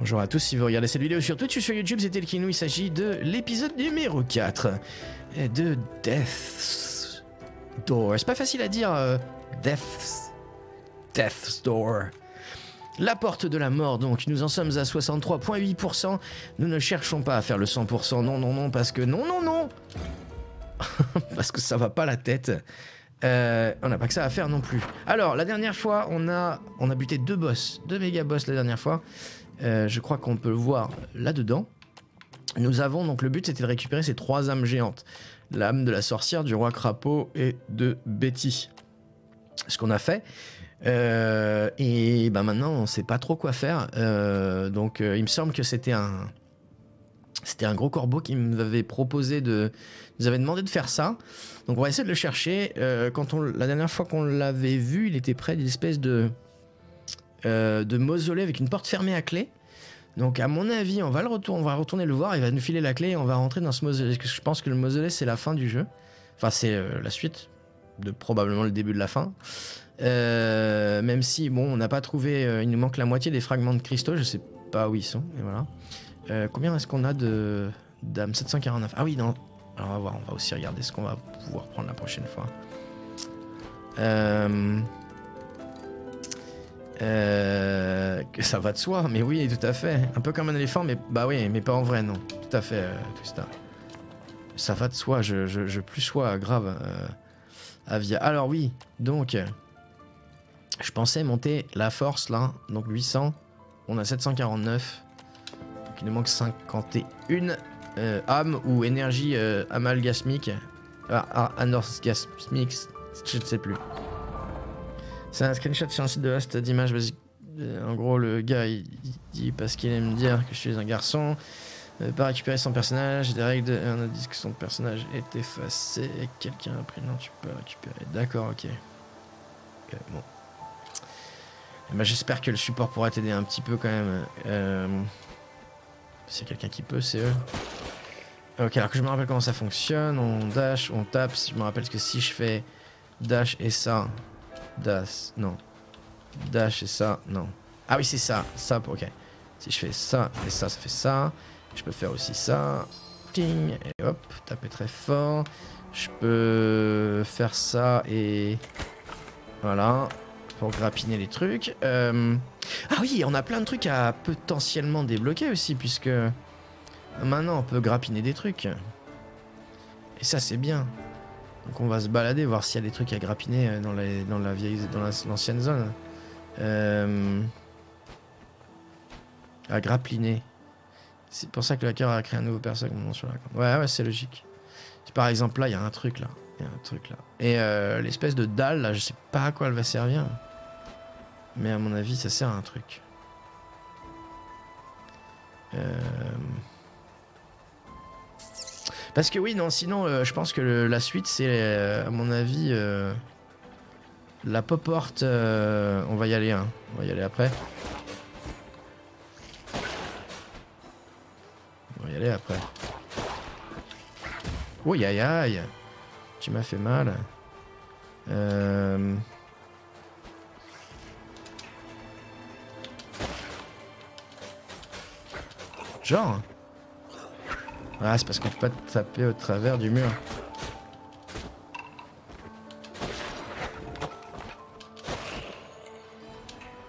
Bonjour à tous, si vous regardez cette vidéo sur Twitch ou sur YouTube, c'était le Kinou, il s'agit de l'épisode numéro 4 de Death's Door. C'est pas facile à dire, euh, Death's... Death's Door. La porte de la mort, donc, nous en sommes à 63,8%. Nous ne cherchons pas à faire le 100%, non, non, non, parce que non, non, non Parce que ça va pas la tête. Euh, on n'a pas que ça à faire non plus. Alors, la dernière fois, on a, on a buté deux boss, deux méga boss la dernière fois. Euh, je crois qu'on peut le voir là-dedans. Nous avons donc le but c'était de récupérer ces trois âmes géantes. L'âme de la sorcière, du roi crapaud et de Betty. Ce qu'on a fait. Euh, et ben maintenant on sait pas trop quoi faire. donc il me semble que c'était un... C'était un gros corbeau qui m'avait proposé de... nous avait demandé de faire ça. Donc on va essayer de le chercher. Euh, quand on, la dernière fois qu'on l'avait vu, il était près d'une espèce de, euh, de mausolée avec une porte fermée à clé. Donc à mon avis, on va, retourner, on va retourner le voir, il va nous filer la clé et on va rentrer dans ce mausolée. Je pense que le mausolée c'est la fin du jeu. Enfin c'est euh, la suite probablement le début de la fin. même si bon, on n'a pas trouvé, il nous manque la moitié des fragments de cristaux, je sais pas où ils sont. Et voilà. combien est-ce qu'on a de d'âme 749. Ah oui, non, alors on va voir, on va aussi regarder ce qu'on va pouvoir prendre la prochaine fois. Euh... Euh... Ça va de soi, mais oui, tout à fait. Un peu comme un éléphant, mais bah oui, mais pas en vrai, non. Tout à fait, euh, Twista. Ça va de soi, je, je, je plus sois grave. Euh, Avia. Alors oui, donc, je pensais monter la force là, donc 800. On a 749. Donc il nous manque 51 euh, âme ou énergie euh, amalgasmique. Ah, ah, anorgasmique, je ne sais plus. C'est un screenshot sur un site de host d'image. Euh, en gros, le gars, il, dit parce qu'il aime dire que je suis un garçon. pas récupérer son personnage, des règles de... Que son personnage est effacé. Quelqu'un a pris. Non, tu peux récupérer. D'accord, ok. Ok, bon. Eh ben, J'espère que le support pourra t'aider un petit peu quand même. Euh... C'est quelqu'un qui peut, c'est eux. Ok, alors que je me rappelle comment ça fonctionne. On dash, on tape. Je me rappelle que si je fais dash et ça, dash, non. Dash et ça, non. Ah oui, c'est ça, ça, ok. Si je fais ça et ça, ça fait ça. Je peux faire aussi ça. Ting, et hop, taper très fort. Je peux faire ça et... Voilà, pour grappiner les trucs. Euh... Ah oui, on a plein de trucs à potentiellement débloquer aussi, puisque... Maintenant, on peut grappiner des trucs. Et ça, c'est bien. Donc on va se balader, voir s'il y a des trucs à grappiner euh, dans, la vieille, dans l'ancienne zone. Euh... À grappliner. C'est pour ça que le hacker a créé un nouveau personnage sur la Ouais, ouais, c'est logique. Par exemple, là, il y a un truc là. Il y a un truc là. Et euh, l'espèce de dalle là, je sais pas à quoi elle va servir. Mais à mon avis, ça sert à un truc. Euh... Parce que oui, non, sinon, euh, je pense que la suite, c'est, euh, à mon avis, euh, la pop on va y aller, hein. On va y aller après. On va y aller après. Oh, aïe aïe. Tu m'as fait mal. Euh... Genre. Ah, c'est parce qu'on peut pas taper au travers du mur.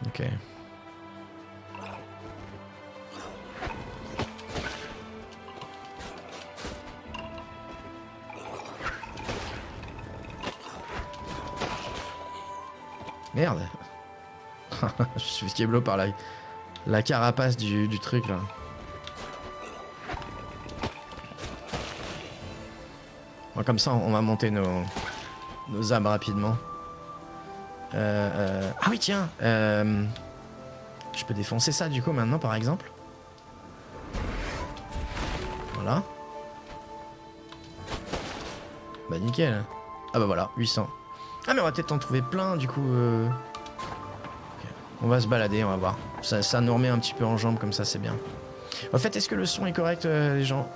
Ok. Merde. Je suis skéblo par la, la carapace du, du truc là. Comme ça, on va monter nos, âmes rapidement. Euh, euh, ah oui, tiens. Euh, je peux défoncer ça du coup maintenant, par exemple. Voilà. Bah nickel. Ah bah voilà, 800. Ah mais on va peut-être en trouver plein du coup. On va se balader, on va voir. Ça, ça nous remet un petit peu en jambes comme ça, c'est bien. En fait, est-ce que le son est correct, les gens?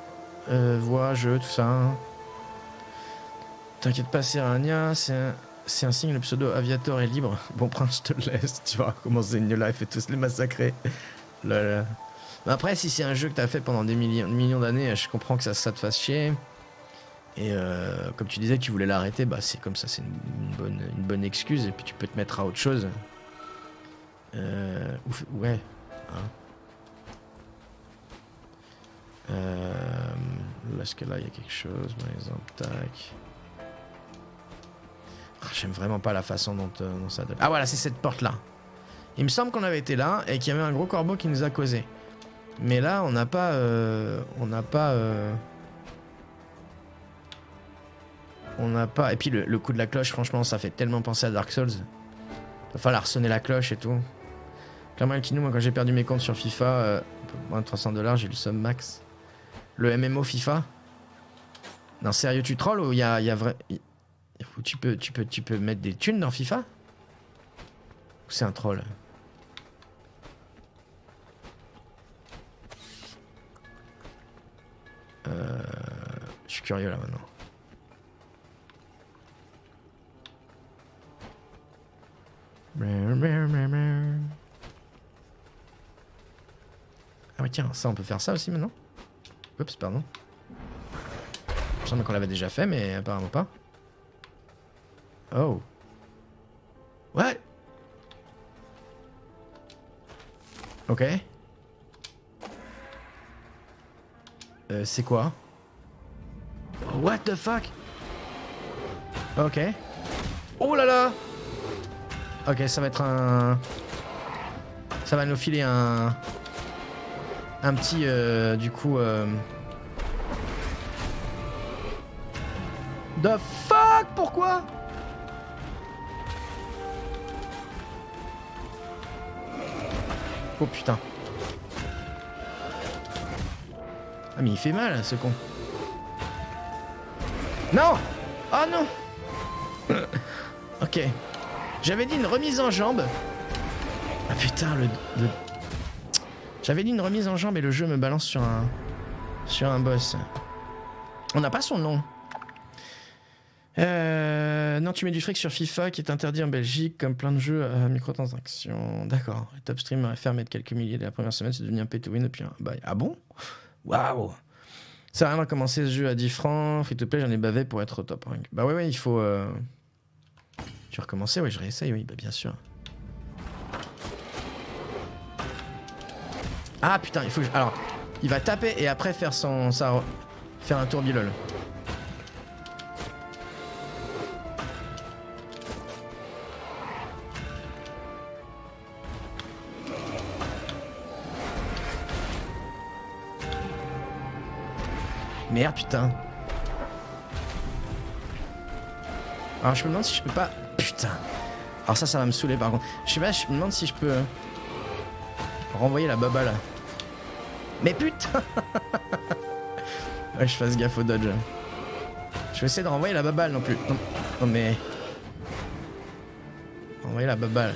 Voix, jeu, tout ça hein? T'inquiète pas, Serania, c'est un, signe, le pseudo Aviator est libre. Bon prince, je te laisse, tu vas commencer une life et tous les massacrer. Là. Mais après, si c'est un jeu que t'as fait pendant des millions, d'années, je comprends que ça, te fasse chier. Et euh, comme tu disais, tu voulais l'arrêter, bah c'est comme ça, c'est une, une bonne, une bonne excuse. Et puis tu peux te mettre à autre chose. Euh, ouf, ouais. hein. Euh, Est-ce que là il y a quelque chose? Par exemple Tac. J'aime vraiment pas la façon dont, euh, dont ça donne. Ah voilà, c'est cette porte là. Il me semble qu'on avait été là et qu'il y avait un gros corbeau qui nous a causé. Mais là, on n'a pas. euh, on n'a pas. euh, on n'a pas. Et puis le, coup de la cloche, franchement, ça fait tellement penser à Dark Souls. Va falloir sonner la cloche et tout. Clairement, Elkinou, moi, quand j'ai perdu mes comptes sur FIFA, moins de 300 dollars, j'ai eu le sum max. Le MMO FIFA Non, sérieux, tu trolls ou il y a, il y a vrai. Ou tu peux, tu, peux, tu peux mettre des thunes dans FIFA Ou c'est un troll Euh, Je suis curieux là maintenant. Ah ouais tiens, ça on peut faire ça aussi maintenant Oups, pardon. Il me qu'on l'avait déjà fait, mais apparemment pas. Oh. Ouais. Ok. Euh, c'est quoi? What the fuck? Ok. Oh là là Ok, ça va être un... Ça va nous filer un... Un petit, euh, du coup... Euh... The fuck? Pourquoi? Oh putain. Ah mais il fait mal ce con. Non Oh non Ok. J'avais dit une remise en jambe. Ah putain, le... le- J'avais dit une remise en jambe et le jeu me balance sur un... Sur un boss. On n'a pas son nom. Euh, non, tu mets du fric sur FIFA qui est interdit en Belgique, comme plein de jeux à microtransactions. D'accord. Top Stream a fermé de quelques milliers la première semaine, c'est devenu un pay to win depuis un bail. Ah bon? Waouh Ça a rien à commencer ce jeu à 10 francs. Free to play, j'en ai bavé pour être au top rank. Bah ouais, ouais, il faut. euh, Tu recommencer? Oui, je réessaye, oui, bah bien sûr. Ah putain, il faut que je- Alors, il va taper et après faire son. Faire un tour bilol. Merde, putain. Alors, je me demande si je peux pas. Putain. Alors, ça, ça va me saouler par contre. Je sais pas, je me demande si je peux. euh, Renvoyer la baba là. Mais putain Ouais, je fasse gaffe au dodge. Je vais essayer de renvoyer la baballe non plus. Non, non, mais. Renvoyer la baballe.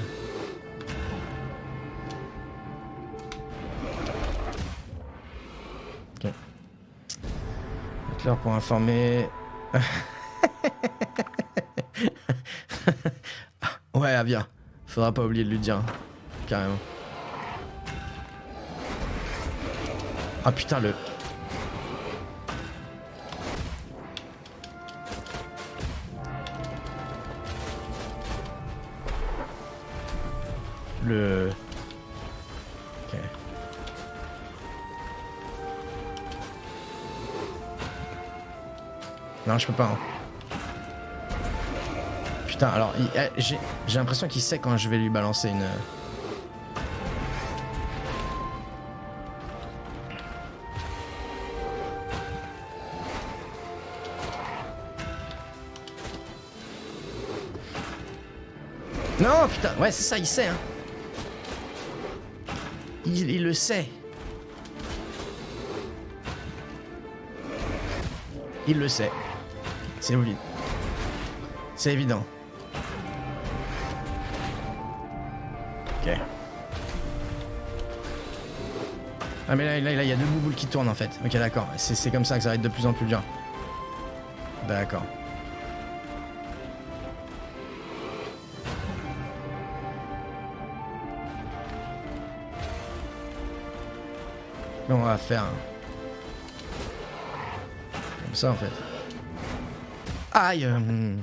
Pour informer. ouais, Avia. Faudra pas oublier de lui dire. hein. Carrément. Ah putain, le. Le. Non, je peux pas. hein. Putain, alors, eh, j'ai l'impression qu'il sait quand je vais lui balancer une. Non, putain, ouais, c'est ça, il sait, hein. Il, il le sait. Il le sait. C'est évident. C'est évident. Ok. Ah mais là, là, là, il y a deux bouboules qui tournent en fait. Ok, d'accord. C'est comme ça que ça va être de plus en plus dur. D'accord. On va faire Comme ça en fait. Aïe euh...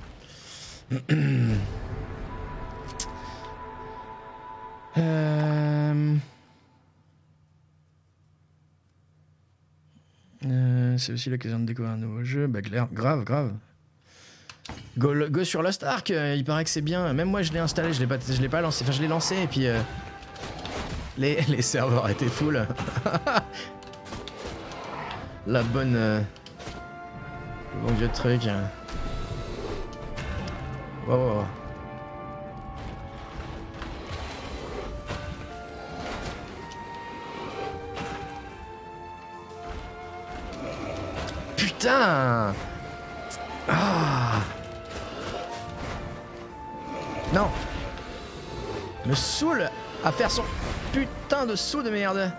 Euh, c'est aussi l'occasion de découvrir un nouveau jeu. Bah, grave, grave. Go, go sur Lost Ark, euh, il paraît que c'est bien. Même moi, je l'ai installé, je l'ai pas, l'ai pas lancé. Enfin, je l'ai lancé et puis les, les, serveurs étaient full. La bonne, le bon vieux truc. Putain. Ah. Non. Me saoule à faire son putain de saut de merde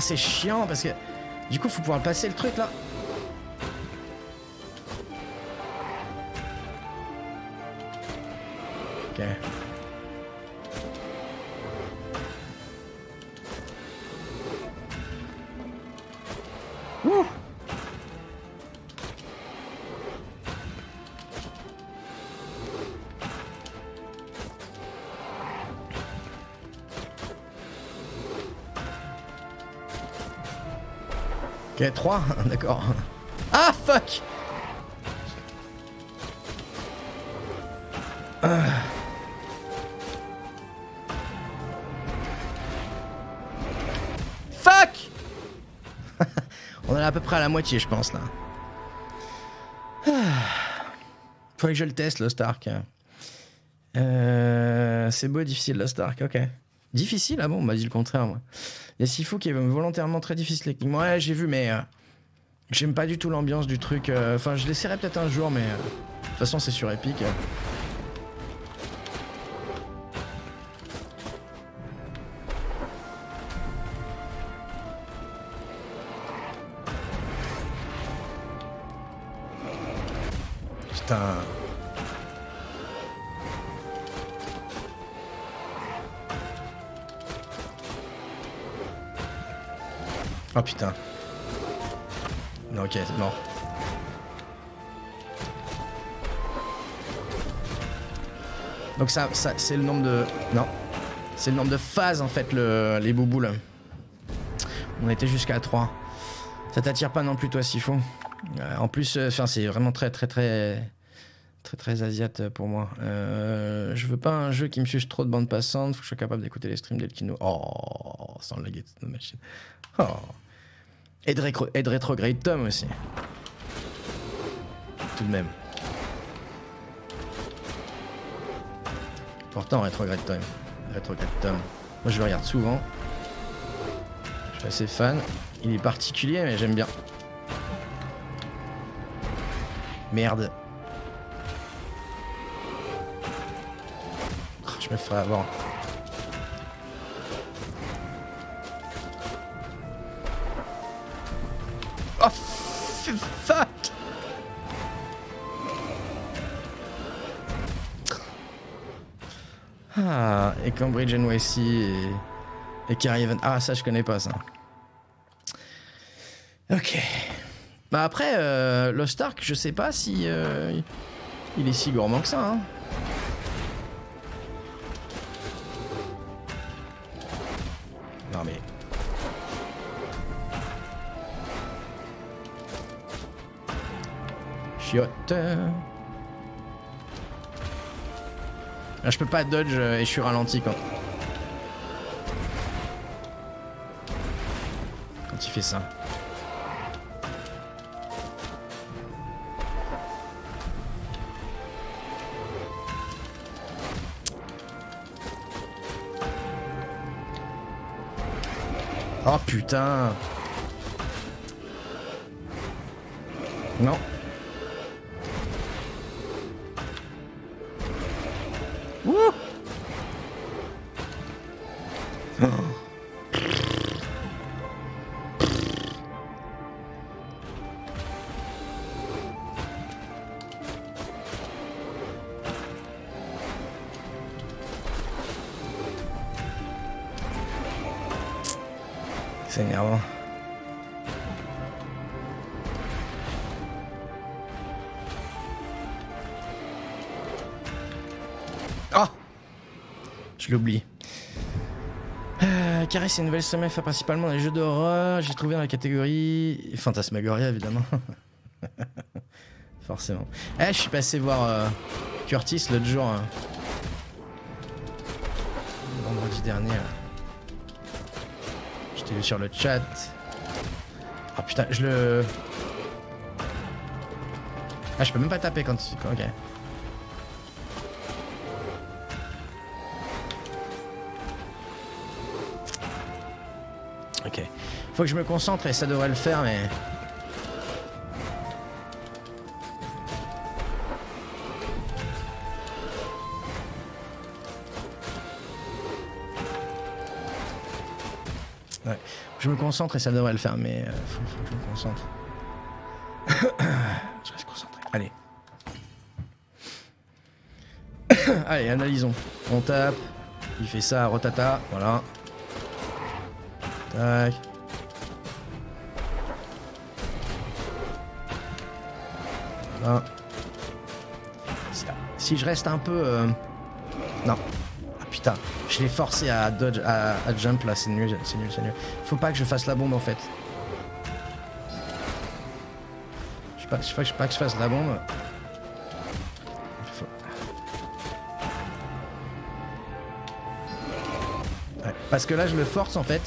c'est chiant parce que du coup faut pouvoir passer le truc là. 3, d'accord. Ah, fuck Fuck On est à peu près à la moitié, je pense, là. Faudrait que je le teste, le Stark. Euh, c'est beau difficile, le Stark, ok. Difficile Ah bon, on m'a dit le contraire, moi. Il y a Sifu qui est volontairement très difficile techniquement. Ouais, j'ai vu, mais euh, j'aime pas du tout l'ambiance du truc. Euh, enfin, je l'essaierai peut-être un jour, mais euh, de toute façon, c'est sur Epic. Putain. Non, ok, c'est mort. Donc ça, c'est le nombre de... Non. C'est le nombre de phases en fait, le, les bouboules. On était jusqu'à 3. Ça t'attire pas non plus toi, Sifo euh, En plus, euh, c'est vraiment très très très... Très très asiate pour moi. Euh, je veux pas un jeu qui me suce trop de bande passante. Faut que je sois capable d'écouter les streams d'Elkino. Oh, sans laguer de machine. Oh. Et de, rétro et de Tom aussi. Tout de même. Pourtant, Retrograde Tom. Retrograde Tom. Moi, je le regarde souvent. Je suis assez fan. Il est particulier, mais j'aime bien. Merde. Oh, je me ferai avoir. Cambridge NYC et, et Carrie Ah, ça, je connais pas ça. Ok. Bah après, euh, Lost Ark, je sais pas si euh, il est si gourmand que ça. Hein. Non mais... Chiotte. Là, je peux pas dodge euh, et je suis ralenti quand... Quand il fait ça. Oh putain Non. Euh, Caresse et Nouvelle Sommet fait principalement dans les jeux d'horreur. J'ai trouvé dans la catégorie Fantasmagoria, évidemment. Forcément. Eh, je suis passé voir euh, Curtis l'autre jour. hein. Vendredi dernier. Je vu sur le chat. Ah putain, je le. Ah, je peux même pas taper quand. quand- Ok. Faut que je me concentre et ça devrait le faire, mais. Ouais. Je me concentre et ça devrait le faire, mais euh, faut, faut que je me concentre. je reste concentré. Allez. Allez, analysons. On tape. Il fait ça Rotata. Voilà. Tac. Voilà. Si- je reste un peu... euh, Non. Ah putain, je l'ai forcé à dodge, à, jump là, c'est nul, c'est nul, c'est nul. Faut pas que je fasse la bombe en fait. Je pas, sais pas, que je fasse la bombe. Faut- parce que là je le force en fait.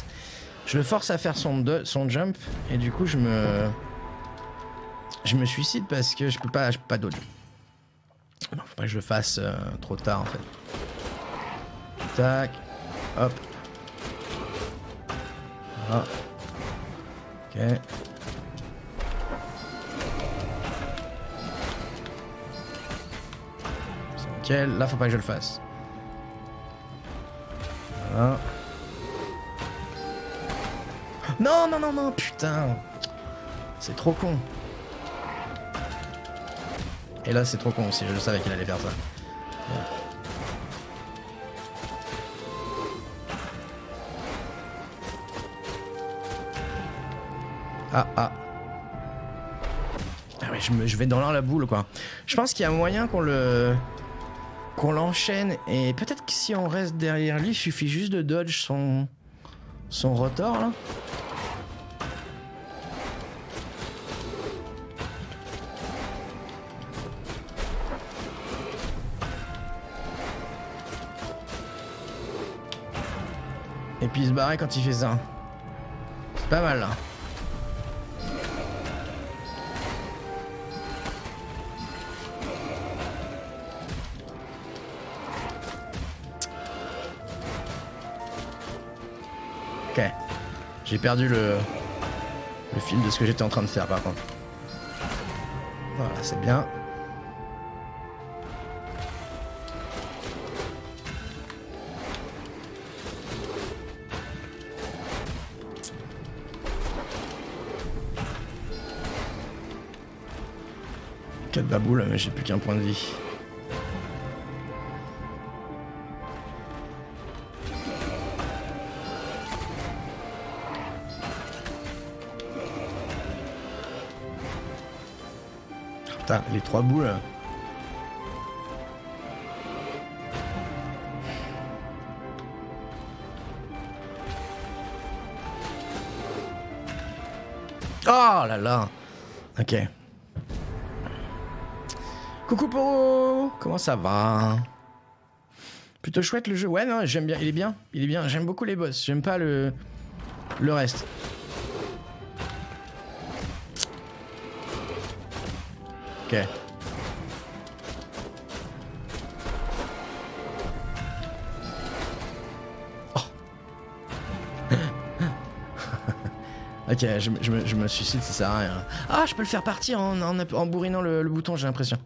Je le force à faire son jump et du coup je me... Je me suicide parce que je peux pas, je peux pas dodge. Non, faut pas que je le fasse euh, trop tard en fait. Tac. Hop. Voilà. Ok. C'est nickel. Là, faut pas que je le fasse. Voilà. Non, non, non, non, putain. C'est trop con. Et là, c'est trop con aussi. Je savais qu'il allait faire ça. Ah, ah. Ah ouais, je, vais dans la boule, quoi. Je pense qu'il y a moyen qu'on le... qu'on l'enchaîne. Et peut-être que si on reste derrière lui, il suffit juste de dodge son... son rotor, là. Puis se barrer quand il fait ça. C'est pas mal, là. Ok. J'ai perdu le, le fil de ce que j'étais en train de faire par contre. Voilà, c'est bien. Quatre baboules, mais j'ai plus qu'un point de vie. Putain, les trois boules. Oh là là Ok. Coucou Poro Comment ça va? Plutôt chouette le jeu. Ouais, non, j'aime bien. Il est bien. Il est bien. J'aime beaucoup les boss. J'aime pas le... le reste. Ok. Oh. Ok, je, me- je me, suicide, ça sert à rien. Ah, je peux le faire partir en, bourrinant le bouton, j'ai l'impression.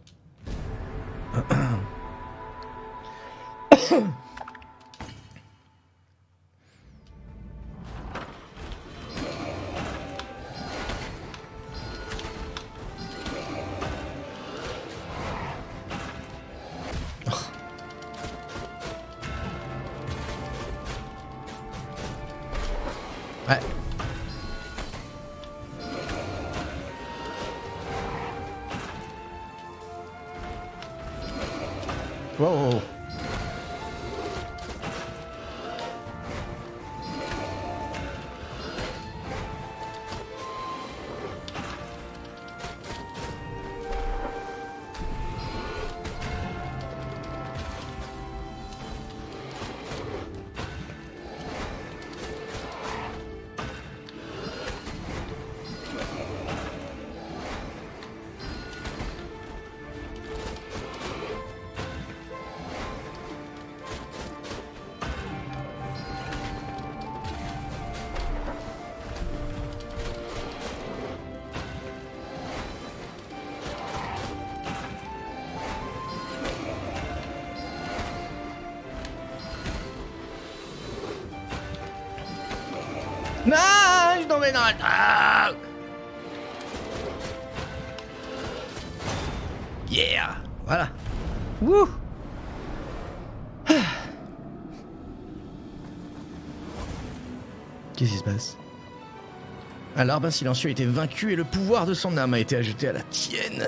Larbin silencieux a été vaincu et le pouvoir de son âme a été ajouté à la tienne.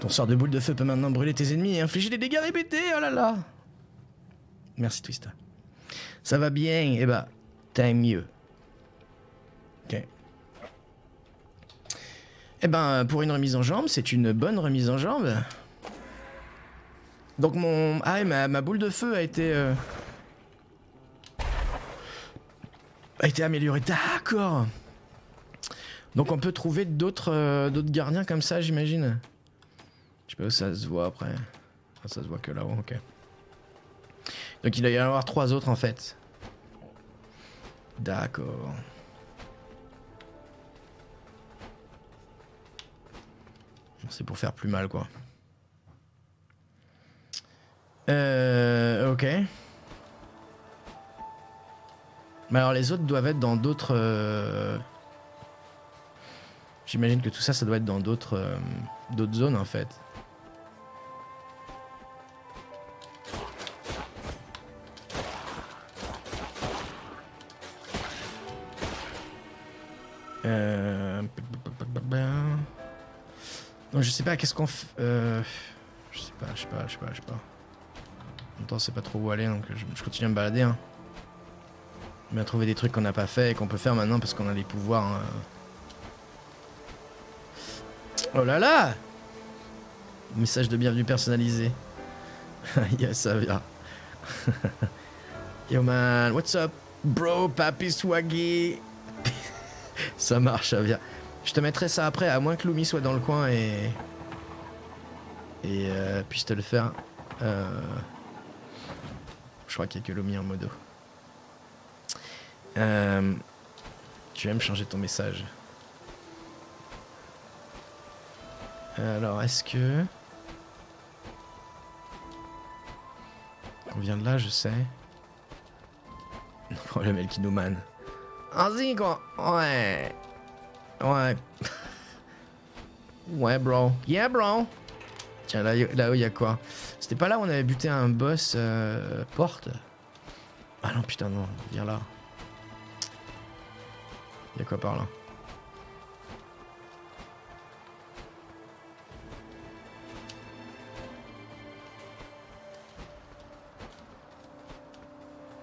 Ton sort de boule de feu peut maintenant brûler tes ennemis et infliger des dégâts répétés, oh là là Merci Twista. Ça va bien, eh bah, t'as mieux. Ok. Eh ben, pour une remise en jambe, c'est une bonne remise en jambe. Donc mon... Ah ma, ma boule de feu a été... euh, A été améliorée. D'accord Donc on peut trouver d'autres euh, d'autres gardiens comme ça, j'imagine. Je sais pas où ça se voit après. Ah, ça se voit que là-haut, ok. Donc il doit y en avoir trois autres en fait. D'accord. C'est pour faire plus mal, quoi. Euh, ok. Mais alors les autres doivent être dans d'autres... euh, J'imagine que tout ça, ça doit être dans d'autres euh, zones, en fait. Euh... Non, je sais pas, qu'est-ce qu'on fait euh... Je sais pas, je sais pas, je sais pas, je sais pas. En même temps, c'est pas trop où aller, donc je, continue à me balader. Hein. Bien trouver des trucs qu'on n'a pas fait et qu'on peut faire maintenant parce qu'on a des pouvoirs. hein. Oh là là Message de bienvenue personnalisé. yes, ça vient. Yo man, what's up, bro, papi swaggy Ça marche, ça vient. Je te mettrai ça après, à moins que Lumi soit dans le coin et. Et euh, puisse te le faire. Euh, Je crois qu'il y a que Lumi en modo. Euh, Tu aimes changer ton message. Alors, est-ce que. On vient de là, je sais. Oh, le Melkinoman. Vas-y, quoi. Ouais. Ouais. ouais, bro. Yeah, bro. Tiens, là, là-haut, il y a quoi? C'était pas là où on avait buté un boss euh, porte? Ah non, putain, non. Viens là. Il y a quoi par là?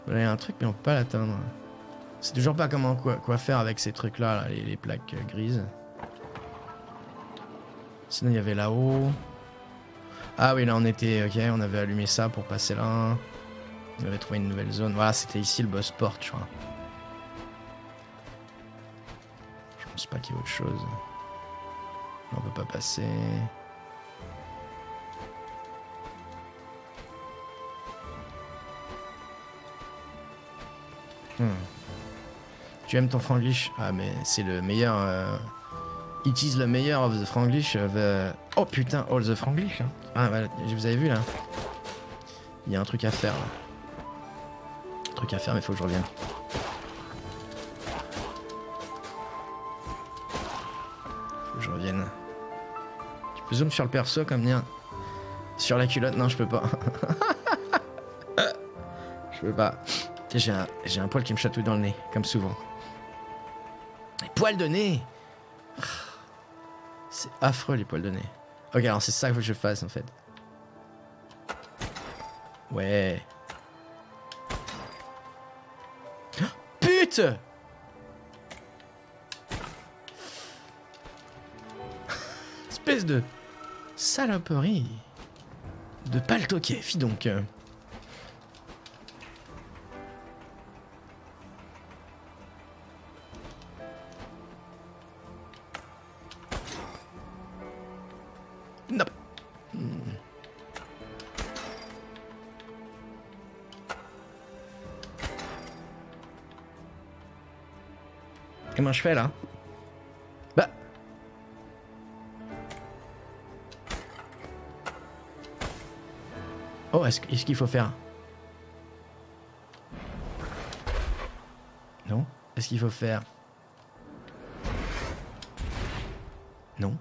Il y a un truc, mais on peut pas l'atteindre. C'est toujours pas comment quoi, faire avec ces trucs-là, là, les, plaques grises. Sinon, il y avait là-haut. Ah oui, là, on était... Ok, on avait allumé ça pour passer là. On avait trouvé une nouvelle zone. Voilà, c'était ici le boss porte, je crois. Je pense pas qu'il y ait autre chose. On peut pas passer. Hmm. Tu aimes ton franglish? Ah, mais c'est le meilleur. euh, It is le meilleur of the franglish. of, euh, Oh putain, all the franglish. hein. Ah, voilà, vous avez vu là Il y a un truc à faire là. Un truc à faire, mais faut que je revienne. Faut que je revienne. Tu peux zoom sur le perso comme bien. Sur la culotte, non, je peux pas. je peux pas. J'ai un, poil qui me chatouille dans le nez, comme souvent. Les poils de nez C'est affreux les poils de nez. Ok, alors c'est ça que je fasse en fait. Ouais. Oh, Pute Espèce de saloperie de paltoquet, fi donc. Non. Hmm. Comment je fais là? Bah. Oh, est-ce est-ce qu'il faut faire? Non? Est-ce qu'il faut faire? Non?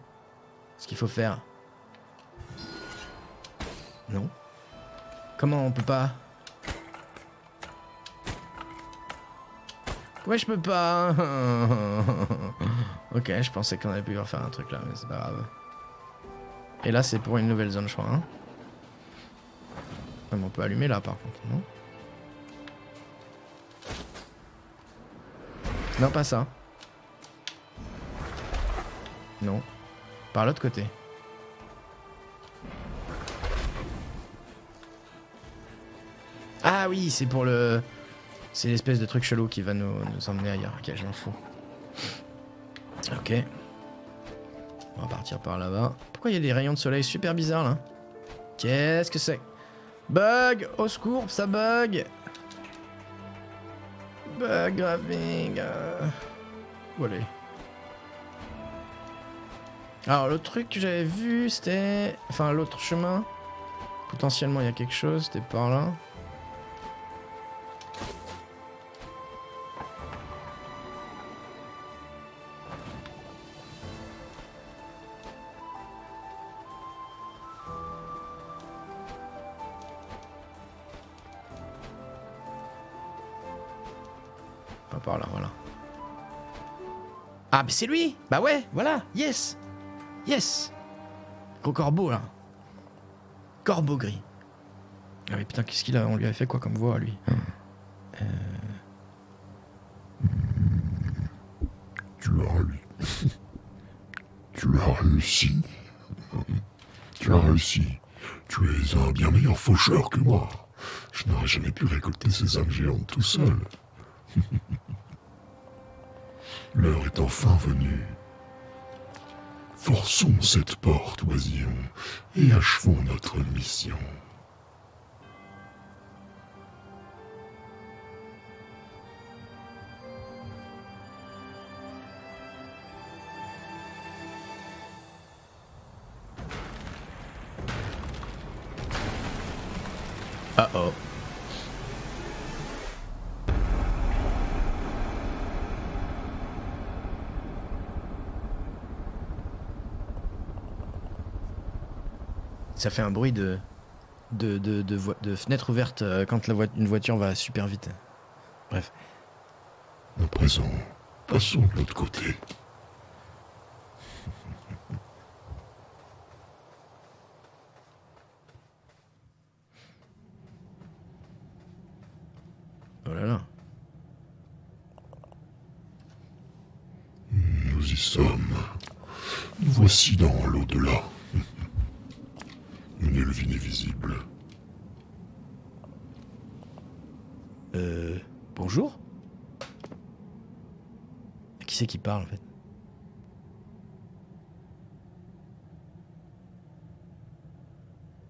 Est-ce qu'il faut faire? Non Comment on peut pas Ouais, je peux pas. ok, je pensais qu'on avait pu faire un truc là, mais c'est pas grave. Et là, c'est pour une nouvelle zone, je crois. Hein on peut allumer là, par contre, non? Non, pas ça. Non. Par l'autre côté. Ah oui, c'est pour le... C'est l'espèce de truc chelou qui va nous, emmener ailleurs. Ok, je m'en fous. Ok. On va partir par là-bas. Pourquoi il y a des rayons de soleil super bizarres là? Qu'est-ce que c'est? Bug Au secours, ça bug Bug graving. Euh... Où aller Alors l'autre truc que j'avais vu c'était... Enfin l'autre chemin. Potentiellement il y a quelque chose, c'était par là. Mais c'est lui Bah ouais, voilà, yes Yes Gros corbeau, là. Corbeau gris. Ah mais putain, qu'est-ce qu'il a? On lui a fait quoi comme voix, à lui? Euh, Tu as, tu as réussi. Tu as réussi. Tu es un bien meilleur faucheur que moi. Je n'aurais jamais pu récolter ces âmes géantes tout seul. L'heure est enfin venue. Forçons cette porte, oisillon, et achevons notre mission. Ça fait un bruit de de, de, de, de fenêtre ouverte euh, quand la voi- une voiture va super vite. Bref. À présent, passons de l'autre côté. Oh là là. Nous y sommes. Nous voici dans l'au-delà. Nulle vie n'est visible. Euh. Bonjour Qui c'est qui parle en fait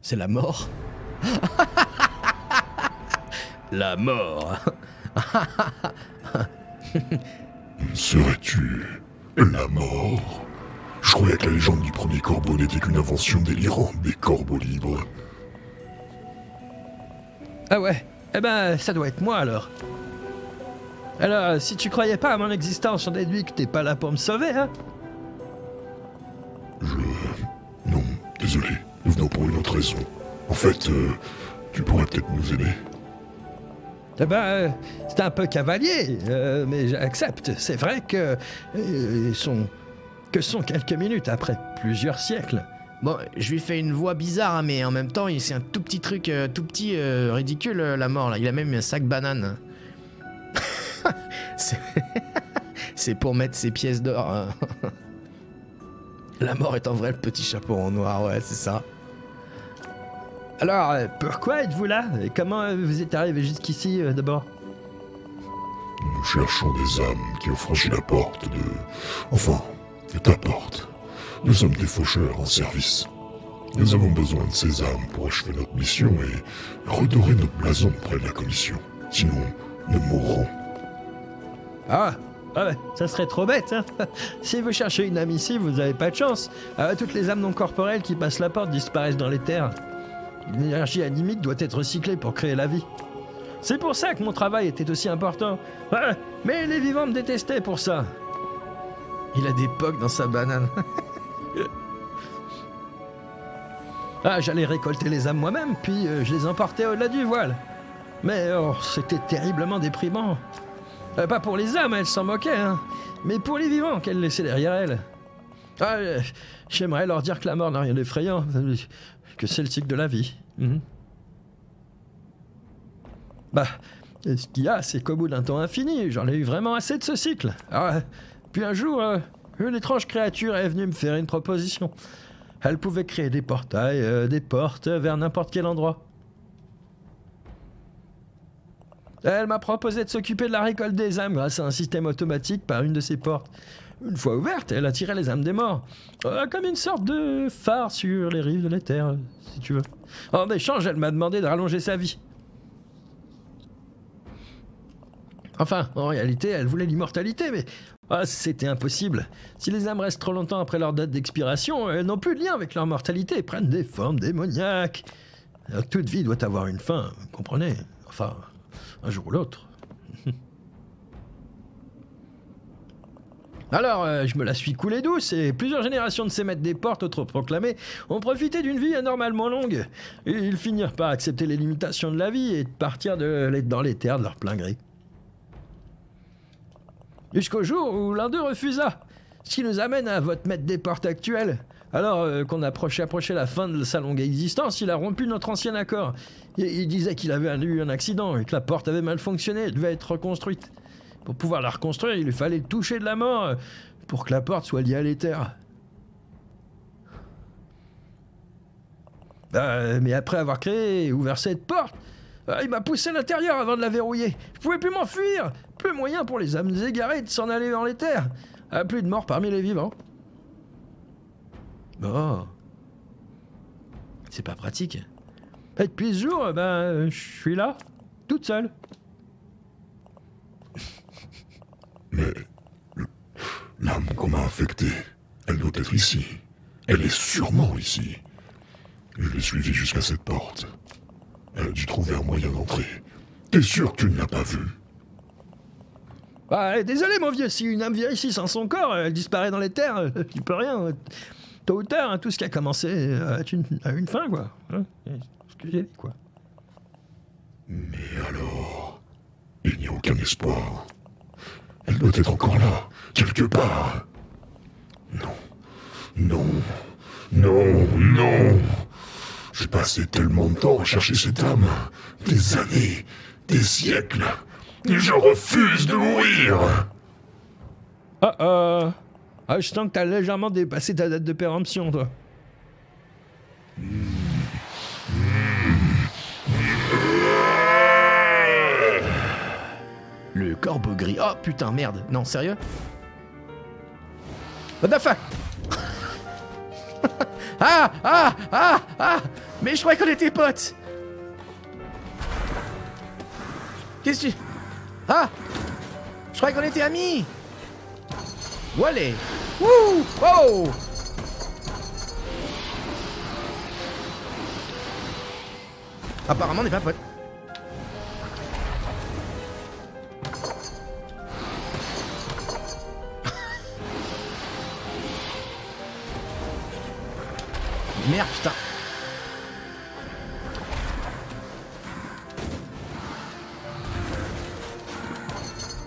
C'est la mort. La mort. Serais-tu la mort? Je croyais que la légende du premier corbeau n'était qu'une invention délirante des corbeaux libres. Ah ouais? Eh ben, ça doit être moi alors. Alors, si tu croyais pas à mon existence, j'en déduis que t'es pas là pour me sauver, hein? En fait, euh, tu pourrais peut-être nous aider. Eh ben, euh, c'est un peu cavalier, euh, mais j'accepte. C'est vrai que euh, sont que sont quelques minutes après plusieurs siècles. Bon, je lui fais une voix bizarre, hein, mais en même temps, il- c'est un tout petit truc, euh, tout petit, euh, ridicule, euh, la mort, là. Il a même un sac banane. c'est... c'est pour mettre ses pièces d'or. hein. la mort est en vrai le petit chapeau en noir, ouais, c'est ça. Alors, euh, pourquoi êtes-vous là? Et comment euh, vous êtes arrivé jusqu'ici euh, d'abord? Nous cherchons des âmes qui ont franchi la porte de... Enfin, de ta porte. Nous sommes des faucheurs en service. Nous avons besoin de ces âmes pour achever notre mission et redorer notre blason près de la commission. Sinon, nous mourrons. Ah ah ouais, ça serait trop bête, hein Si vous cherchez une âme ici, vous avez pas de chance. Toutes les âmes non corporelles qui passent la porte disparaissent dans les terres. L'énergie animique doit être recyclée pour créer la vie. C'est pour ça que mon travail était aussi important. Ouais, mais les vivants me détestaient pour ça. Il a des pocs dans sa banane. Ah, j'allais récolter les âmes moi-même, puis euh, je les emportais au-delà du voile. Mais oh, c'était terriblement déprimant. Euh, pas pour les âmes, elles s'en moquaient, hein, mais pour les vivants qu'elles laissaient derrière elles. Ah, euh, J'aimerais leur dire que la mort n'a rien d'effrayant, que c'est le cycle de la vie. Mhm. Bah, ce qu'il y a, c'est qu'au bout d'un temps infini, j'en ai eu vraiment assez de ce cycle. Ah, puis un jour, euh, une étrange créature est venue me faire une proposition. Elle pouvait créer des portails, euh, des portes vers n'importe quel endroit. Elle m'a proposé de s'occuper de la récolte des âmes grâce à un système automatique par une de ses portes. Une fois ouverte, elle attirait les âmes des morts. Euh, comme une sorte de phare sur les rives de l'éther, euh, si tu veux. En échange, elle m'a demandé de rallonger sa vie. Enfin, en réalité, elle voulait l'immortalité, mais ah, c'était impossible. Si les âmes restent trop longtemps après leur date d'expiration, elles n'ont plus de lien avec leur mortalité, prennent des formes démoniaques. Toute vie doit avoir une fin, comprenez? Enfin, un jour ou l'autre. Alors, euh, je me la suis coulée douce et plusieurs générations de ces maîtres des portes autoproclamés ont profité d'une vie anormalement longue. Ils finirent par accepter les limitations de la vie et de partir dans les terres de leur plein gré. Jusqu'au jour où l'un d'eux refusa. Ce qui nous amène à votre maître des portes actuel. Alors euh, qu'on approchait, approchait la fin de sa longue existence, il a rompu notre ancien accord. Il, il disait qu'il avait eu un accident et que la porte avait mal fonctionné et devait être reconstruite. Pour pouvoir la reconstruire, il lui fallait toucher de la mort euh, pour que la porte soit liée à l'éther. Bah, mais après avoir créé et ouvert cette porte, euh, il m'a poussé à l'intérieur avant de la verrouiller. Je pouvais plus m'enfuir. Plus moyen pour les âmes égarées de s'en aller dans les terres. Plus de morts parmi les vivants. Oh. C'est pas pratique. Et depuis ce jour, euh, ben, je suis là, toute seule. Mais l'âme qu'on m'a affectée, elle doit être ici. Elle est sûrement ici. Je l'ai suivie jusqu'à cette porte. Elle a dû trouver un moyen d'entrer. T'es sûr que tu ne l'as pas vue? Bah, désolé, mon vieux, si une âme vient ici sans son corps, elle disparaît dans les terres, euh, tu peux rien. Tôt ou tard, hein, tout ce qui a commencé euh, a une, a une fin, quoi. Hein, c'est ce que j'ai dit, quoi. Mais alors, il n'y a aucun espoir. Elle doit être encore là, quelque part. Non, non, non, non. J'ai passé tellement de temps à chercher cette âme. Des années, des siècles. Et je refuse de mourir. Ah, euh... Ah, je sens que t'as légèrement dépassé ta date de péremption, toi. Le corbeau gris. Oh putain, merde. Non, sérieux What the fuck Ah Ah Ah Ah Mais je croyais qu'on était potes Qu'est-ce que tu... Ah Je croyais qu'on était amis Wallé Wouh Oh Apparemment, on n'est pas potes. Merde, putain.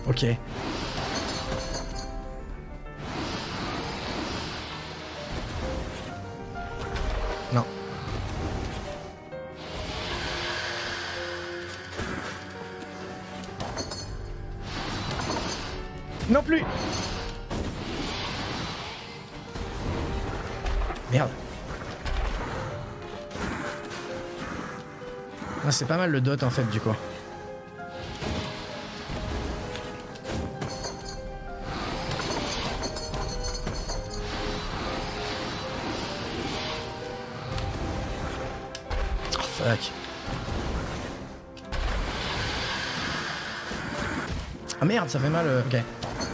Ok. Non. Non plus Merde. C'est pas mal le dot en fait du coup. Oh. Ah merde, ça fait mal. euh, Ok.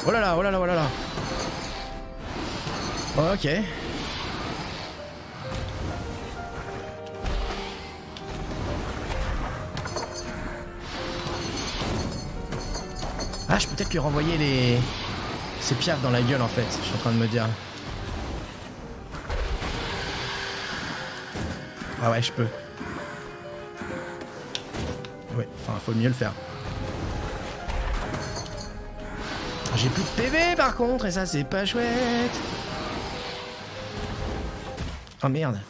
Oh là là, oh là là, oh là là. Ok. Peut-être lui renvoyer les... Ces piafs dans la gueule en fait, je suis en train de me dire. Ah ouais, je peux. Ouais, enfin, faut mieux le faire. J'ai plus de PV par contre, et ça c'est pas chouette. Oh merde.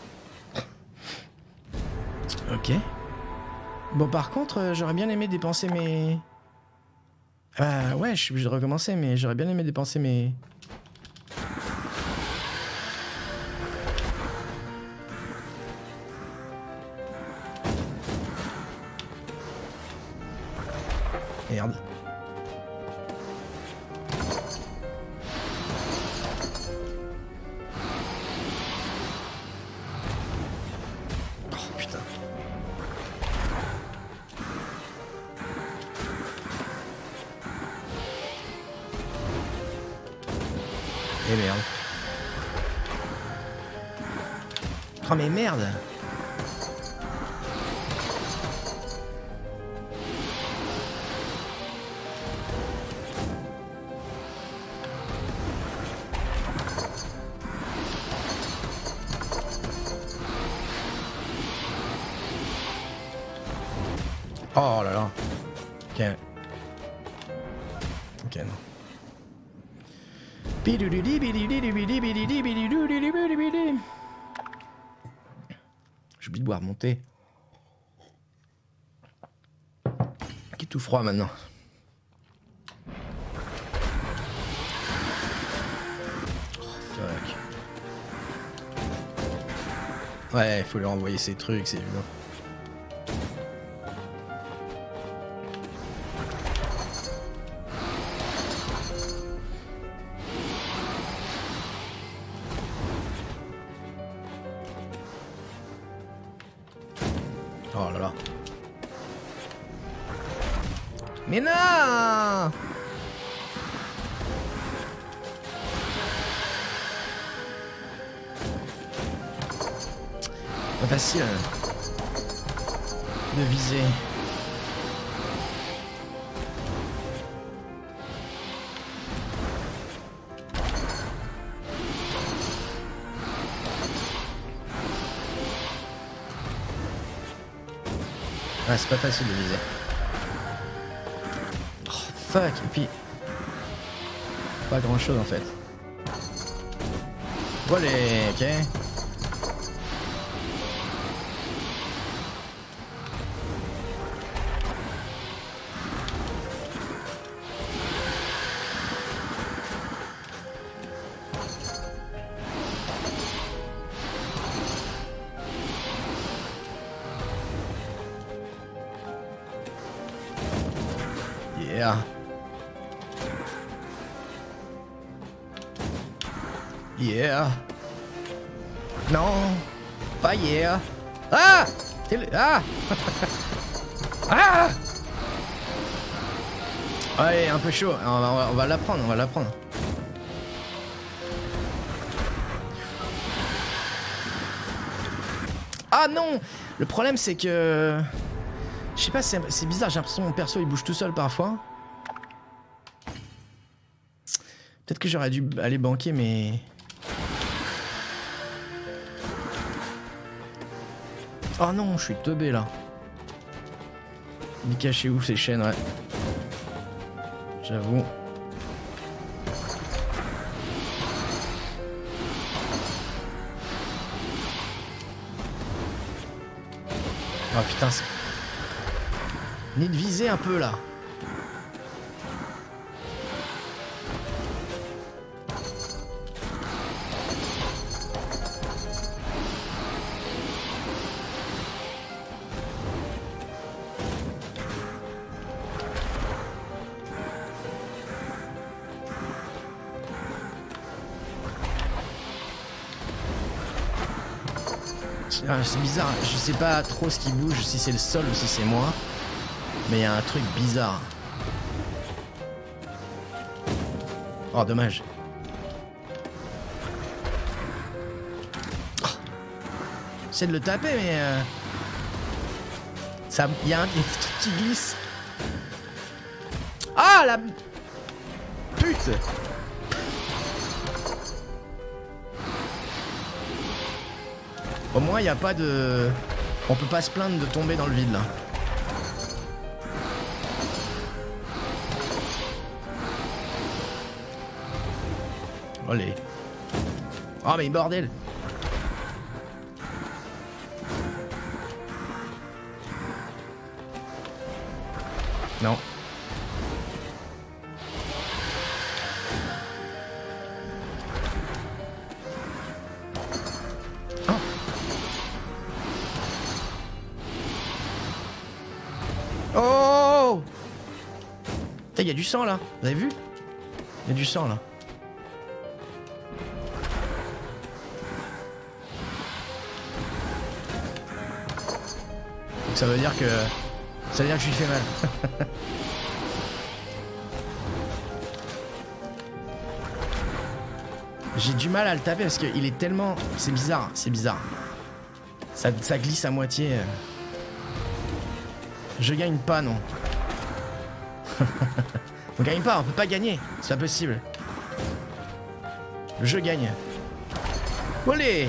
Ok. Bon par contre, euh, j'aurais bien aimé dépenser mes... Euh, ouais, je suis obligé de recommencer, mais j'aurais bien aimé dépenser mes... froid maintenant. Oh. Ouais, il faut lui renvoyer ses trucs, c'est évident. On va, l'apprendre, on va l'apprendre. Ah non Le problème c'est que... Je sais pas, c'est bizarre, j'ai l'impression que mon perso il bouge tout seul parfois. Peut-être que j'aurais dû aller banquer mais... Oh non, je suis teubé là. Il est caché où ces chaînes, ouais. J'avoue. Oh putain, c'est... Ni de viser un peu là. C'est bizarre, je sais pas trop ce qui bouge, si c'est le sol ou si c'est moi. Mais il y a un truc bizarre. Oh, dommage. Oh. J'essaie de le taper, mais... euh, Ça... Il y a un truc qui glisse. Ah, la... Pute Au moins, il n'y a pas de... On peut pas se plaindre de tomber dans le vide, là. Allez. Oh, mais bordel Il y a du sang là. Vous avez vu? Il y a du sang là. Donc ça veut dire que... Ça veut dire que je lui fais mal. J'ai du mal à le taper parce qu'il est tellement... C'est bizarre, c'est bizarre. Ça, ça glisse à moitié. Je gagne pas, non. on gagne pas, on peut pas gagner. C'est pas possible. Je gagne. Olé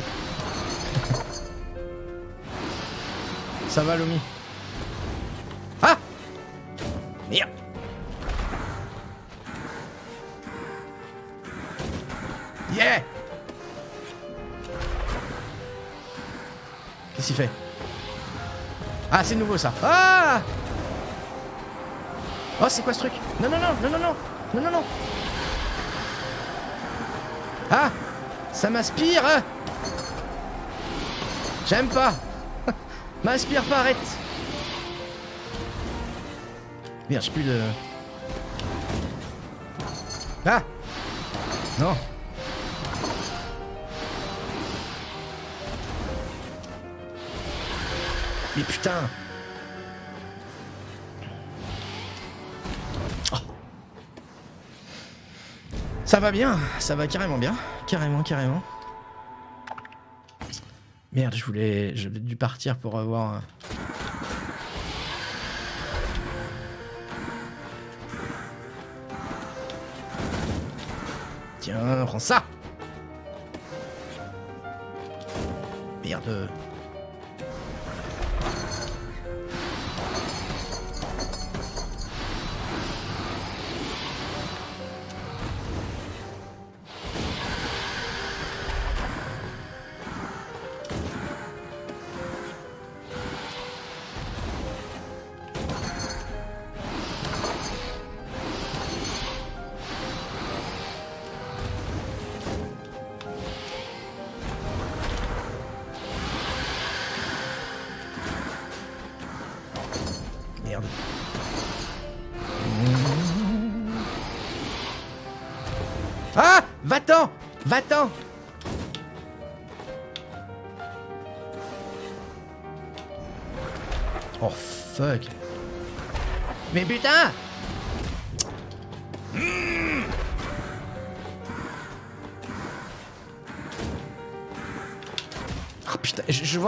Ça va, Lomi Ah Merde Yeah Qu'est-ce qu'il fait? Ah, c'est nouveau ça. Ah Oh, c'est quoi ce truc? Non, non, non, non, non, non, non, non, non. Ah Ça m'aspire hein. J'aime pas. M'inspire pas, arrête. Merde, j'ai plus de... Ah. Non. Mais putain Ça va bien, ça va carrément bien. Carrément, carrément. Merde, je voulais... J'avais dû partir pour avoir... Tiens, prends ça. Merde.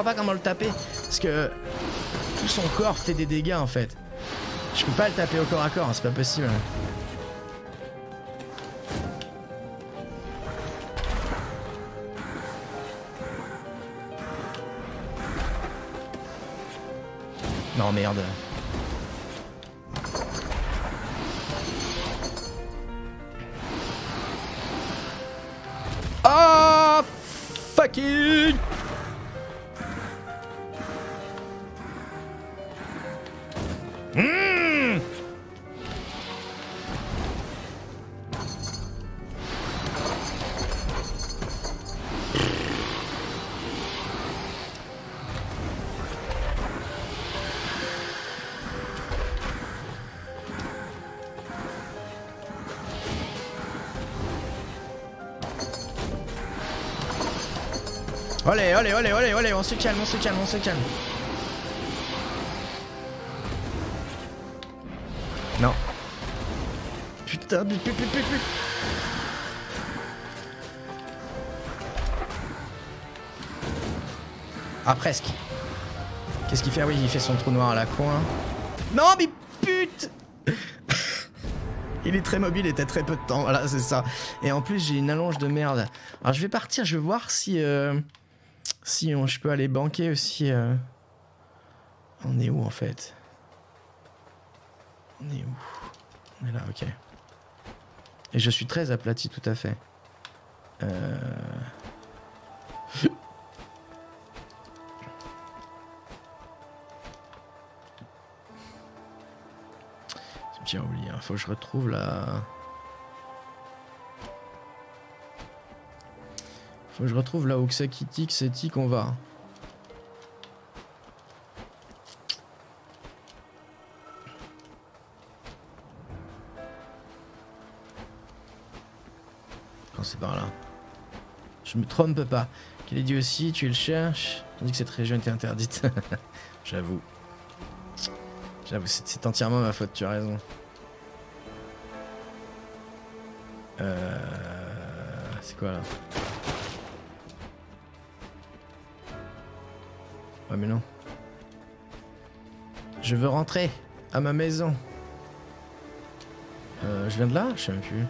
Pas comment le taper. Parce que tout son corps fait des dégâts en fait. Je peux pas le taper au corps à corps, hein, c'est pas possible. Non merde. Allez, allez, allez, allez, on se calme, on se calme, on se calme. Non. Putain, put, put, put, put, put. Ah, presque. Qu'est-ce qu'il fait? Ah oui, il fait son trou noir à la coin. Non, mais pute Il est très mobile et t'as très peu de temps, voilà, c'est ça. Et en plus, j'ai une allonge de merde. Alors, je vais partir, je vais voir si... euh, si je peux aller banquer aussi... euh. On est où, en fait? On est où? On est là, ok. Et je suis très aplati, tout à fait. Euh... J'ai oublié, hein. faut que je retrouve la... Je retrouve là où c'est qui tic, c'est tic, on va. Quand c'est par là. Je me trompe pas. Qu'il ait dit aussi, tu le cherches. On dit que cette région était interdite. J'avoue. J'avoue, c'est c'est entièrement ma faute, tu as raison. Euh... C'est quoi là? Ouais mais non. Je veux rentrer à ma maison. Euh, je viens de là Je sais même plus.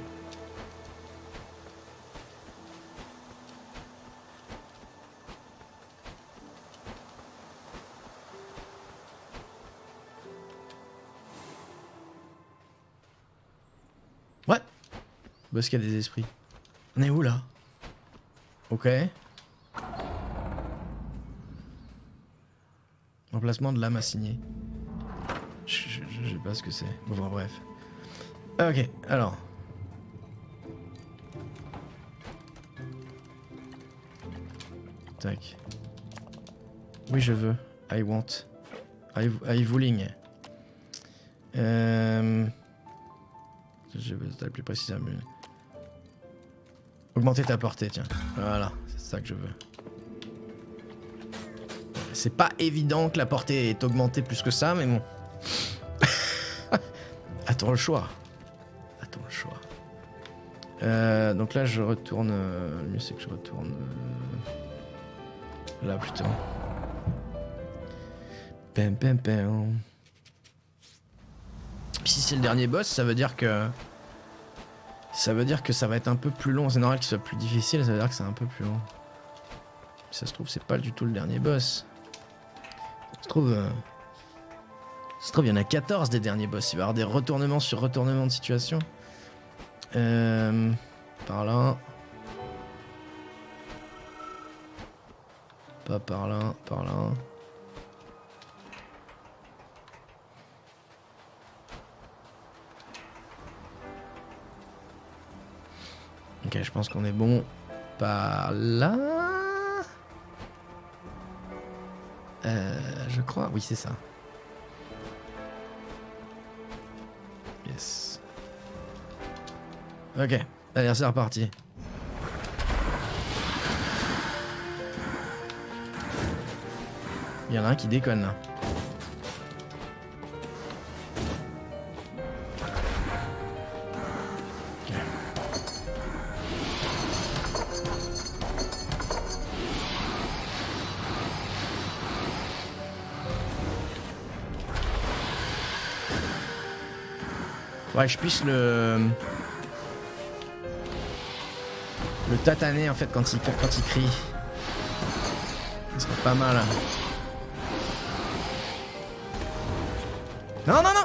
Ouais. Bosquet des esprits. On est où là? Ok. Emplacement de l'âme assignée. Je, sais pas ce que c'est. Bon, bref. Ok, alors. Tac. Oui, je veux. I want. I, I willing. Euh... Je vais être plus précis. mais- Augmenter ta portée, tiens. Voilà, c'est ça que je veux. C'est pas évident que la portée est augmentée plus que ça, mais bon. Attends le choix. Attends le choix. Euh, donc là, je retourne. euh, Le mieux, c'est que je retourne. euh, Là plutôt. Pam, pam, si c'est le dernier boss, ça veut dire que. Ça veut dire que ça va être un peu plus long. C'est normal qu'il soit plus difficile, ça veut dire que c'est un peu plus long. Si ça se trouve, c'est pas du tout le dernier boss. Trouve. euh, se trouve, il y en a 14 des derniers boss. Il va y avoir des retournements sur retournements de situation. Euh, par là. Pas par là, par là. Ok, je pense qu'on est bon par là. Euh, je crois, oui, c'est ça. Yes. Ok, allez, c'est reparti. Il y en a un qui déconne là. Je puisse le... Le tataner en fait quand il, quand il crie. Ce serait pas mal. Non, non, non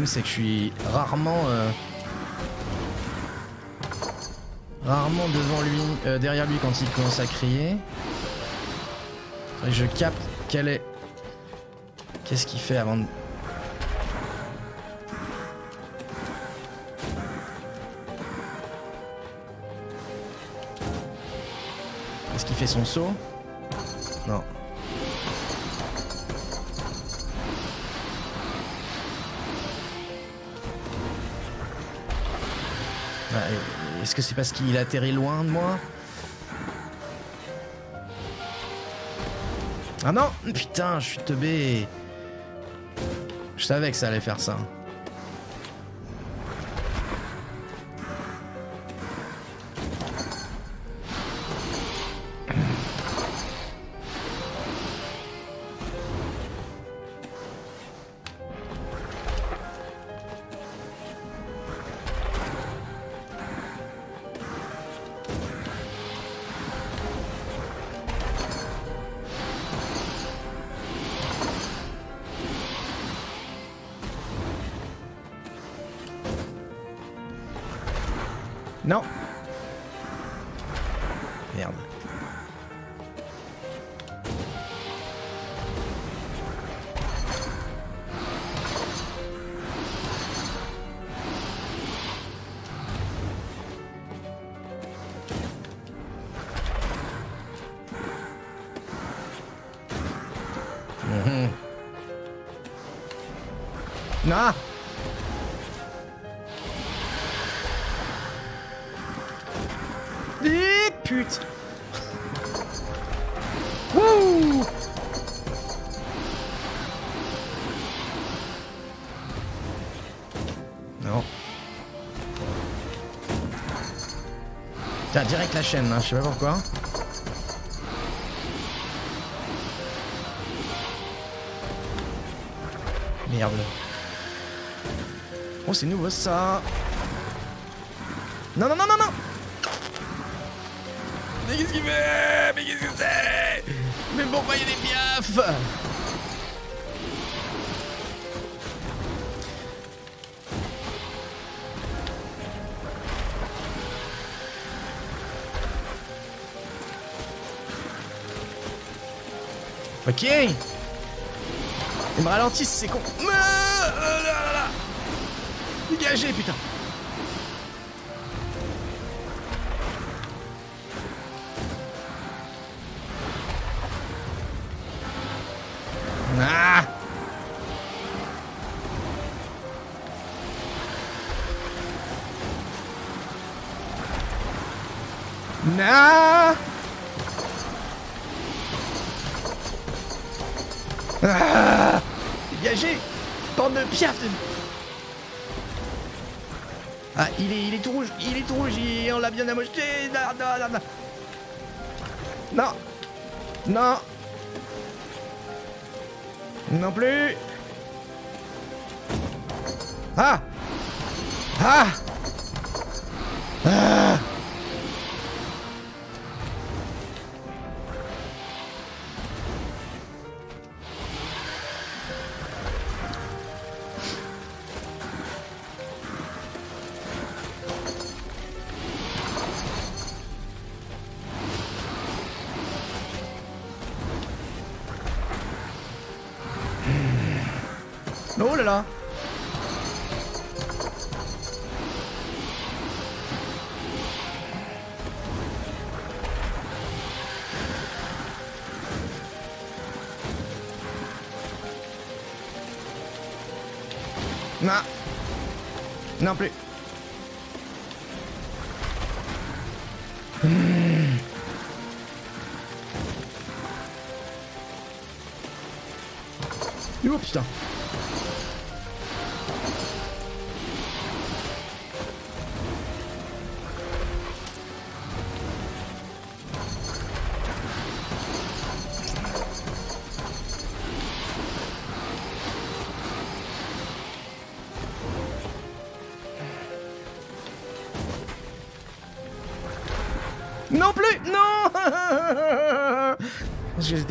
problème c'est que je suis rarement euh, rarement devant lui, euh, derrière lui quand il commence à crier. Que je capte quel est qu'est-ce qu'il fait avant de Est-ce qu'il fait son saut? Est-ce que c'est parce qu'il atterrit loin de moi Ah non Putain, je suis teubé Je savais que ça allait faire ça. Ah Eh pute Wouh Non. Tiens, direct la chaîne, hein, je sais pas pourquoi. Merde. Oh, c'est nouveau ça. Non, non, non, non, non Mais qu'est-ce qu'il fait? Mais qu'est-ce que c'est? Mais pourquoi il y a des piafs? Ok Il me ralentissent, c'est con. Ah. Dégagez, putain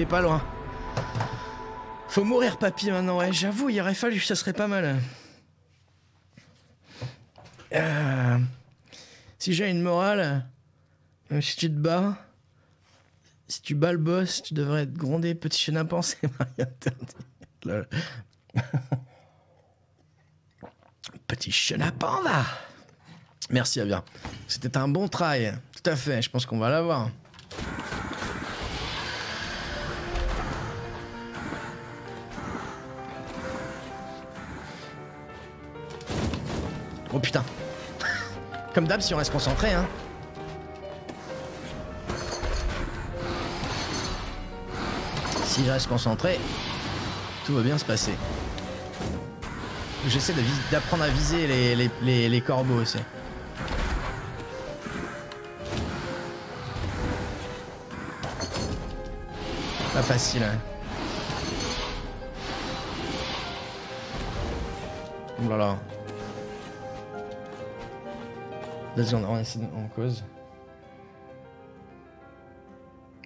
pas loin. Faut mourir papy maintenant, ouais, j'avoue, il aurait fallu, ça serait pas mal. Euh, si j'ai une morale, euh, si tu te bats, si tu bats le boss, tu devrais être grondé, petit chenapan, c'est interdit. Petit chenapan, va Merci, à bien. C'était un bon try, tout à fait, je pense qu'on va l'avoir. Comme d'hab, si on reste concentré, hein. Si je reste concentré, tout va bien se passer. J'essaie d'apprendre à viser les, corbeaux aussi. Pas facile, hein. Oh. Vas-y, on, on on cause.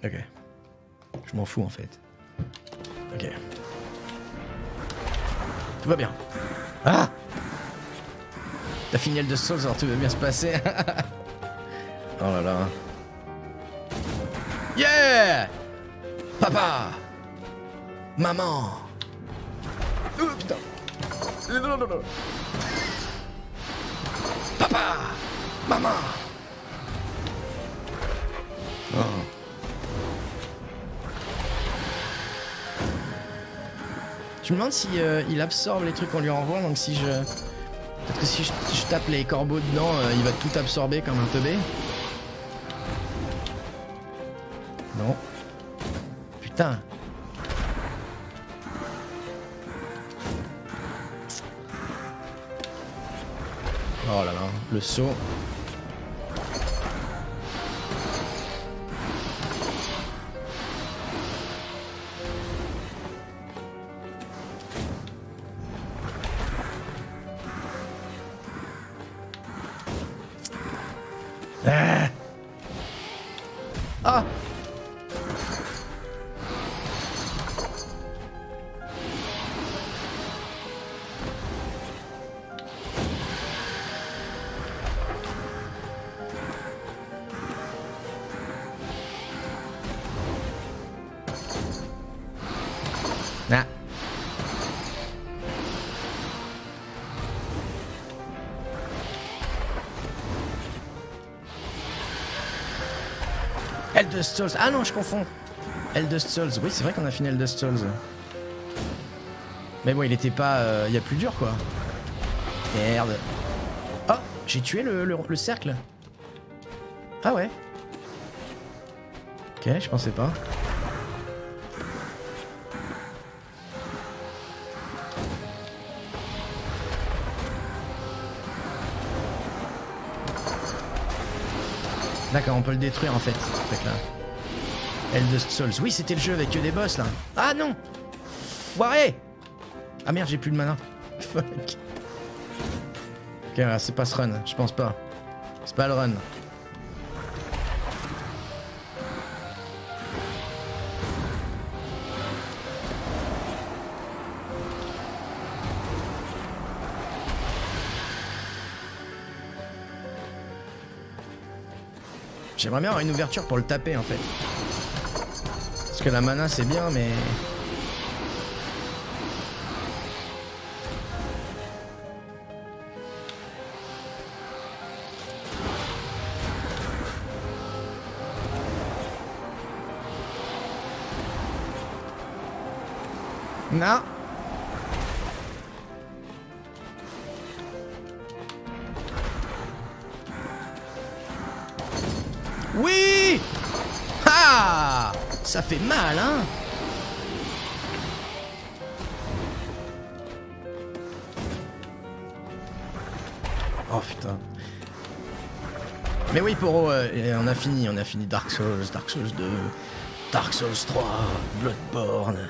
Ok. Je m'en fous en fait. Ok. Tout va bien. Ah T'as fini le de Souls, alors tout va bien se passer. oh là là. Yeah Papa Maman Oh putain Non, non, non, non. Papa Maman Oh. Je me demande si euh, il absorbe les trucs qu'on lui envoie, donc si je... Peut-être que si je, tape les corbeaux dedans, euh, il va tout absorber comme un teubé. Non. Putain. Oh là là, le saut. Souls. Ah non, je confonds. Eldest Souls. Oui, c'est vrai qu'on a fini Eldest Souls. Mais bon, il était pas. euh, Il y a plus dur, quoi. Merde. Oh, j'ai tué le, le- le cercle. Ah ouais. Ok, je pensais pas. D'accord, on peut le détruire en fait, là. Eldest Souls. Oui, c'était le jeu avec que des boss là. Ah non Foiré Ah merde, j'ai plus de mana. Fuck. Ok, c'est pas ce run, je pense pas. C'est pas le run. J'aimerais bien avoir une ouverture pour le taper en fait. Parce que la mana c'est bien mais... Non Ça fait mal, hein Oh putain. Mais oui, Poro, euh, on a fini, on a fini Dark Souls, Dark Souls 2, Dark Souls 3, Bloodborne,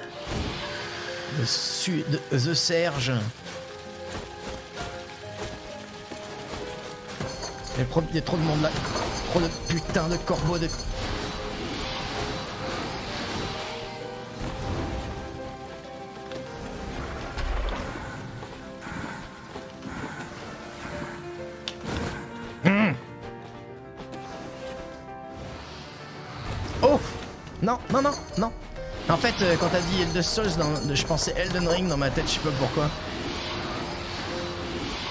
The, Su- The- Serge. Il y a trop de monde là. Trop de putain de corbeaux de. En fait, euh, quand t'as dit Elden Souls, je pensais Elden Ring dans ma tête, je sais pas pourquoi.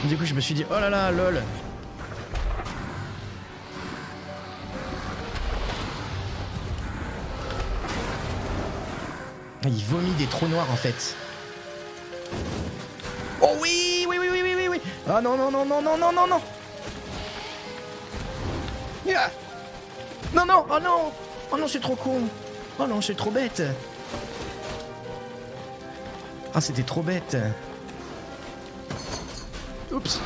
Du coup, je me suis dit, oh là là, lol. Il vomit des trous noirs en fait. Oh oui, oui, oui, oui, oui, oui, oui. Ah non, non, non, non, non, non, non, non. Yeah. Non, non, oh non. Oh non, c'est trop con. Oh non, c'est trop bête. Ah, c'était trop bête. Oups.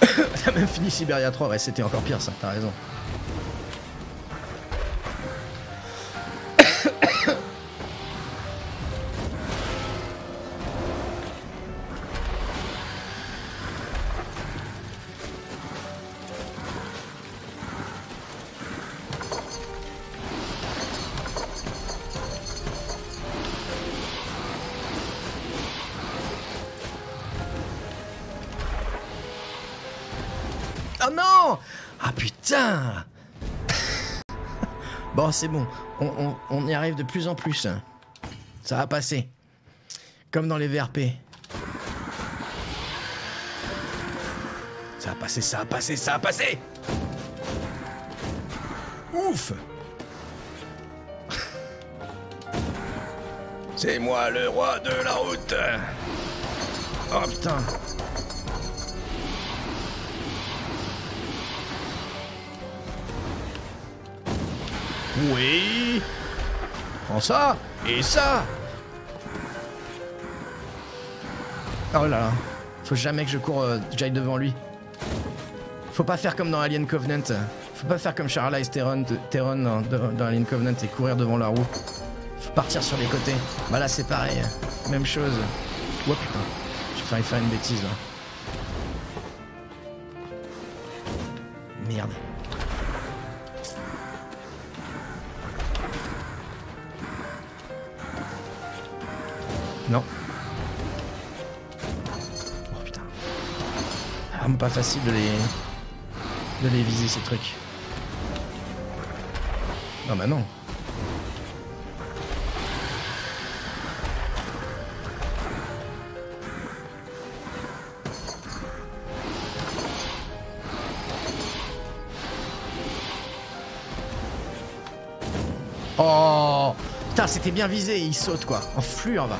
T'as même fini Siberia 3, ouais, c'était encore pire ça, t'as raison. Bon, c'est bon. On, y arrive de plus en plus. Ça va passer. Comme dans les VRP. Ça va passer, ça va passer, ça va passer Ouf C'est moi le roi de la route Oh putain Oui Prends ça Et ça Oh là là. Faut jamais que je cours, euh, j'aille devant lui. Faut pas faire comme dans Alien Covenant. Faut pas faire comme Charlize Theron, Theron dans, dans Alien Covenant et courir devant la roue. Faut partir sur les côtés. Bah là c'est pareil. Même chose. Oh putain. J'ai failli faire une bêtise là. Merde. Non. Oh putain. Vraiment pas facile de les. de les viser ces trucs. Non bah non. Putain, c'était bien visé, il saute quoi. En flure, va.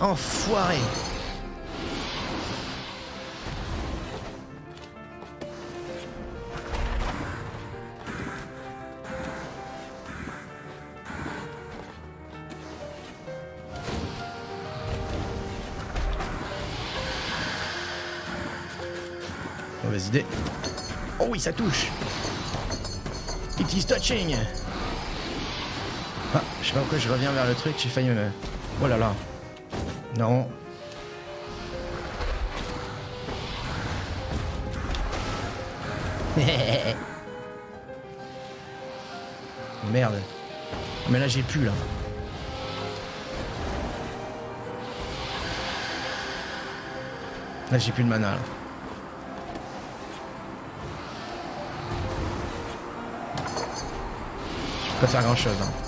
Enfoiré. Mauvaise idée. Oh oui, ça touche. It is touching. Je sais pas pourquoi je reviens vers le truc, j'ai failli me... Oh là là. Non. Merde. Mais là j'ai plus là. Là j'ai plus de mana là. Je peux pas faire grand chose. Hein.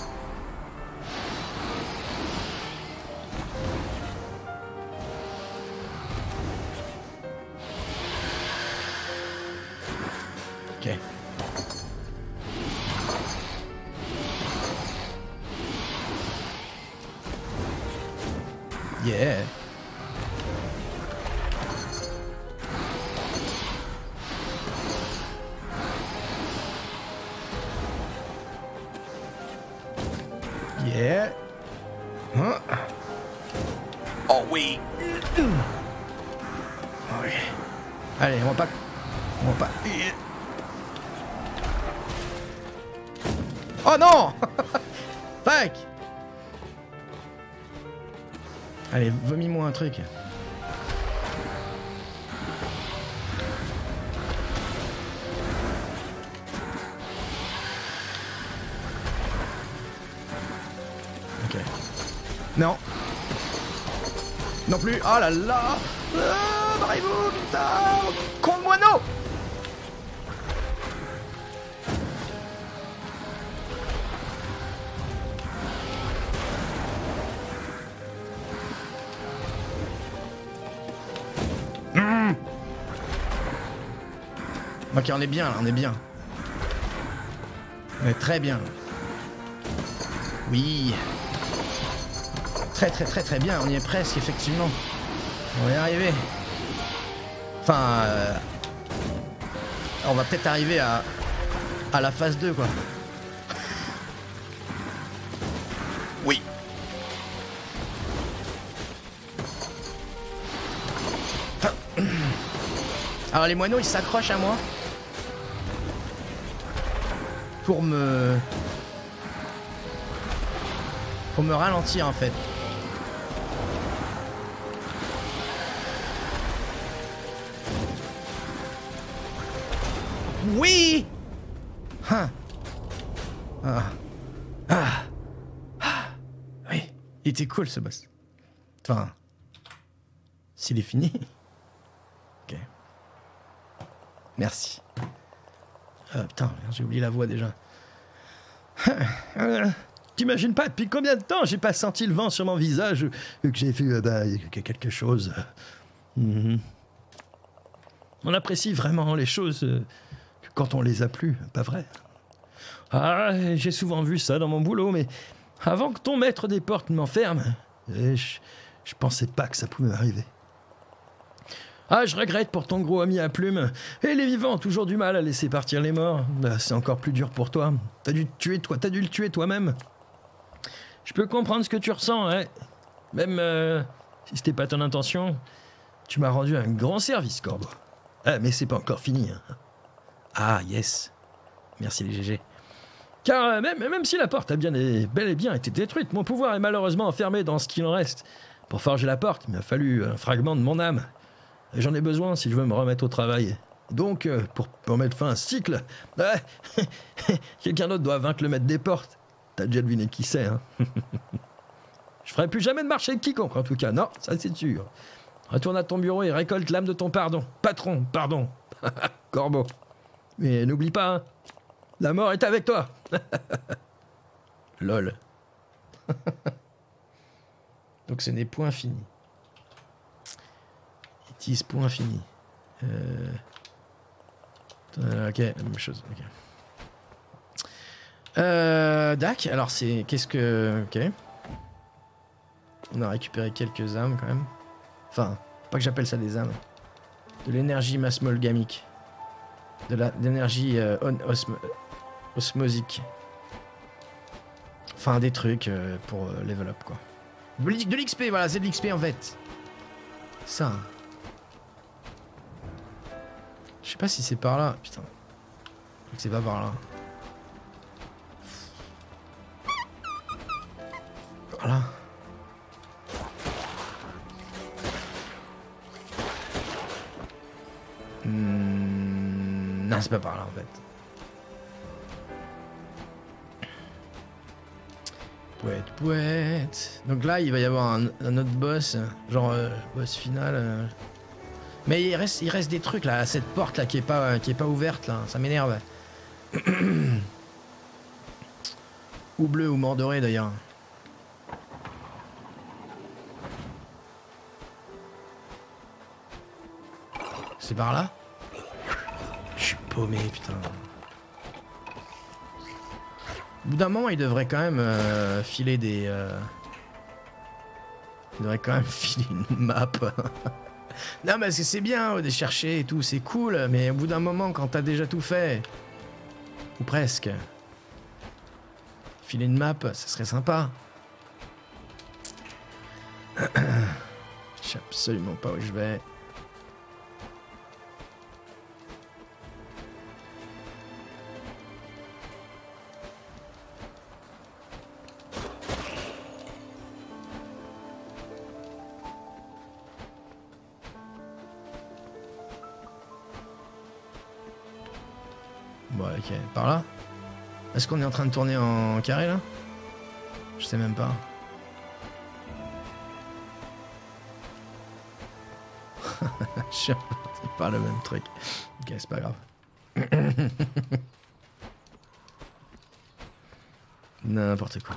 Oh là là ah, Barrez-vous, putain Con de moineau Hmm. Ok, on est bien, on est bien. On est très bien. Oui. Très très très très bien, on y est presque effectivement. On va y arriver. Enfin, euh, on va peut-être arriver à, à la phase 2 quoi. Oui. Alors les moineaux ils s'accrochent à moi. Pour me... Pour me ralentir en fait. Oui Hein. Ah. Ah. Ah. Oui. Il était cool ce boss. Enfin. S'il est fini. Ok. Merci. Ah putain, j'ai oublié la voix déjà. Euh, T'imagines pas depuis combien de temps j'ai pas senti le vent sur mon visage euh, que j'ai vu euh, bah, que quelque chose. euh, mhm. On apprécie vraiment les choses euh, quand on les a plus, pas vrai Ah, j'ai souvent vu ça dans mon boulot, mais avant que ton maître des portes m'enferme, euh, je, je pensais pas que ça pouvait m'arriver. Ah, je regrette pour ton gros ami à plumes. Et les vivants ont toujours du mal à laisser partir les morts. Bah, c'est encore plus dur pour toi. T'as dû te tuer toi, t'as dû le tuer toi-même. Je peux comprendre ce que tu ressens, hein. Même euh, si c'était pas ton intention, tu m'as rendu un grand service, Corbeau. Ah, mais c'est pas encore fini. hein. Ah, yes. Merci les GG. Car euh, même, même si la porte a bien bel et bien été détruite, mon pouvoir est malheureusement enfermé dans ce qu'il en reste. Pour forger la porte, il m'a fallu un fragment de mon âme. J'en ai besoin si je veux me remettre au travail. Donc, euh, pour, mettre fin à un cycle, quelqu'un d'autre doit vaincre le maître des portes. T'as déjà deviné qui c'est, hein Je ferai plus jamais de marché avec quiconque, en tout cas. Non, ça c'est sûr. Retourne à ton bureau et récolte l'âme de ton pardon. Patron, pardon. Corbeau. Mais n'oublie pas, hein, la mort est avec toi. Lol. Donc ce n'est point fini. It is point fini. Euh... euh, ok, la même chose. Euh, Dak, alors c'est. Qu'est-ce que. Ok. On a récupéré quelques âmes quand même. Enfin, pas que j'appelle ça des âmes. De l'énergie masmolgamique. De l'énergie euh, osmo- osmosique. Enfin, des trucs euh, pour euh, level up quoi. De l'X- de l'XP, voilà, c'est de l'XP en fait. Ça. Je sais pas si c'est par là. Putain. C'est pas par là. Non, c'est pas par là en fait. Pouette, pouette. Donc là, il va y avoir un, autre boss, genre euh, boss final. euh. Mais il reste, il reste des trucs là, à cette porte là qui est pas, qui est pas ouverte là, ça m'énerve. ou bleu ou mort doré d'ailleurs. C'est par là? Putain. Au bout d'un moment, il devrait quand même euh, filer des. euh, Il devrait quand même filer une map. non, mais c'est bien euh, de chercher et tout, c'est cool, mais au bout d'un moment, quand t'as déjà tout fait, ou presque, filer une map, ça serait sympa. Je sais absolument pas où je vais. Est-ce qu'on est en train de tourner en carré là? Je sais même pas. Je suis le même truc. Ok, c'est pas grave. N'importe quoi.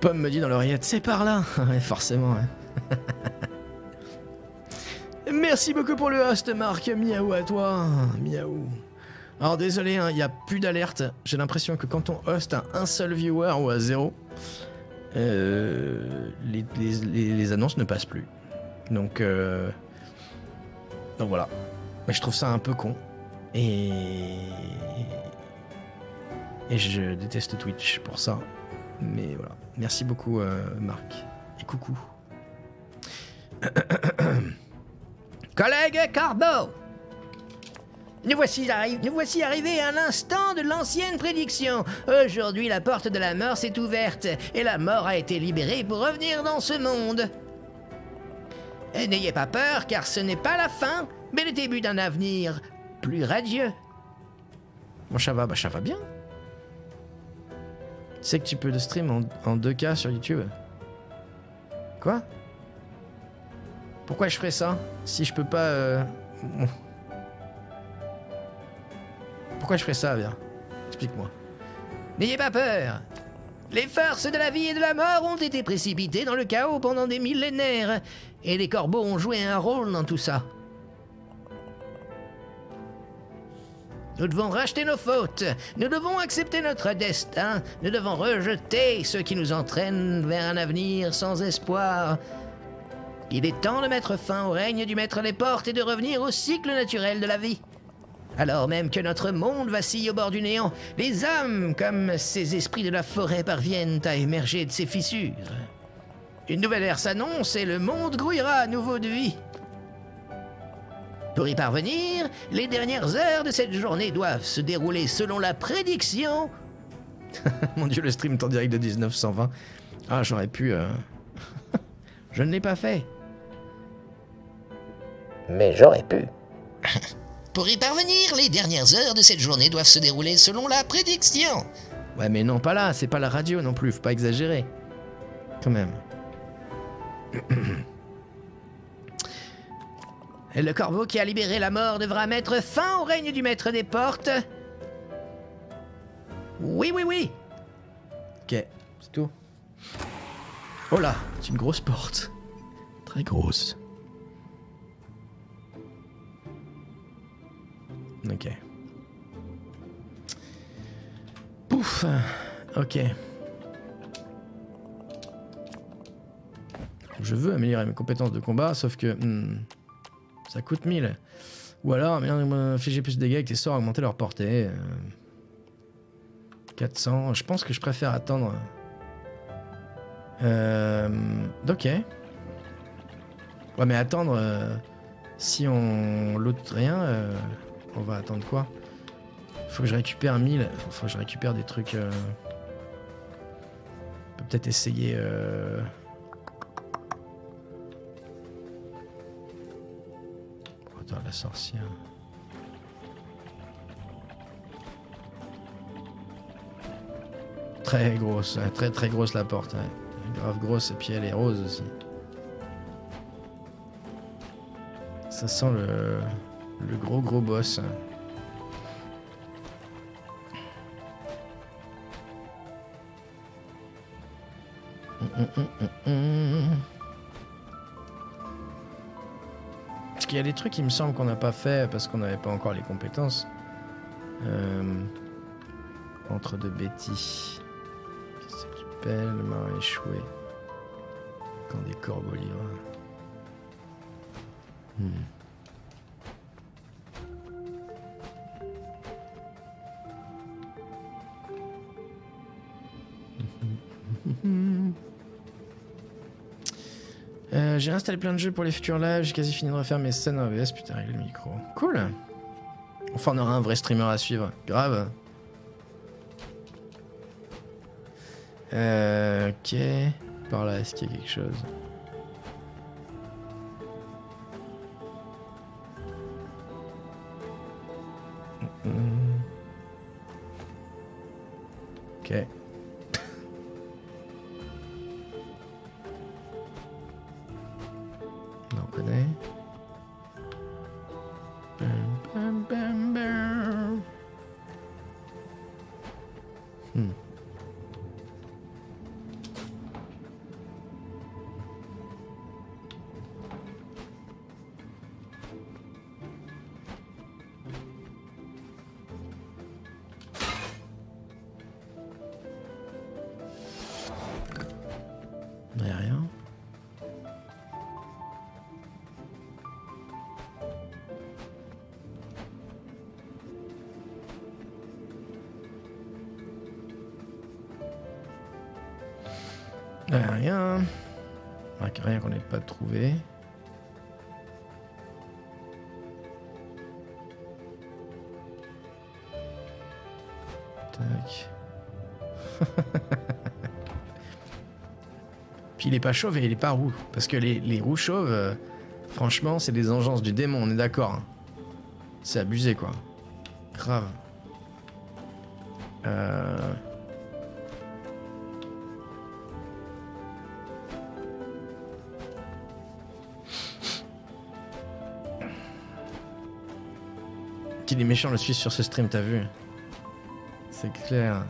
Pomme me dit dans l'oreillette, c'est par là. Ouais, forcément. ouais. Merci beaucoup pour le host, Marc. Miaou à toi. Miaou. Alors désolé, il n'y a plus d'alerte. J'ai l'impression que quand on host à un seul viewer ou à zéro, euh, les- les annonces ne passent plus. Donc, euh, donc voilà. Mais je trouve ça un peu con. Et... Et je déteste Twitch pour ça. Mais voilà. Merci beaucoup, euh, Marc. Et coucou. Collègue Corbeau nous voici, nous voici arrivés à l'instant de l'ancienne prédiction. Aujourd'hui, la porte de la mort s'est ouverte et la mort a été libérée pour revenir dans ce monde. N'ayez pas peur, car ce n'est pas la fin, mais le début d'un avenir plus radieux. Bon, ça va, bah ça va bien. Sais que tu peux le stream en, en 2K sur YouTube Quoi? Pourquoi je ferais ça Si je peux pas. euh, Pourquoi je ferais ça, Via Explique-moi. N'ayez pas peur. Les forces de la vie et de la mort ont été précipitées dans le chaos pendant des millénaires, et les corbeaux ont joué un rôle dans tout ça. Nous devons racheter nos fautes, nous devons accepter notre destin, nous devons rejeter ceux qui nous entraînent vers un avenir sans espoir. Il est temps de mettre fin au règne du maître des portes et de revenir au cycle naturel de la vie. Alors même que notre monde vacille au bord du néant, les âmes, comme ces esprits de la forêt, parviennent à émerger de ces fissures. Une nouvelle ère s'annonce et le monde grouillera à nouveau de vie. Pour y parvenir, les dernières heures de cette journée doivent se dérouler selon la prédiction. Mon dieu, le stream est en direct de 1920. Ah, j'aurais pu. euh, je ne l'ai pas fait. Mais j'aurais pu. Pour y parvenir, les dernières heures de cette journée doivent se dérouler selon la prédiction. Ouais, mais non, pas là, c'est pas la radio non plus, faut pas exagérer. Quand même. Le corbeau qui a libéré la mort devra mettre fin au règne du maître des portes. Oui, oui, oui. Ok, c'est tout. Oh là, c'est une grosse porte. Très grosse. Ok. Pouf. Ok. Je veux améliorer mes compétences de combat, sauf que hmm, ça coûte 1000. Ou alors, améliorer- infliger plus de dégâts avec tes sorts, augmenter leur portée. euh, 400. Je pense que je préfère attendre. Euh, ok. Ouais, mais attendre. euh, si on loot rien, euh, on va attendre quoi? Faut que je récupère 1000. Faut, faut que je récupère des trucs. euh, peut peut-être essayer. La sorcière. Très grosse, ouais, très très grosse la porte. ouais. Grave grosse et puis elle est rose aussi. Ça sent le, gros gros boss. Hum, hum, hum, qu'il y a des trucs, il me semble, qu'on n'a pas fait parce qu'on n'avait pas encore les compétences. Euh, entre deux Betty. Qu'est-ce que s'appelle Main échouée. Quand des corbeaux libres. Hmm. Mm-hmm. Euh, j'ai installé plein de jeux pour les futurs lives, j'ai quasi fini de refaire mes scènes en OBS, putain, régler le micro. Cool Enfin, on aura un vrai streamer à suivre. Grave. Euh, ok. Par là, est-ce qu'il y a quelque chose? Mm. Ok. Est pas chauve et il est pas roux. Parce que les, les roux chauves, euh, franchement, c'est des engences du démon, on est d'accord. hein. C'est abusé quoi. Grave. Euh... Qu'il est méchant le Suisse sur ce stream, t'as vu? C'est clair.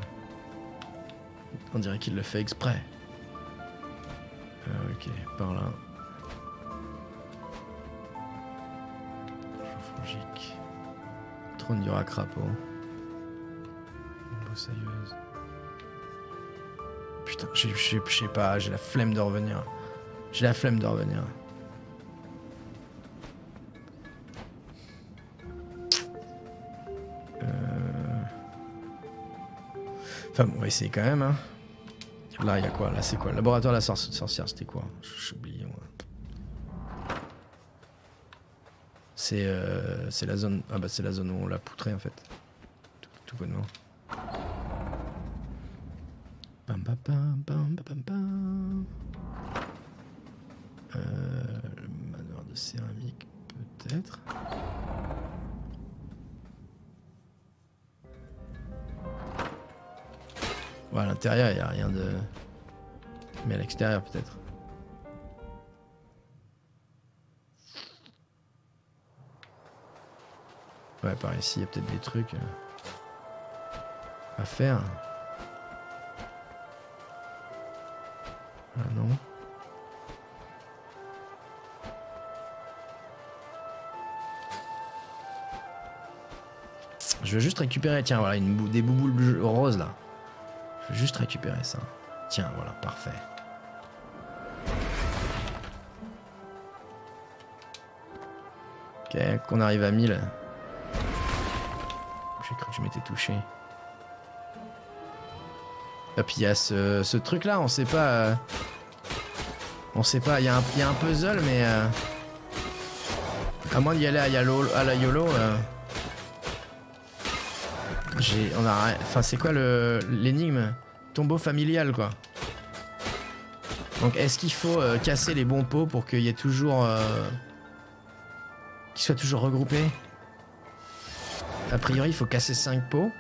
On dirait qu'il le fait exprès. Ok, par là. Fongique. Trône du rat crapaud. Bossailleuse. Putain, je sais pas, j'ai la flemme de revenir. J'ai la flemme de revenir. Euh... Enfin, bon, on va essayer quand même, hein. Là, il y a quoi Là, c'est quoi Laboratoire de la sor- sorcière, c'était quoi moi. C'est euh, la zone... Ah bah, c'est la zone où on l'a poutré, en fait. Tout, tout bonnement. Pam, pam, pam, pam, pam, pam. Euh, le manoir de céramique, peut-être. L'intérieur, il n'y a rien de. Mais à l'extérieur, peut-être. Ouais, par ici, il y a peut-être des trucs euh, à faire. Ah non. Je veux juste récupérer, tiens, voilà, des bouboules roses là. Juste récupérer ça. Tiens, voilà, parfait. Ok, qu'on arrive à 1000. J'ai cru que je m'étais touché. Et puis il y a ce, ce truc là, on sait pas. euh, on sait pas, il y, a un- puzzle, mais. euh, à moins d'y aller à la YOLO. euh, On a Enfin, c'est quoi le l'énigme? Tombeau familial, quoi. Donc, est-ce qu'il faut euh, casser les bons pots pour qu'il y ait toujours. euh, qu'ils soient toujours regroupés A priori, il faut casser 5 pots.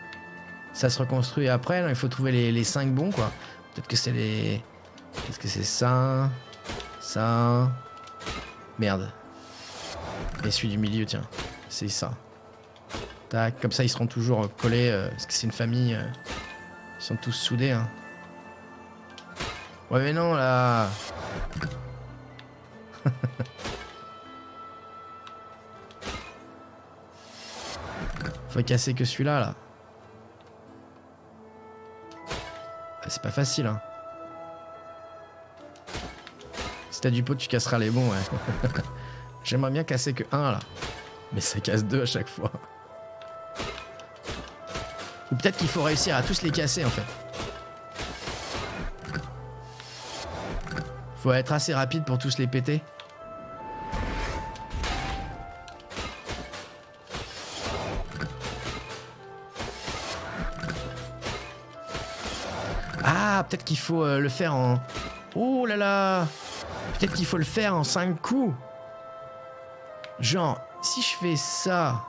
Ça se reconstruit après. Il faut trouver les, les 5 bons, quoi. Peut-être que c'est les. Est-ce que c'est ça Ça. Merde. Et celui du milieu, tiens. C'est ça. Tac, comme ça ils seront toujours euh, collés, euh, parce que c'est une famille. euh, ils sont tous soudés. Hein. Ouais mais non là Faut casser que celui-là là. Ah, C'est pas facile hein. Si t'as du pot tu casseras les bons ouais. J'aimerais bien casser que un là. Mais ça casse deux à chaque fois. Ou peut-être qu'il faut réussir à tous les casser en fait. Faut être assez rapide pour tous les péter. Ah, peut-être qu'il faut euh, le faire en... Oh là là Peut-être qu'il faut le faire en 5 coups. Genre, si je fais ça...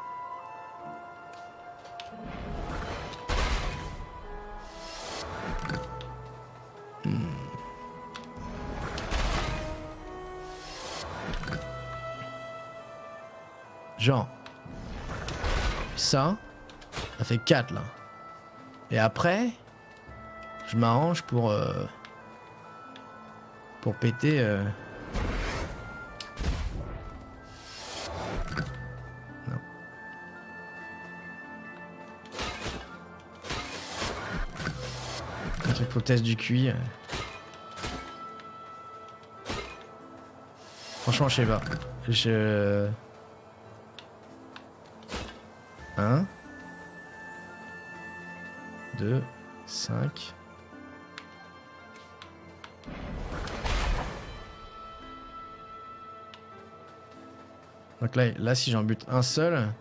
Genre. Ça. Ça fait 4 là. Et après. Je m'arrange pour. euh, pour péter. euh, Non. Un truc pour le test du QI. euh. Franchement, je sais pas. Je. 1 2 5 Donc là, là si j'en bute un seul...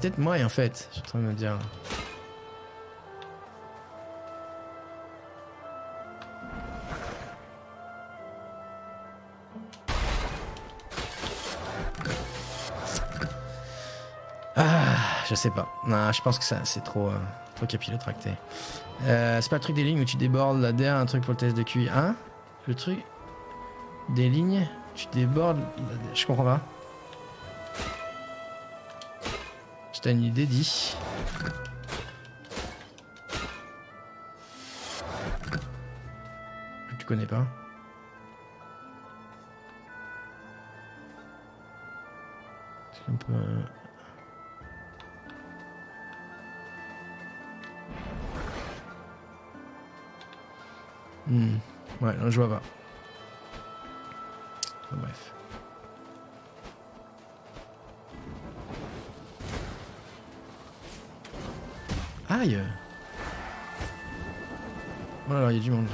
peut-être moyen en fait, je suis en train de me dire. Ah, je sais pas. Non, je pense que ça, c'est trop, euh, trop capillotracté. Euh, c'est pas le truc des lignes où tu débordes la DA, un truc pour le test de QI. Hein Le truc des lignes, tu débordes la. Je comprends pas. Idée, dis. Tu connais pas un peu... euh, Hmm. Ouais, non, je vois pas. Bref. Aïe Oh là là, il y a du monde.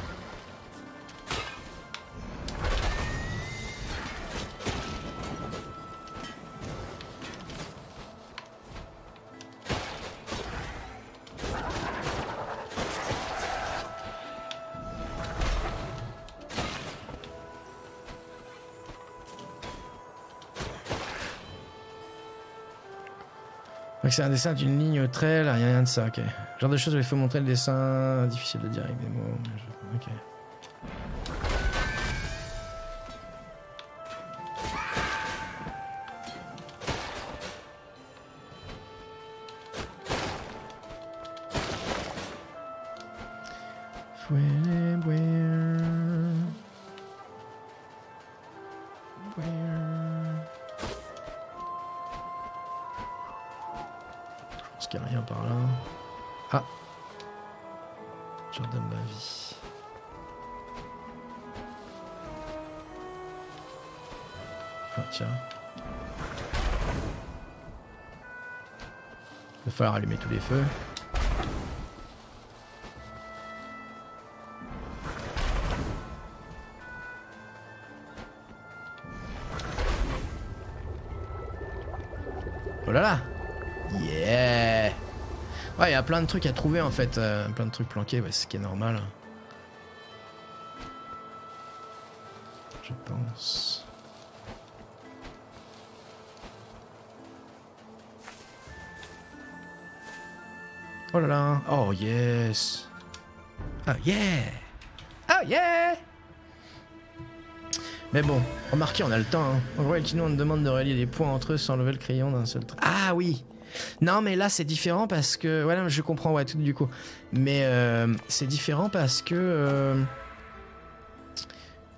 C'est un dessin d'une ligne trait, là, y a rien de ça, ok. Genre de choses où il faut montrer le dessin, difficile de dire avec des mots. Ok. Rien par là. Ah Jordan ma vie. Ah tiens. Il va falloir allumer tous les feux. Y a plein de trucs à trouver en fait, euh, plein de trucs planqués, ouais, ce qui est normal. Je pense. Oh là là Oh yes Ah yeah Ah yeah Mais bon, remarquez, on a le temps. Hein. En gros, Eltino, on demande de relier les points entre eux sans lever le crayon d'un seul trait. Ah oui Non, mais là, c'est différent parce que... Voilà, je comprends, ouais, tout du coup. Mais euh, c'est différent parce que... euh,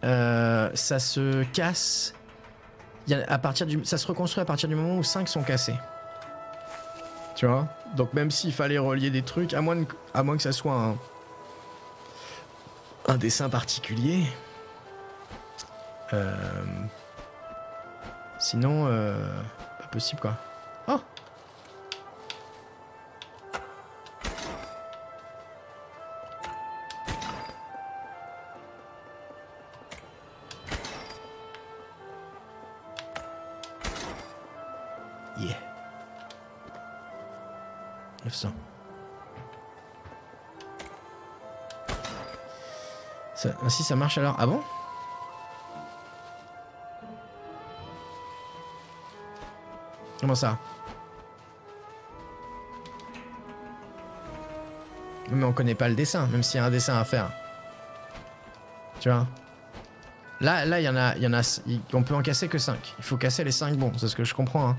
euh, ça se casse. à partir du, ça se reconstruit à partir du moment où 5 sont cassés. Tu vois? Donc même s'il fallait relier des trucs, à moins, à moins que ça soit un, un dessin particulier. sinon, pas possible quoi. Ça, marche alors. Ah bon Comment ça Mais on connaît pas le dessin, même s'il y a un dessin à faire. Tu vois? Là, là, il y en a, il y en a, on peut en casser que 5. Il faut casser les 5 bons, c'est ce que je comprends. Hein.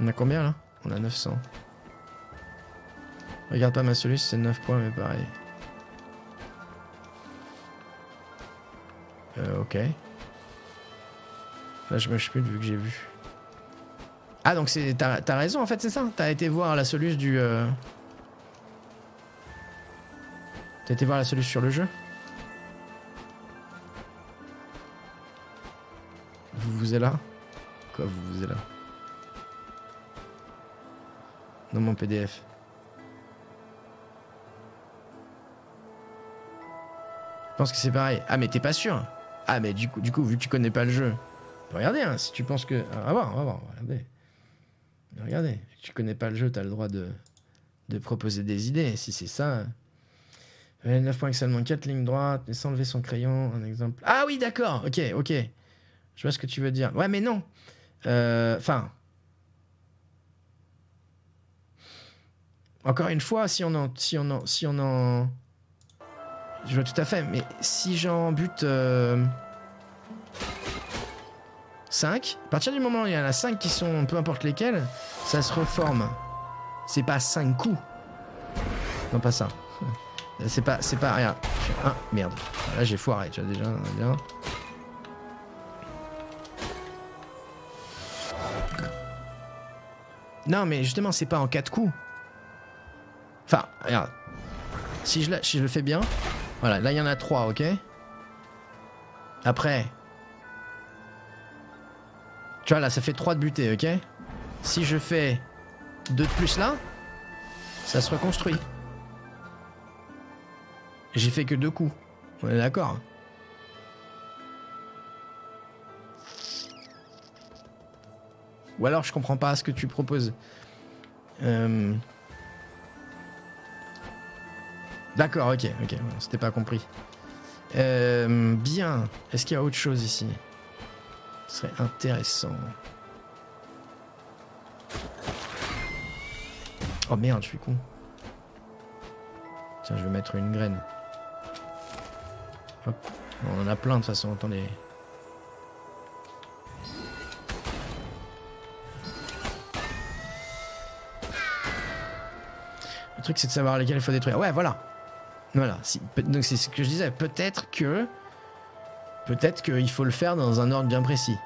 On a combien là? On a 900. Regarde pas ma solution, c'est 9 points, mais pareil. Euh, ok. Là, je me plus vu que j'ai vu. Ah, donc t'as raison en fait, c'est ça T'as été voir la solution du. euh, T'as été voir la solution sur le jeu Vous vous êtes là? Quoi, vous vous êtes là? Dans mon PDF. Je pense que c'est pareil. Ah, mais t'es pas sûr Ah, mais du coup, du coup, vu que tu connais pas le jeu, regardez, hein, si tu penses que. Ah, on va voir, on va voir, regardez. Regardez, vu que tu connais pas le jeu, t'as le droit de, de proposer des idées. Si c'est ça. euh, 9 points seulement 4 lignes droites, et sans lever son crayon, un exemple. Ah oui, d'accord, ok, ok. Je vois ce que tu veux dire. Ouais, mais non. Euh, Enfin. Encore une fois, si on en. Si on en. Si on en... Je vois tout à fait, mais si j'en bute. euh, 5, à partir du moment où il y en a 5 qui sont peu importe lesquels, ça se reforme. C'est pas 5 coups. Non, pas ça. C'est pas. C'est pas. Ah, merde. Là, j'ai foiré, tu vois, déjà. Non, mais justement, c'est pas en 4 coups. Enfin, regarde. Si je, la- si je le fais bien. Voilà, là, il y en a 3, ok? Après. Tu vois, là, ça fait 3 de butés, ok? Si je fais 2 de plus là, ça se reconstruit. J'ai fait que 2 coups. On est d'accord? Ou alors je comprends pas ce que tu proposes. Euh... D'accord, ok, ok, c'était pas compris. Euh, bien, est-ce qu'il y a autre chose ici Ce serait intéressant. Oh merde, je suis con. Tiens, je vais mettre une graine. Hop, on en a plein de toute façon, attendez. Le truc, c'est de savoir lesquels il faut détruire. Ouais, voilà. Voilà. Donc, c'est ce que je disais. Peut-être que. Peut-être qu'il faut le faire dans un ordre bien précis.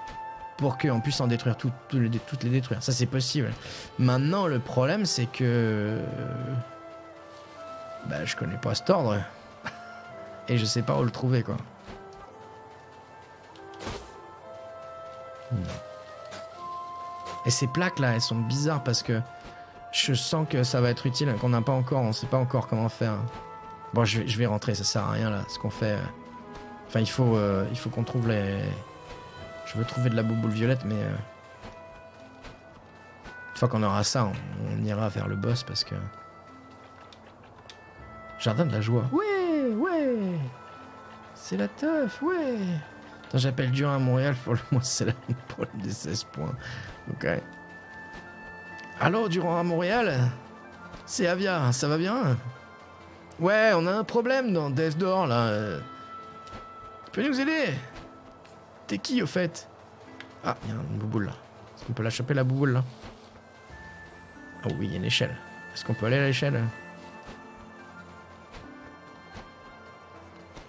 Pour qu'on puisse en détruire les- toutes les détruire. Ça, c'est possible. Maintenant, le problème, c'est que. Bah, je connais pas cet ordre. Et je sais pas où le trouver, quoi. Et ces plaques là, elles sont bizarres parce que je sens que ça va être utile, qu'on n'a pas encore, on sait pas encore comment faire. Bon, je vais, je vais rentrer, ça sert à rien là, ce qu'on fait. euh. Enfin, il faut, euh, il faut qu'on trouve les. Je veux trouver de la bouboule violette, mais. euh, Une fois qu'on aura ça, on, on ira vers le boss parce que. Jardin de la joie. Ouais, ouais. C'est la teuf, ouais. Attends, j'appelle Durand à Montréal pour le mois, c'est le problème des 16 points. Ok. Allô, Durand à Montréal? C'est Avia, ça va bien? Ouais, on a un problème dans Death Door là. euh. Tu peux nous aider? T'es qui au fait? Ah, il y a une bouboule là. Est-ce qu'on peut la la bouboule là? Oh oui, il y a une échelle. Est-ce qu'on peut aller à l'échelle?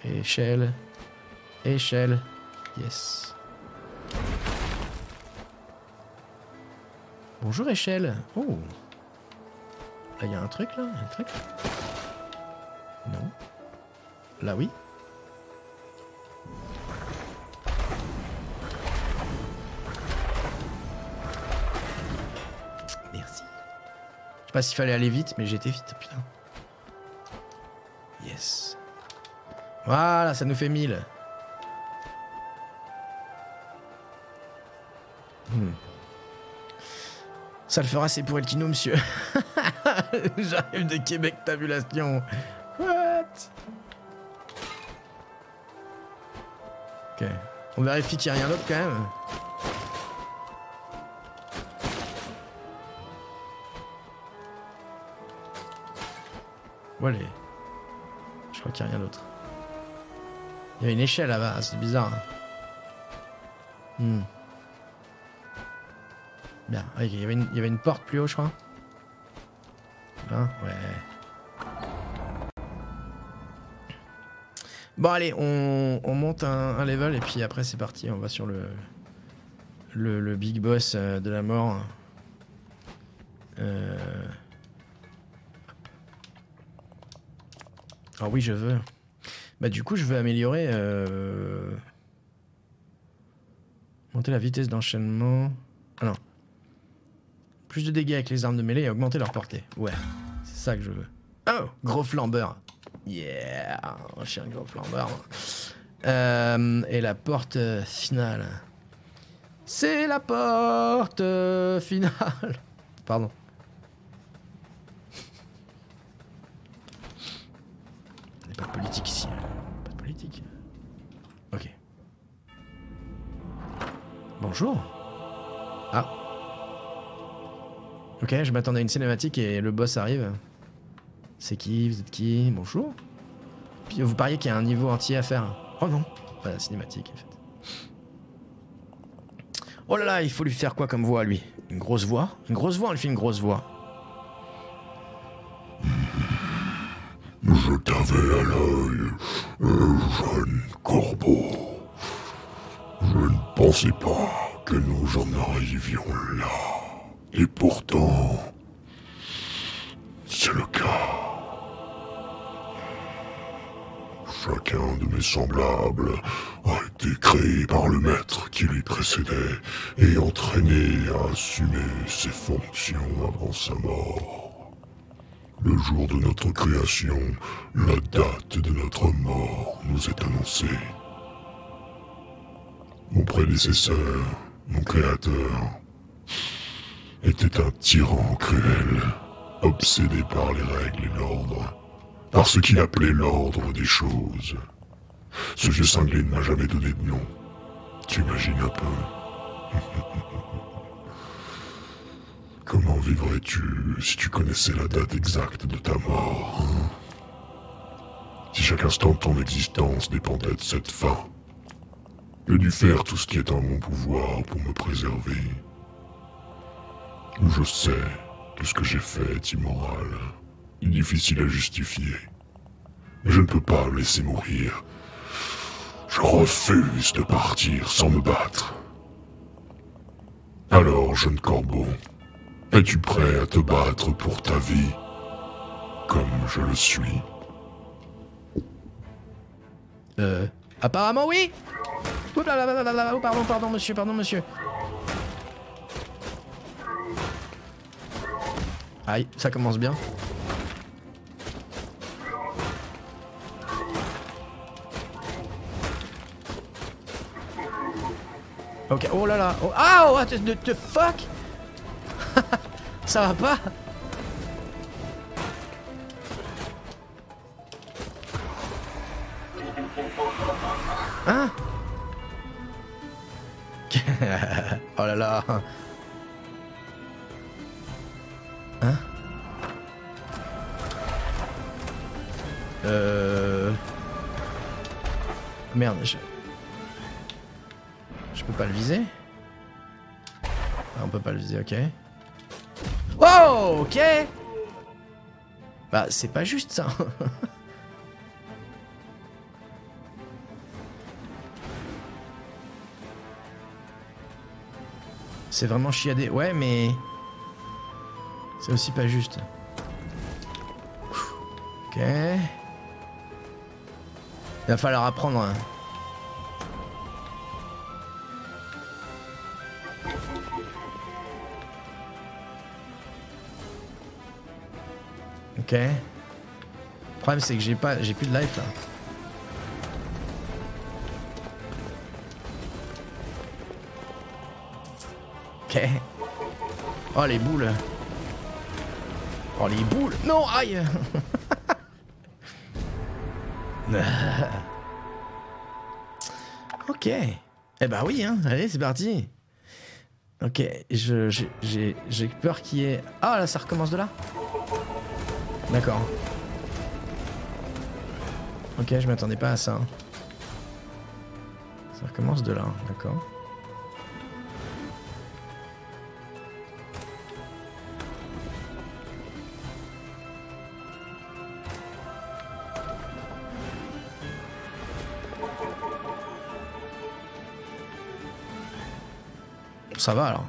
Échelle. Échelle. Yes. Bonjour échelle. Oh. Là, il y a un truc là Un truc Non. Là, oui. Merci. Je sais pas s'il fallait aller vite, mais j'étais vite, putain. Yes. Voilà, ça nous fait 1000. Hmm. Ça le fera, c'est pour Elkino, monsieur. J'arrive de Québec Tabulation. On vérifie qu'il n'y a rien d'autre quand même. Voilà. Je crois qu'il n'y a rien d'autre. Il y a une échelle là-bas, c'est bizarre. Hmm. Bien, il y, avait une, il y avait une porte plus haut, je crois. Là, ouais. Bon, allez, on, on monte un, level et puis après, c'est parti. On va sur le, le, le big boss euh, de la mort. Euh... Ah oui, je veux. Bah du coup, je veux améliorer... Euh... Monter la vitesse d'enchaînement... Ah non. Plus de dégâts avec les armes de mêlée et augmenter leur portée. Ouais, c'est ça que je veux. Oh, gros flambeur. Yeah, je suis un gros flambeur. Euh, et la porte euh, finale. C'est la porte euh, finale. Pardon. Il n'y a pas de politique ici. hein. Pas de politique. Ok. Bonjour. Ah. Ok, je m'attendais à une cinématique et le boss arrive. C'est qui Vous êtes qui? Bonjour. Puis vous pariez qu'il y a un niveau entier à faire. Oh non, pas la cinématique en fait. Oh là là, il faut lui faire quoi comme voix lui? Une grosse voix? Une grosse voix, on lui fait une grosse voix. Je t'avais à l'œil, euh, jeune corbeau. Je ne pensais pas que nous en arrivions là. Et pourtant, c'est le cas. Chacun de mes semblables a été créé par le maître qui lui précédait et entraîné à assumer ses fonctions avant sa mort. Le jour de notre création, la date de notre mort nous est annoncée. Mon prédécesseur, mon créateur, était un tyran cruel, obsédé par les règles et l'ordre, par ce qu'il appelait l'ordre des choses. Ce vieux cinglé ne m'a jamais donné de nom. Tu imagines un peu Comment vivrais-tu si tu connaissais la date exacte de ta mort hein? Si chaque instant de ton existence dépendait de cette fin J'ai dû faire tout ce qui est en mon pouvoir pour me préserver. Je sais, tout ce que j'ai fait est immoral, difficile à justifier. Je ne peux pas me laisser mourir. Je refuse de partir sans me battre. Alors, jeune corbeau, es-tu prêt à te battre pour ta vie Comme je le suis? Euh. Apparemment oui oh, pardon, pardon monsieur, pardon monsieur. Aïe, ça commence bien. Ok, oh là là, oh, ah, oh, what the, fuck? Ça va pas? Hein? Oh là là. Hein? Euh... Merde, je peut pas le viser ah, On peut pas le viser, ok. Oh, ok Bah, c'est pas juste ça. c'est vraiment chiadé. Ouais, mais... C'est aussi pas juste. Ok. Il va falloir apprendre... Hein. Ok. Le problème c'est que j'ai pas, j'ai plus de life là. Ok. Oh les boules. Oh les boules. Non, aïe. ok. Eh bah oui, hein. Allez, c'est parti. Ok, je, j'ai- j'ai peur qu'il y ait... Ah là, ça recommence de là D'accord. Ok, je m'attendais pas à ça. Ça recommence de là, d'accord. Ça va alors.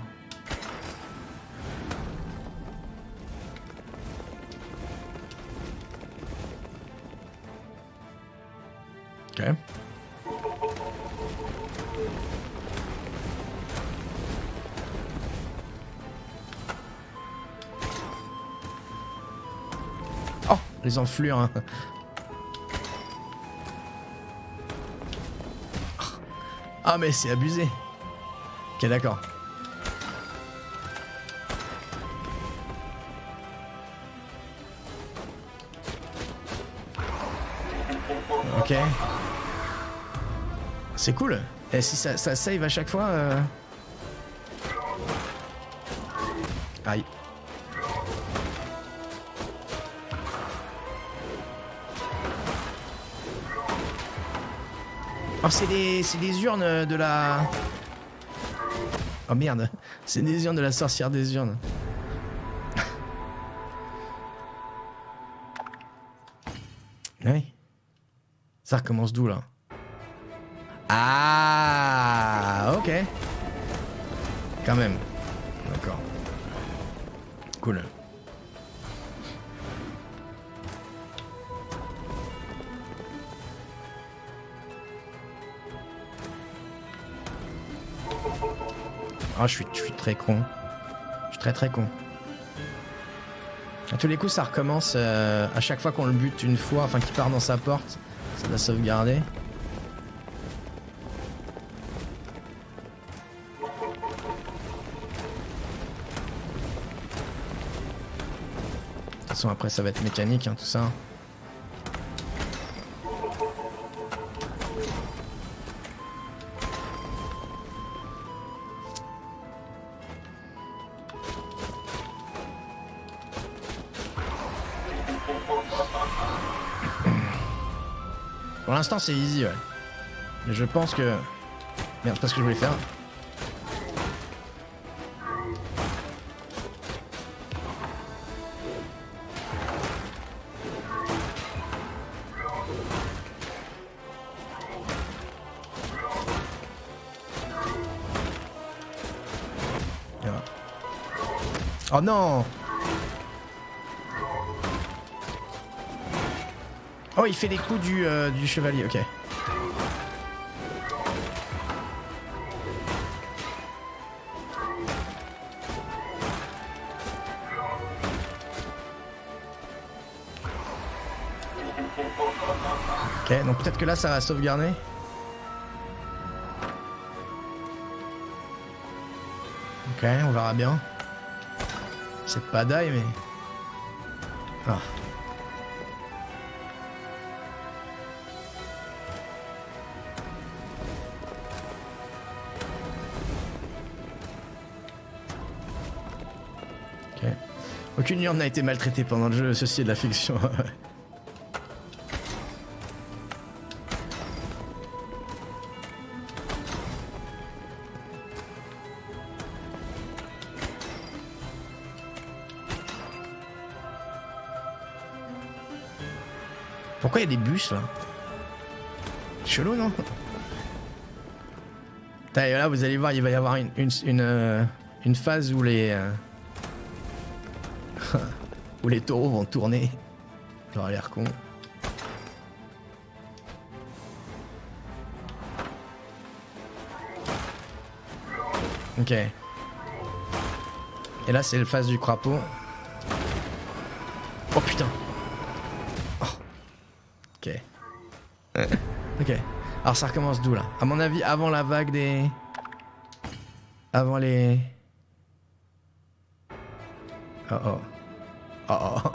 Oh, les enflures. hein. Ah mais c'est abusé. Ok d'accord. Ok. C'est cool. Et si ça, ça save à chaque fois. euh, Aïe. Oh, c'est des, des urnes de la. Oh merde, c'est des urnes de la sorcière des urnes. Oui. Ça recommence d'où là? Ah, ok. Quand même. D'accord. Cool. Ah, je suis, je suis très con. Je suis très très con. À tous les coups, ça recommence euh, à chaque fois qu'on le bute une fois, enfin qu'il part dans sa porte. Ça doit sauvegarder. Après, ça va être mécanique, hein, tout ça. Pour l'instant, c'est easy, ouais. Mais je pense que... Merde, pas ce que je voulais faire. Oh non Oh, il fait les coups du, euh, du chevalier, ok. Ok, donc peut-être que là ça va sauvegarder. Ok, on verra bien. C'est pas die, mais. Ah. Ok. Aucune urne n'a été maltraitée pendant le jeu, ceci est de la fiction. il y a des bus là Chelou non là vous allez voir, il va y avoir une, une, une, euh, une phase où les euh, où les taureaux vont tourner. J'aurais l'air con. Ok. Et là, c'est le phase du crapaud. Alors ça recommence d'où là? À mon avis, avant la vague des... Avant les... Oh oh. Oh oh.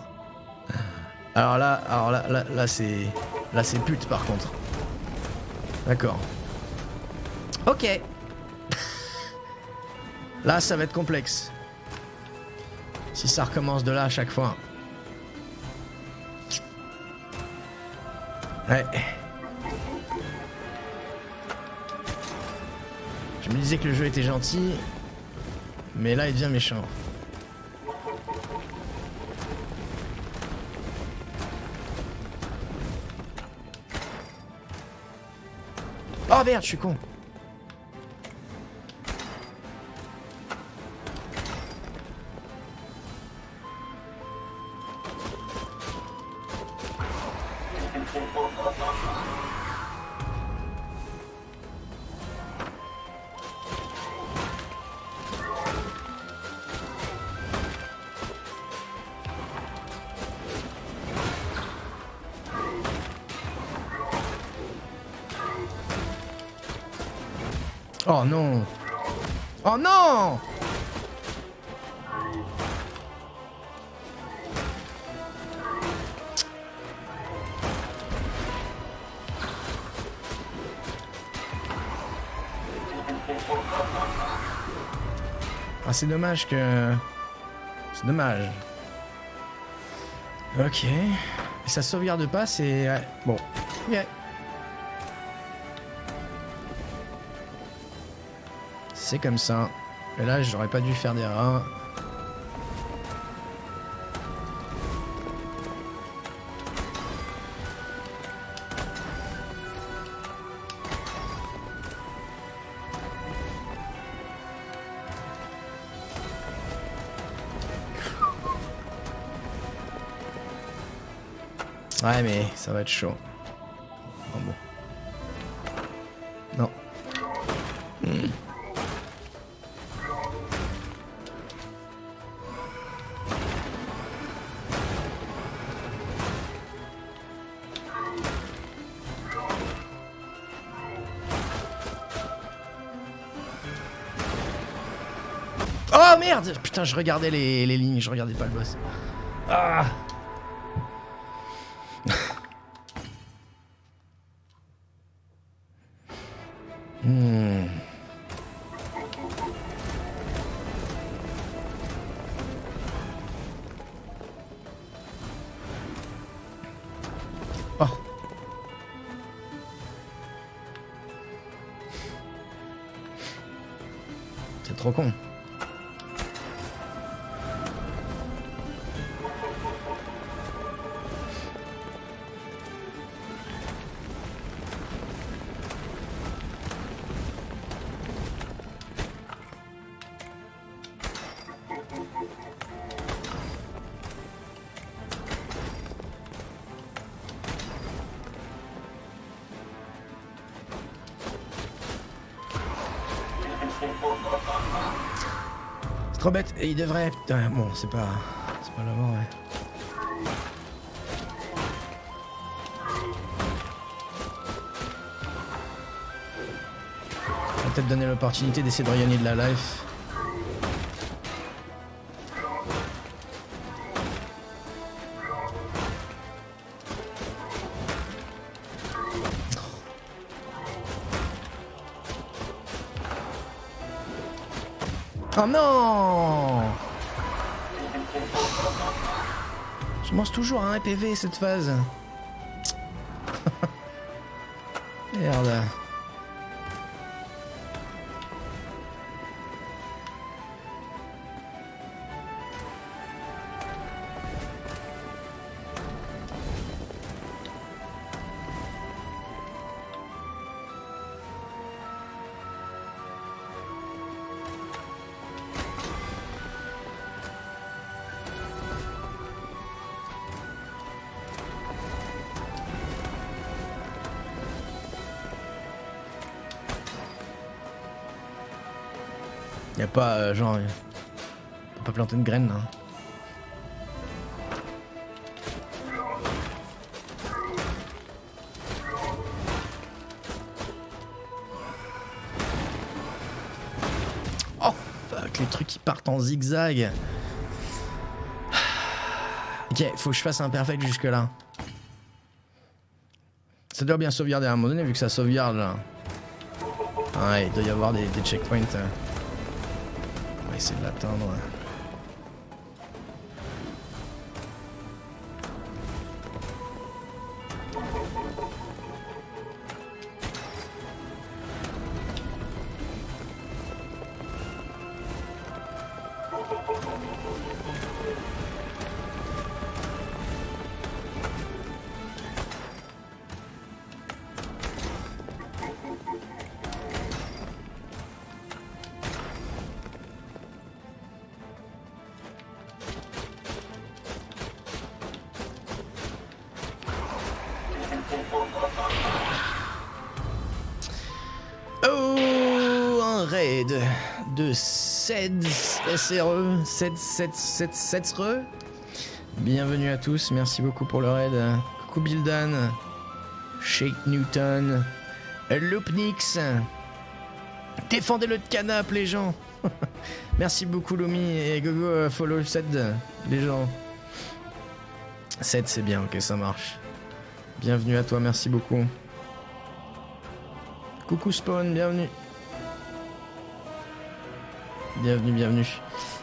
Alors là, alors là, là, là c'est... Là c'est pute par contre. D'accord. Ok. là ça va être complexe. Si ça recommence de là à chaque fois. Ouais. Me disais que le jeu était gentil, mais là il devient méchant. Oh merde, je suis con. Oh non Oh non Ah c'est dommage que... C'est dommage. Ok. Et ça sauvegarde pas, c'est... ouais, Bon. C'est comme ça. Et là, j'aurais pas dû faire d'erreur. Ouais, mais ça va être chaud. Je regardais les, les lignes, je regardais pas le boss. Ah trop bête. Il devrait. Putain, bon, c'est pas. C'est pas la mort, ouais. Peut-être donner l'opportunité d'essayer de regagner de la life. Oh non Je mange toujours à 1 PV cette phase. Merde. Y a pas, euh, genre. on peut pas planter de graines là. Oh fuck, les trucs qui partent en zigzag. Ok, faut que je fasse un perfect jusque là. Ça doit bien sauvegarder à un moment donné vu que ça sauvegarde là. Ouais, il doit y avoir des, des checkpoints. euh. Essayer de l'atteindre. 77777 re. Bienvenue à tous, merci beaucoup pour le raid. Coucou Bildan, Shake Newton, Lopnix. Défendez le canap les gens. merci beaucoup Lumi et Gogo euh, follow 7 les gens. 7 c'est bien, ok ça marche. Bienvenue à toi, merci beaucoup. Coucou Spawn, bienvenue. Bienvenue, bienvenue.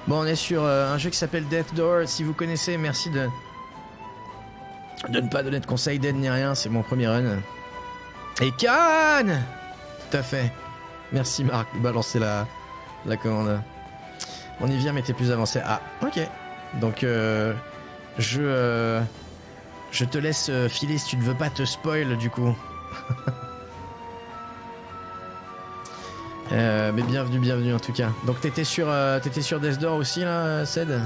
Bon, on est sur euh, un jeu qui s'appelle Death Door. Si vous connaissez, merci de de ne pas donner de conseils d'aide ni rien. C'est mon premier run. Et Cannes Tout à fait. Merci Marc de balancer la, la commande. On y vient, mais t'es plus avancé. Ah, ok. Donc, euh, je, euh, je te laisse filer si tu ne veux pas te spoil du coup. Euh, mais bienvenue, bienvenue en tout cas. Donc t'étais sur, euh, t'étais sur Death Door aussi là, Ced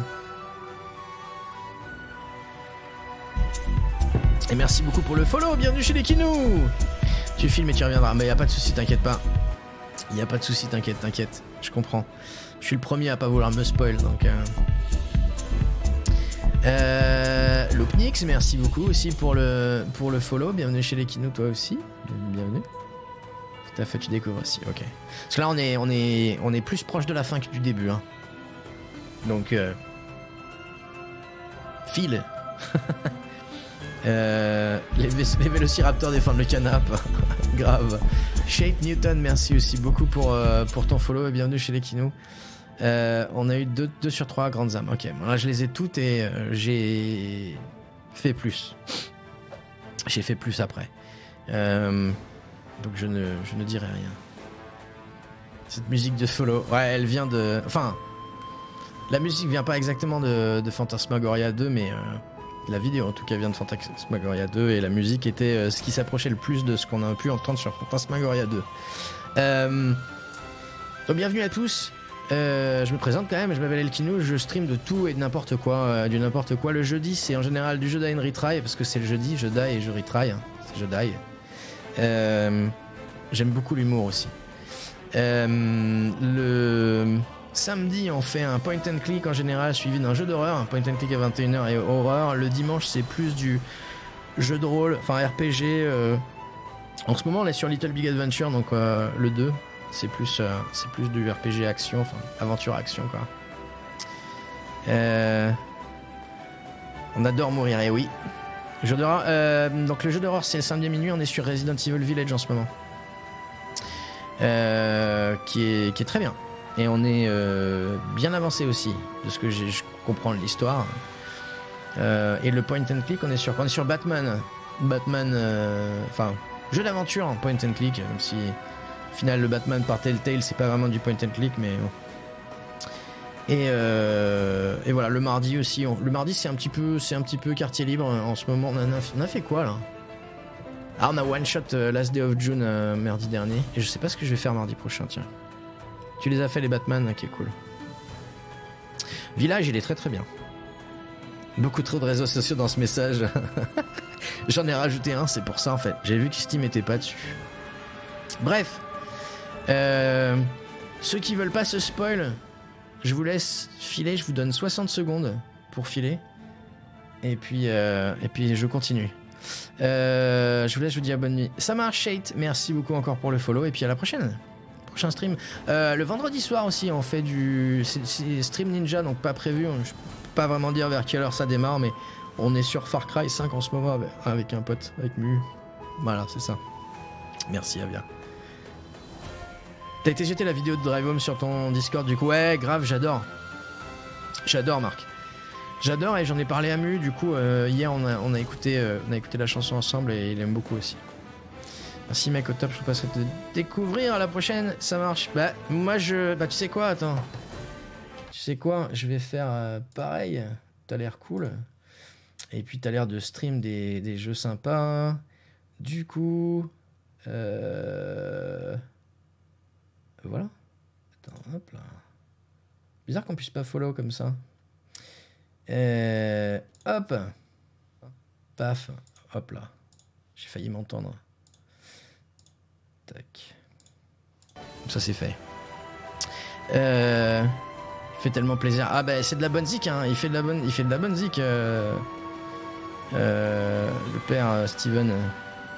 Et merci beaucoup pour le follow, bienvenue chez les Kinous Tu filmes et tu reviendras, mais y a pas de souci, t'inquiète pas. Y a pas de souci, t'inquiète, t'inquiète, je comprends. Je suis le premier à pas vouloir me spoil, donc... Euh... Euh, Lopnix, merci beaucoup aussi pour le, pour le follow. Bienvenue chez les Kinous, toi aussi. Bienvenue. Tout à fait, tu découvres aussi, ok. Parce que là, on est, on est, on est plus proche de la fin que du début. Hein. Donc, euh... file. Euh, les, vé- les vélociraptors défendent le canap. Grave. Shape Newton, merci aussi beaucoup pour, euh, pour ton follow et bienvenue chez les Kinous. Euh, on a eu 2 sur 3 grandes âmes. Ok, bon, là je les ai toutes et euh, j'ai fait plus. J'ai fait plus après. Donc je ne, dirai rien. Cette musique de follow, ouais, elle vient de. Enfin, la musique vient pas exactement de, de Phantasmagoria 2, mais euh, la vidéo en tout cas vient de Phantasmagoria 2 et la musique était euh, ce qui s'approchait le plus de ce qu'on a pu entendre sur Phantasmagoria 2. Euh, donc bienvenue à tous. Euh, je me présente quand même, je m'appelle Elkino, je stream de tout et de n'importe quoi, euh, du n'importe quoi. Le jeudi, c'est en général du jeu and retry, parce que c'est le jeudi, je die et je retry, hein. c'est je. Euh, J'aime beaucoup l'humour aussi. Euh, le samedi, on fait un point and click en général, suivi d'un jeu d'horreur, un point and click à 21h et horreur. Le dimanche, c'est plus du jeu de rôle, enfin RPG. euh. En ce moment, on est sur Little Big Adventure, donc le 2. C'est plus, c'est plus du RPG action, enfin aventure action quoi. On adore mourir, et oui. Jeu d'horreur. euh, donc le jeu d'horreur c'est samedi à minuit, on est sur Resident Evil Village en ce moment. Euh, qui, est, très bien. Et on est euh, bien avancé aussi, de ce que je comprends de l'histoire. Et le point and click, on est sur, on est sur Batman. Batman, enfin, jeu d'aventure en point and click, même si au final le Batman par Telltale c'est pas vraiment du point and click, mais bon. Et, euh, et voilà, le mardi aussi. le mardi c'est un petit peu, c'est un petit peu quartier libre en ce moment. On a, fait quoi là? Ah, on a one shot euh, Last Day of June euh, mardi dernier. Et je sais pas ce que je vais faire mardi prochain. Tiens, tu les as fait les Batman, qui est cool. Village, il est très très bien. Beaucoup trop de réseaux sociaux dans ce message. J'en ai rajouté un, c'est pour ça en fait. J'ai vu que Steam était pas dessus. Bref. Euh, Ceux qui veulent pas se spoil, je vous laisse filer, je vous donne 60 secondes pour filer. Et puis, euh, et puis je continue. Euh, je vous laisse, je vous dis à bonne nuit. Ça marche, Shade. Merci beaucoup encore pour le follow. Et puis à la prochaine. Prochain stream. Euh, le vendredi soir aussi, on fait du. Stream ninja, donc pas prévu. Je peux pas vraiment dire vers quelle heure ça démarre, mais on est sur Far Cry 5 en ce moment avec, un pote, avec Mu. Voilà, c'est ça. Merci, Avia. T'as été jeter la vidéo de Drive Home sur ton Discord du coup Ouais, grave, j'adore. J'adore, Marc. J'adore et j'en ai parlé à Mu. Du coup, euh, hier, on a, on, a écouté, euh, on a écouté la chanson ensemble et il aime beaucoup aussi. Merci, mec, au top. Je passerai te découvrir à la prochaine. Ça marche. Bah, moi, je. Bah, tu sais quoi Attends. Tu sais quoi Je vais faire euh, pareil. T'as l'air cool. Et puis, t'as l'air de stream des, des jeux sympas. Du coup. Euh. Voilà. Attends, hop là. Bizarre qu'on puisse pas follow comme ça. Euh, hop. Paf. Hop là. J'ai failli m'entendre. Tac. Ça c'est fait. Euh, fait tellement plaisir. Ah bah c'est de la bonne zik hein. Il fait de la bonne, il zik. euh, le père Steven.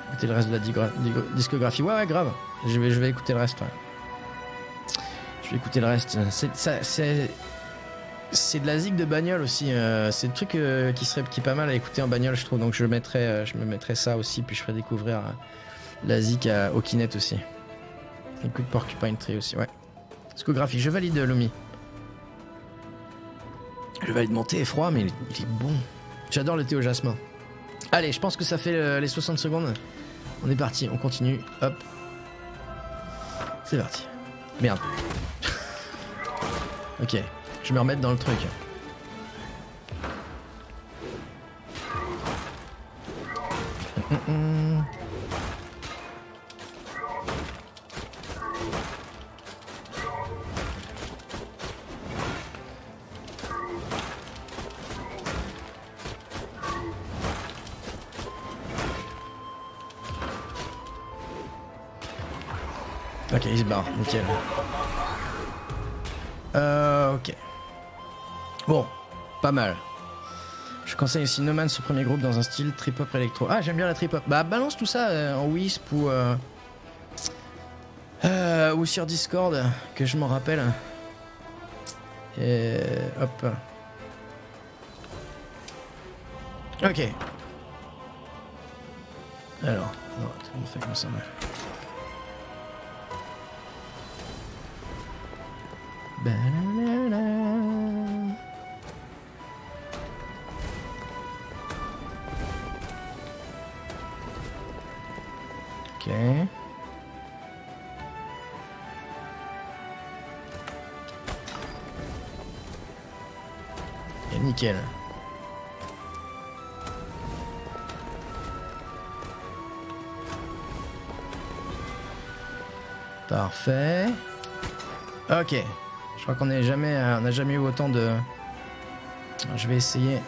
Écoutez le reste de la discographie. Ouais grave. Je vais, écouter le reste. Je vais écouter le reste. C'est ça, c'est de la zig de bagnole aussi. euh, c'est le truc euh, qui serait qui est pas mal à écouter en bagnole, je trouve. Donc je mettrais, euh, je me mettrais ça aussi, puis je ferai découvrir euh, la zik à, au Kinect aussi. Écoute Porcupine Tree aussi, ouais. Discographie, je valide euh, Lumi. Je valide mon thé est froid, mais il, il est bon. J'adore le thé au jasmin. Allez, je pense que ça fait euh, les 60 secondes. On est parti, on continue. Hop. C'est parti. Merde. Ok, je me remettre dans le truc. Ok, il se barre, nickel. Euh, ok. Bon, pas mal. Je conseille aussi No ce premier groupe dans un style trip-hop électro. Ah, j'aime bien la trip-hop. Bah, balance tout ça euh, en Wisp ou, euh, euh, ou sur Discord, que je m'en rappelle. Et hop. Ok. Alors, on fait comme ça. Ok. Et nickel. Parfait. Ok. Je crois qu'on n'a jamais, euh, on jamais eu autant de. Je vais essayer.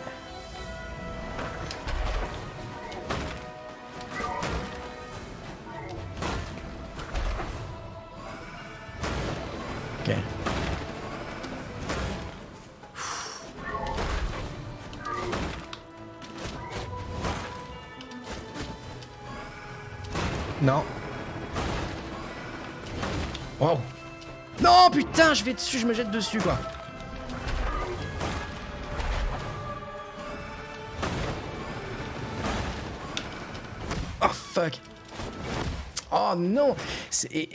Je vais dessus, je me jette dessus, quoi. Oh, fuck. Oh non C'est...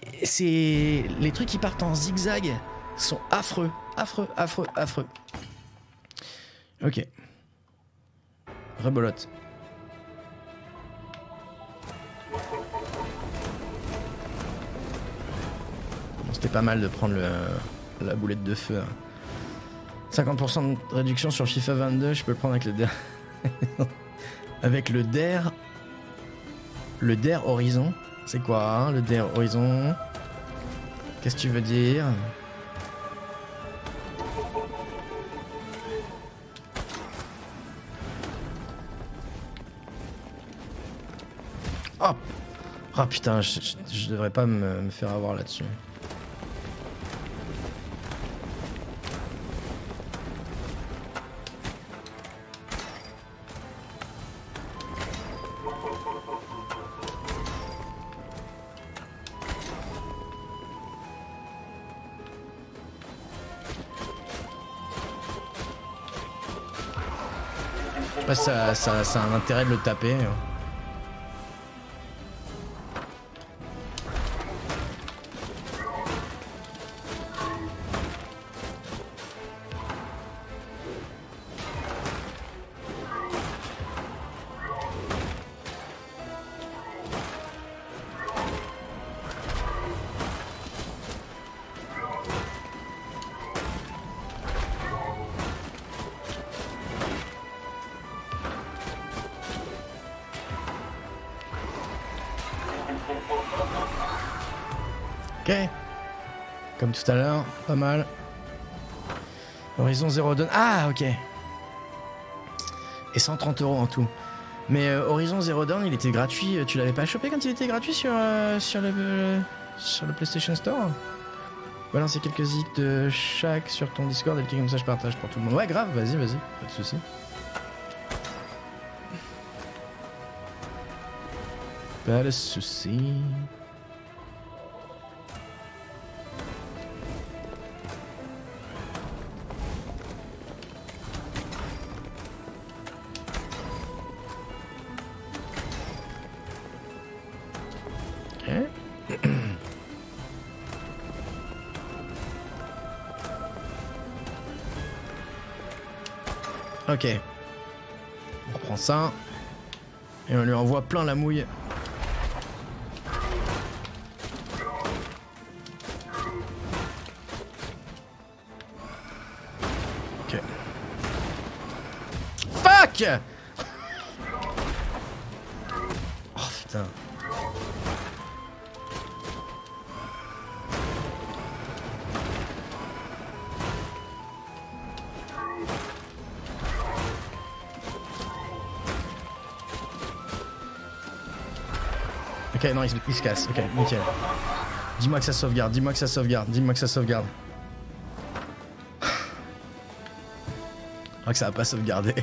Les trucs qui partent en zigzag sont affreux. Affreux, affreux, affreux. Ok. Rebolote. Bon, C'était pas mal de prendre le- la boulette de feu. hein. 50% de réduction sur FIFA 22, je peux le prendre avec le DAR. avec le DAR. Le DAR Horizon. C'est quoi hein, le DAR Horizon? Qu'est-ce que tu veux dire? Oh Oh putain, je, devrais pas me faire avoir là-dessus. Pas ça, ça, ça a un intérêt de le taper. Pas mal. Horizon Zero Dawn. Ah, ok. Et 130 euros en tout. Mais euh, Horizon Zero Dawn, il était gratuit. Tu l'avais pas chopé quand il était gratuit sur, euh, sur, le, euh, sur le PlayStation Store Balancer quelques zik de chaque sur ton Discord et le comme ça je partage pour tout le monde. Ouais, grave, vas-y, vas-y, pas de soucis. Pas de soucis. Et on lui envoie plein la mouille. Ok. Fuck non, il, se- casse. Ok, nickel. Dis-moi que ça sauvegarde, dis-moi que ça sauvegarde, dis-moi que ça sauvegarde. Je crois que ça va pas sauvegarder.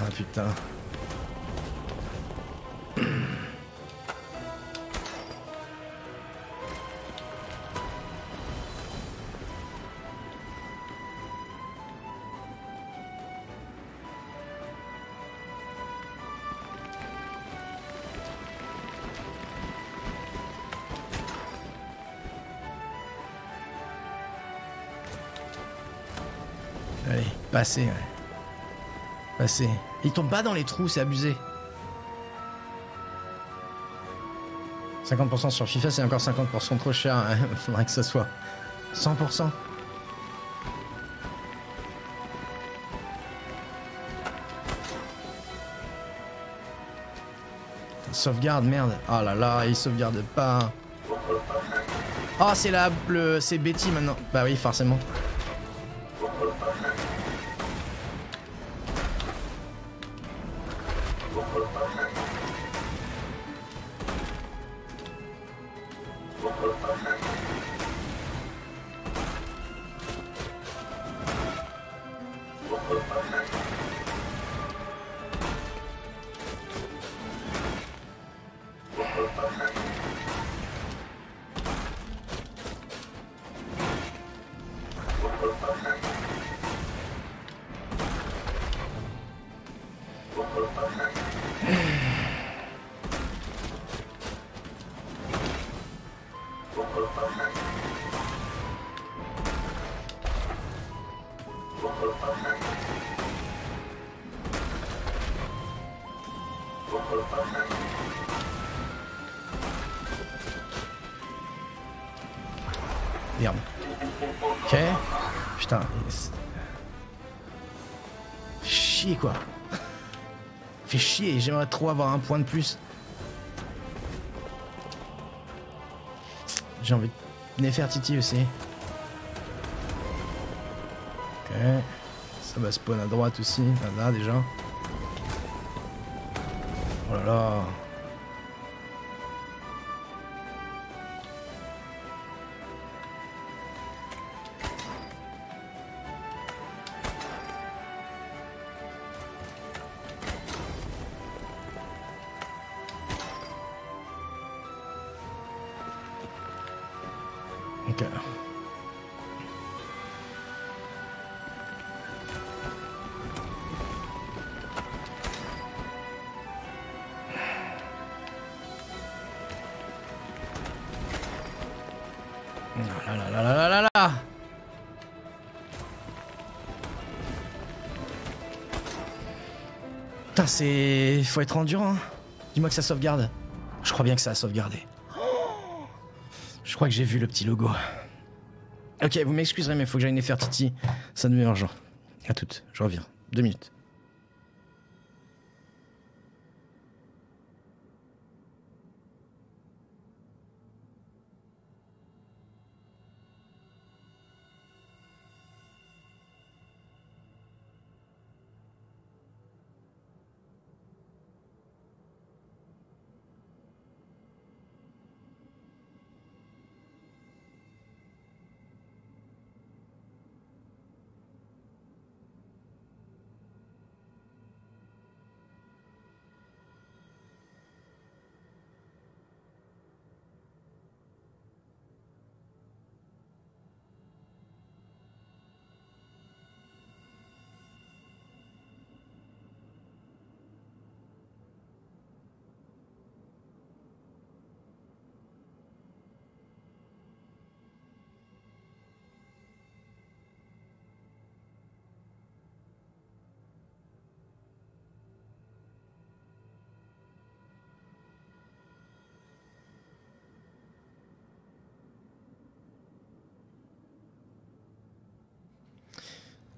Ah putain. Passez, ouais. Il tombe pas dans les trous, c'est abusé. 50% sur FIFA, c'est encore 50% trop cher. hein. Faudrait que ça soit 100%. Sauvegarde, merde. Oh là là, il sauvegarde pas. Oh, c'est la, c'est Betty maintenant. Bah oui, forcément. J'aimerais trop avoir un point de plus. J'ai envie de Nefertiti aussi. Ok. Ça va spawn à droite aussi. Là, là, déjà. Oh là là. Ok. là. Faut être endurant. Hein. Dis-moi que ça sauvegarde. Je crois bien que ça a sauvegardé. Je crois que j'ai vu le petit logo. Ok, vous m'excuserez, mais faut que j'aille Nefertiti. Ça devient urgent. À toutes, je reviens. Deux minutes.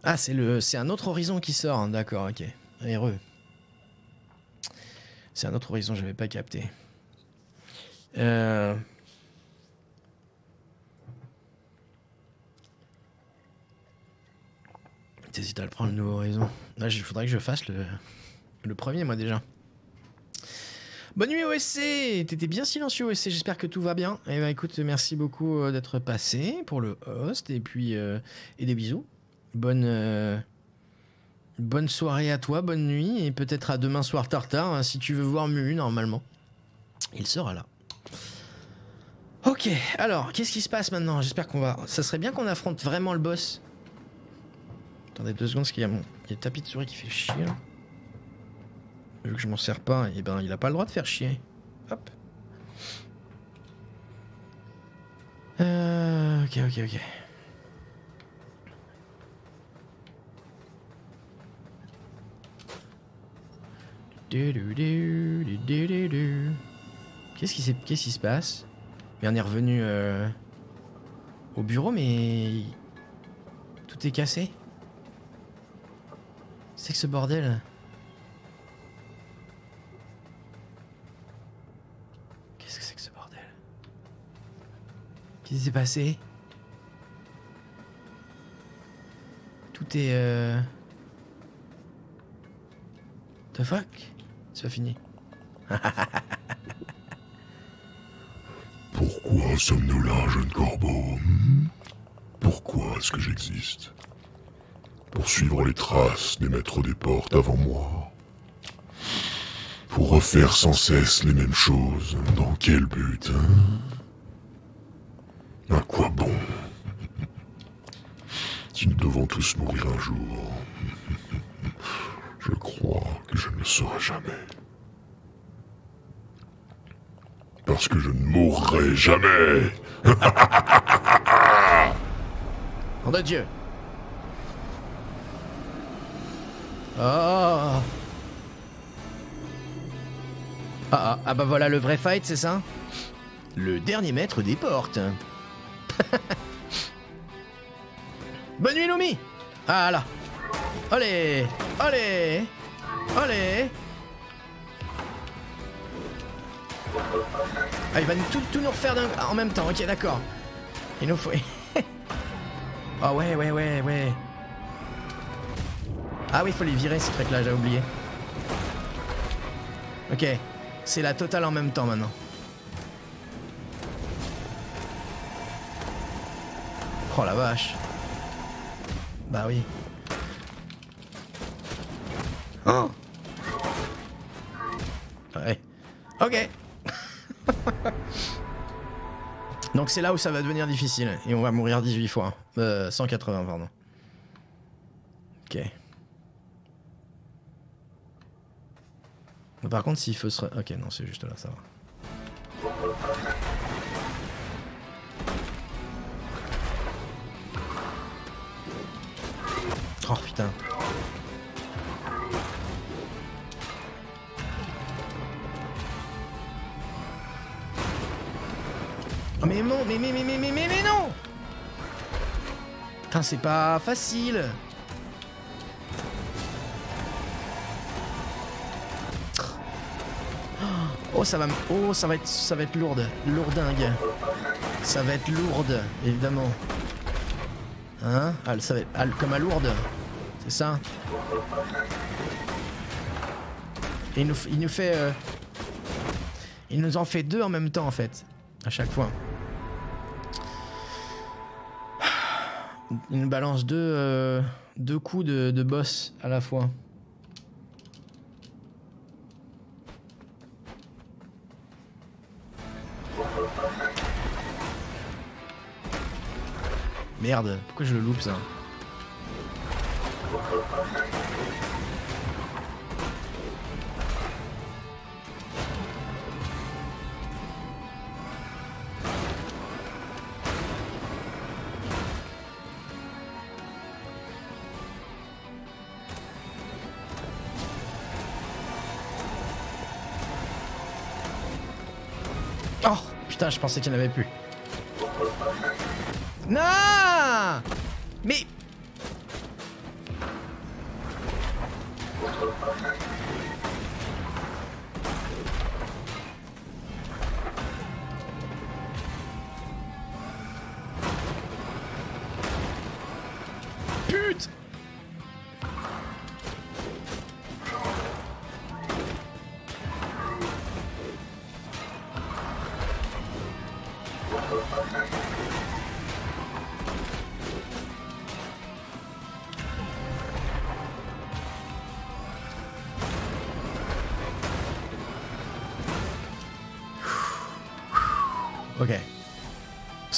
Ah, c'est le, c'est un autre horizon qui sort. hein, D'accord, ok. Heureux. C'est un autre horizon, j'avais pas capté. Euh... T'hésites à le prendre le nouveau horizon. Là, il faudrait que je fasse le, le premier, moi déjà. Bonne nuit OSC T'étais bien silencieux OSC, j'espère que tout va bien. Eh ben écoute, merci beaucoup euh, d'être passé pour le host et puis euh, et des bisous. Bonne euh, bonne soirée à toi, bonne nuit et peut-être à demain soir tartare hein, si tu veux voir Mu normalement. Il sera là. Ok, alors qu'est-ce qui se passe maintenant? J'espère qu'on va. Ça serait bien qu'on affronte vraiment le boss. Attendez deux secondes, parce qu'il y a mon tapis de souris qui fait chier. Là. Vu que je m'en sers pas, et ben il a pas le droit de faire chier. Hop. Euh, ok, ok, ok. Qu'est-ce qui, se passe? Mais on est revenu euh, au bureau, mais tout est cassé. C'est que ce bordel. Qu'est-ce que c'est que ce bordel? Qu'est-ce qui s'est passé? Tout est... Euh... The fuck? C'est fini. Pourquoi sommes-nous là, jeune corbeau hmm? Pourquoi est-ce que j'existe? Pour suivre les traces des maîtres des portes avant moi. Pour refaire sans cesse les mêmes choses. Dans quel but hein? À quoi bon? Si nous devons tous mourir un jour, je crois que je ne le saurai jamais. Parce que je ne mourrai jamais. Nom de Dieu. Oh ah, ah, ah bah voilà le vrai fight, c'est ça? Le dernier maître des portes. Bonne nuit, Lumi. Ah là Allez Allez Allez Ah, il va nous- tout, nous refaire en même temps, ok, d'accord. Il nous faut... Ah ouais, ouais, ouais, ouais. Ah oui, il faut les virer, ces trucs-là, j'ai oublié. Ok, c'est la totale en même temps maintenant. Oh la vache. Bah oui. Oh. Ouais. Ok. Donc c'est là où ça va devenir difficile. Et on va mourir 18 fois. Euh, 180, pardon. Ok. Bah, par contre, s'il faut se. Ok, non, c'est juste là, ça va. Oh putain. Mais non, mais mais mais mais mais mais, mais non Putain, c'est pas facile Oh ça va oh ça va être ça va être lourde, lourdingue. Ça va être lourde, évidemment. Hein ah, ça va ah, comme à lourde. C'est ça Et il nous, il nous fait euh, il nous en fait deux en même temps en fait, à chaque fois. Il nous balance deux, euh, deux coups de, de boss à la fois. Merde, pourquoi je le loupe ça? Je pensais qu'il n'y en avait plus. Non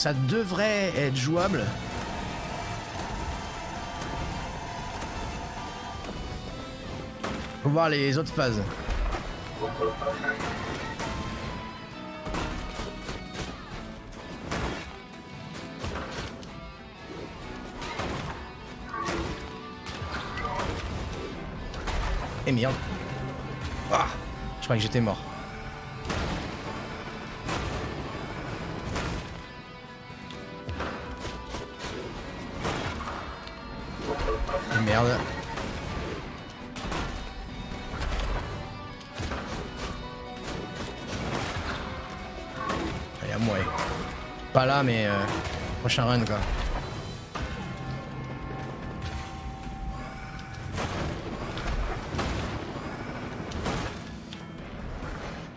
Ça devrait être jouable. Faut voir les autres phases. Et merde. Ah, je croyais que j'étais mort. Prochain run, quoi.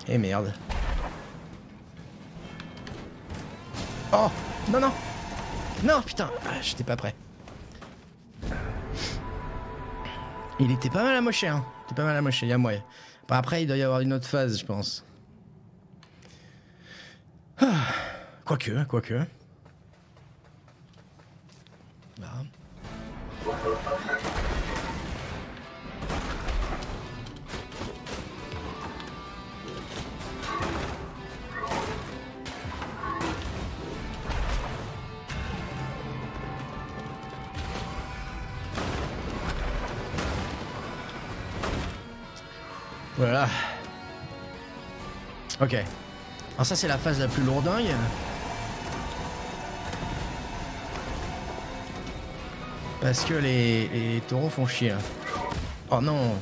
Et merde. Oh Non, non Non, putain ah, J'étais pas prêt. Il était pas mal amoché, hein. Il était pas mal amoché, il y a moyen. Bon, après, il doit y avoir une autre phase, je pense. Ah, Quoique, quoique. Ok. Alors ça c'est la phase la plus lourdingue. Parce que les, les taureaux font chier. Oh non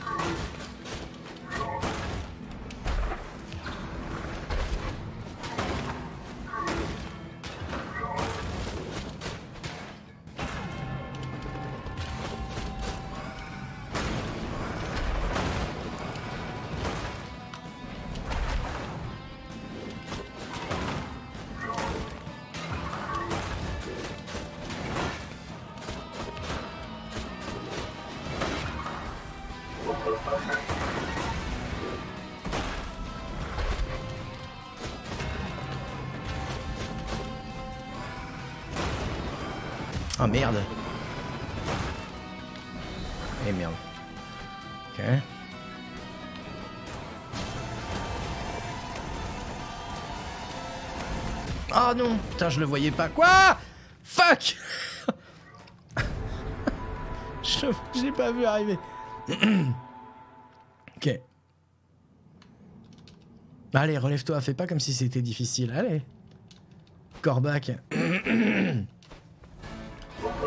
merde Eh merde. Ok. Ah non Putain, je le voyais pas. Quoi? Fuck Je j'ai pas vu arriver. ok. Allez, relève-toi, fais pas comme si c'était difficile. Allez. Corbac.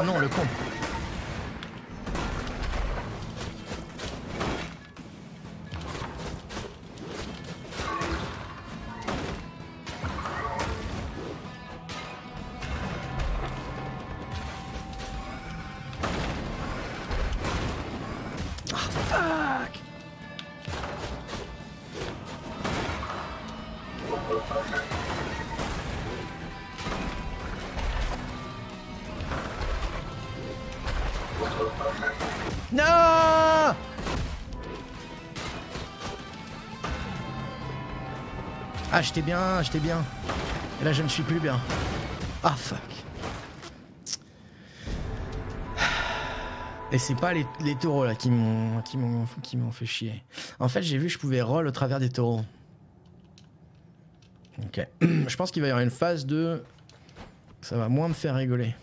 Oh non, le con. Ah, j'étais bien, j'étais bien. Et là, je ne suis plus bien. Ah, fuck. Et c'est pas les, taureaux là qui m'ont qui m'ont qui m'ont fait chier. En fait, j'ai vu que je pouvais roll au travers des taureaux. Ok. je pense qu'il va y avoir une phase de ça va moins me faire rigoler.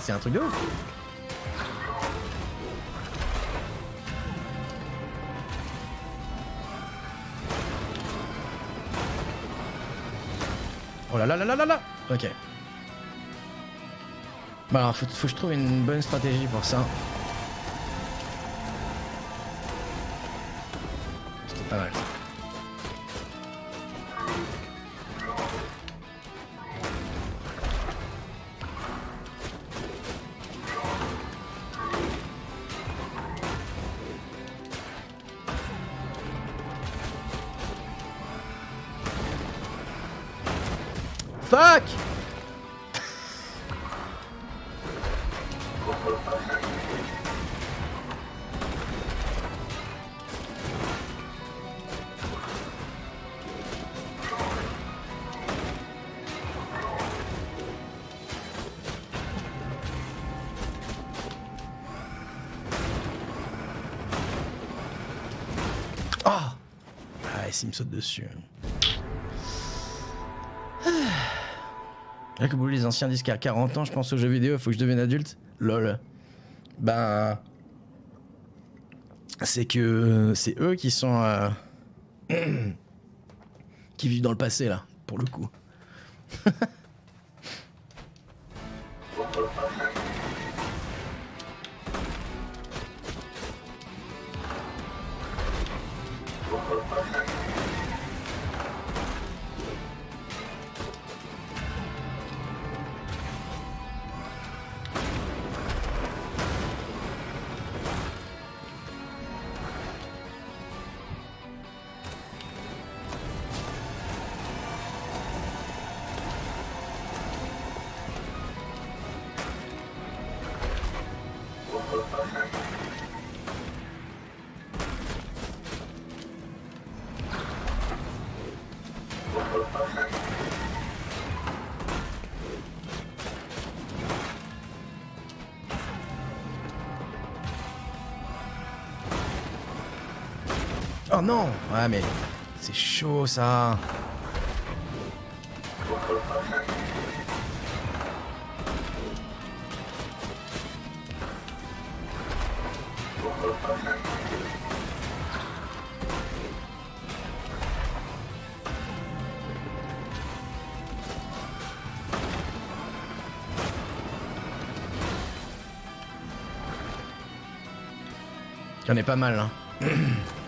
C'est un truc de ouf Oh là là là là là là Ok. Bah alors faut, faut que je trouve une bonne stratégie pour ça. Saute dessus. Là que vous les anciens disent qu'à 40 ans, je pense aux jeux vidéo, il faut que je devienne adulte. Lol. Ben. C'est que c'est eux qui sont. euh, qui vivent dans le passé, là, pour le coup. Non Ouais, mais c'est chaud ça. J'en ai pas mal, hein.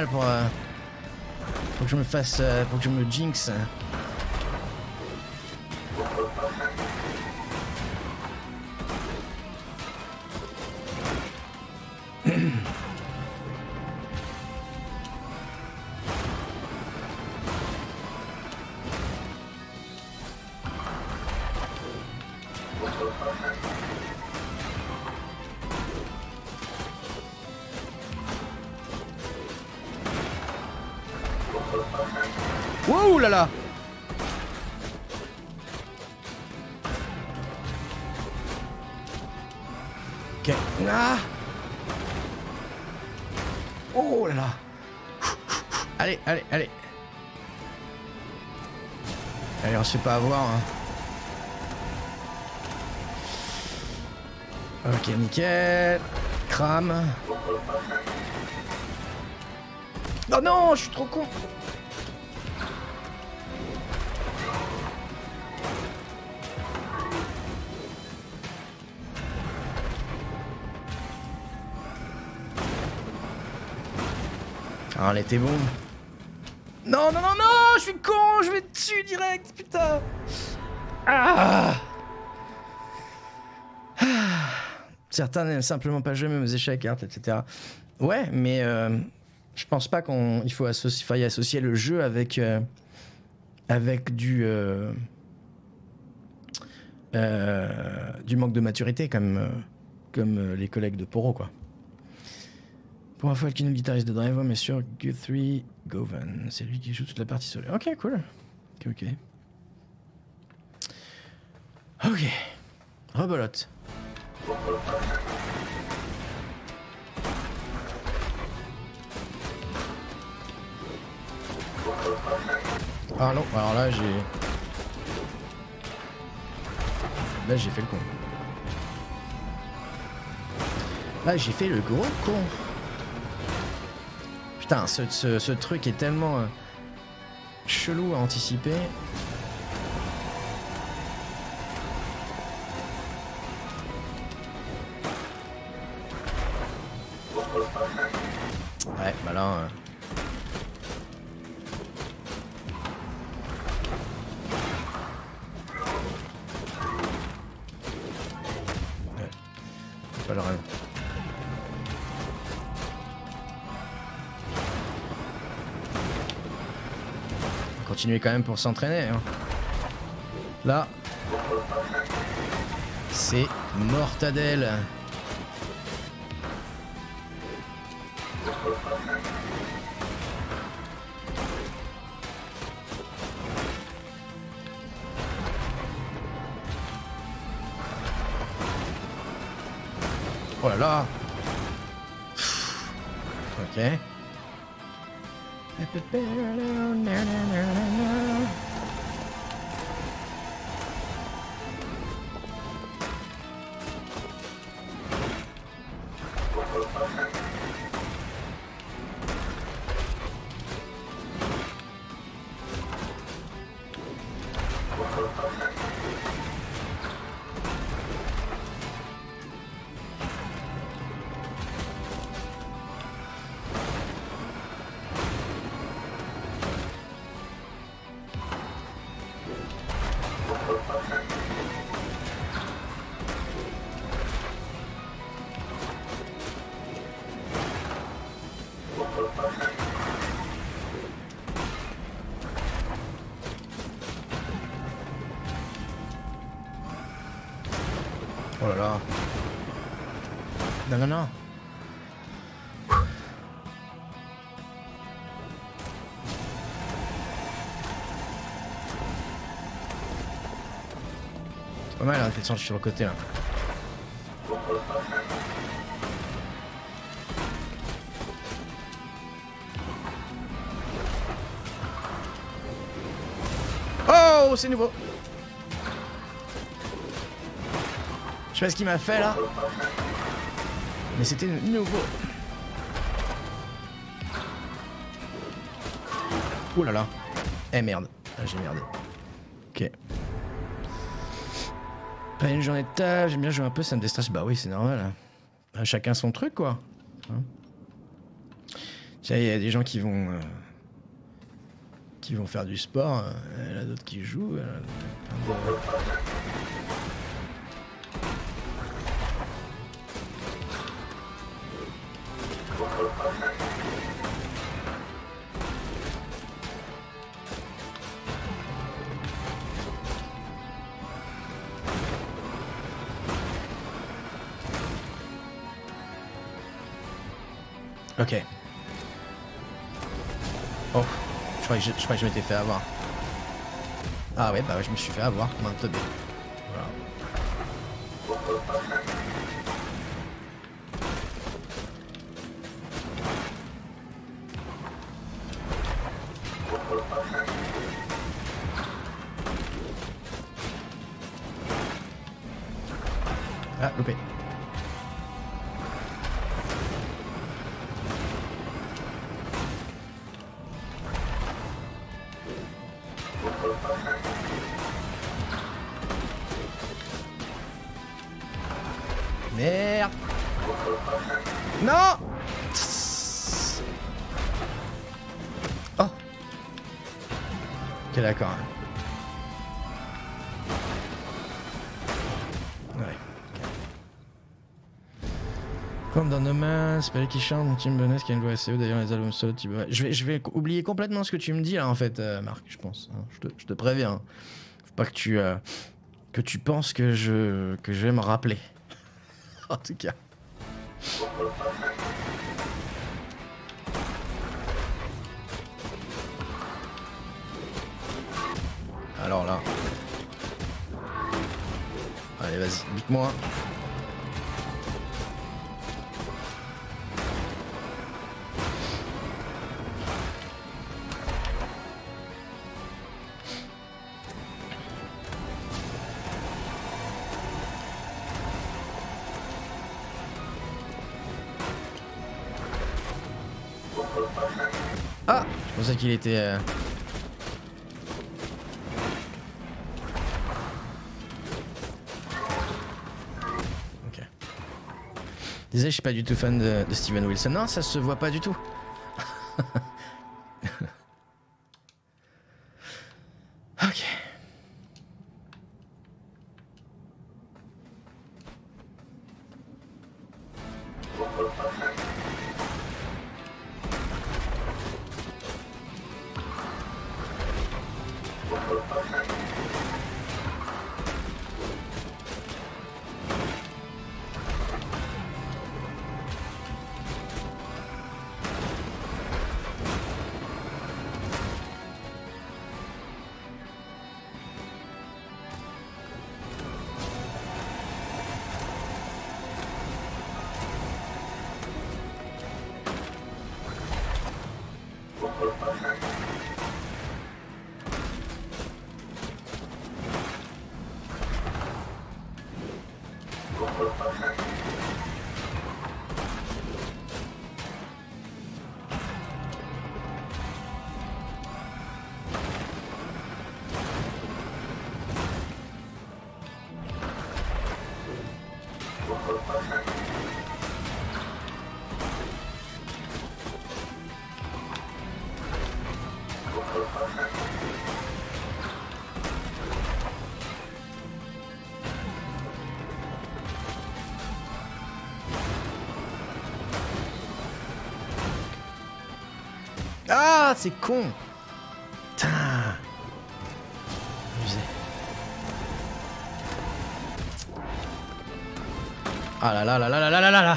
mal pour... euh, que je me fasse... euh, pour que je me jinx. Fait pas avoir. Hein. Ok, nickel. Crame. Oh non, je suis trop con. Ah, elle bon. Non, non, non, non, je suis con, je vais dessus direct, putain. Ah. Ah. Certains n'aiment simplement pas jouer même aux échecs, cartes, etc. Ouais, mais euh, je pense pas qu'on, il faut associer, faille associer le jeu avec euh, avec du euh, du manque de maturité, comme comme les collègues de Poro, quoi. Pour info, est le guitariste de Drive mais sur Guthrie Govan. C'est lui qui joue toute la partie solo. Ok, cool. Ok, ok. Rebolote. Ah non, alors là j'ai... Là j'ai fait le con. Là j'ai fait le gros con. Putain, ce, ce- ce truc est tellement euh, chelou à anticiper. Continuer quand même pour s'entraîner. hein. Là, c'est Mortadelle. Oh là là 我来了，哪个呢？Mal, hein, fait je suis sur le côté là. Oh, c'est nouveau. Je sais pas ce qu'il m'a fait là. Mais c'était nouveau. Ouh là là. Eh merde. Ah, j'ai merdé. Pas une journée de taf, j'aime bien jouer un peu, ça me déstresse. Bah oui, c'est normal. hein. Chacun son truc, quoi. Hein. Tu sais, il y a des gens qui vont. euh, qui vont faire du sport, euh, il y en a d'autres qui jouent. Je croyais que je, m'étais fait avoir. Ah ouais, bah je me suis fait avoir comme un teubé. Comme dans No Man's, c'est pas qui Tim Bonus qui a une voix SEO, d'ailleurs les albums solo, je vais, je vais oublier complètement ce que tu me dis là en fait, euh, Marc, je pense. hein. Je, te, je te préviens. hein. Faut pas que tu, euh, que tu penses que je, que je vais me rappeler. en tout cas. Alors là. Allez, vas-y, bute-moi. Qu'il était... euh, Ok. Désolé, je suis pas du tout fan de, de Steven Wilson. Non, ça se voit pas du tout. Ah, c'est con Putain. Ah là là là là là là là là là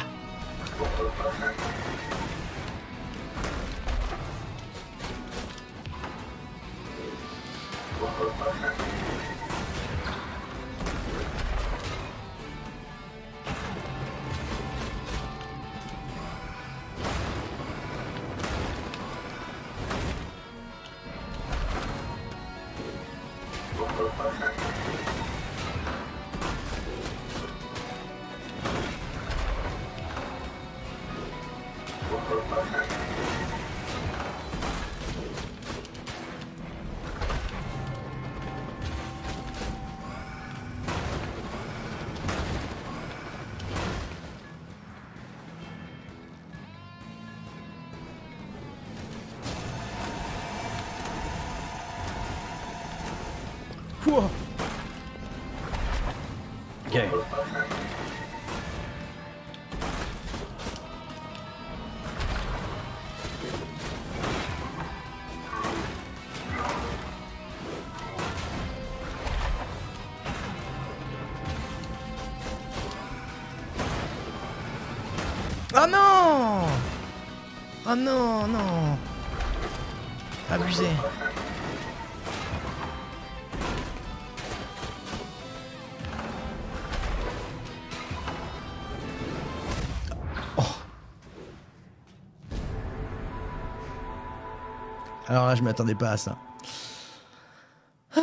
Oh non, non Abusé. Alors là, je m'attendais pas à ça.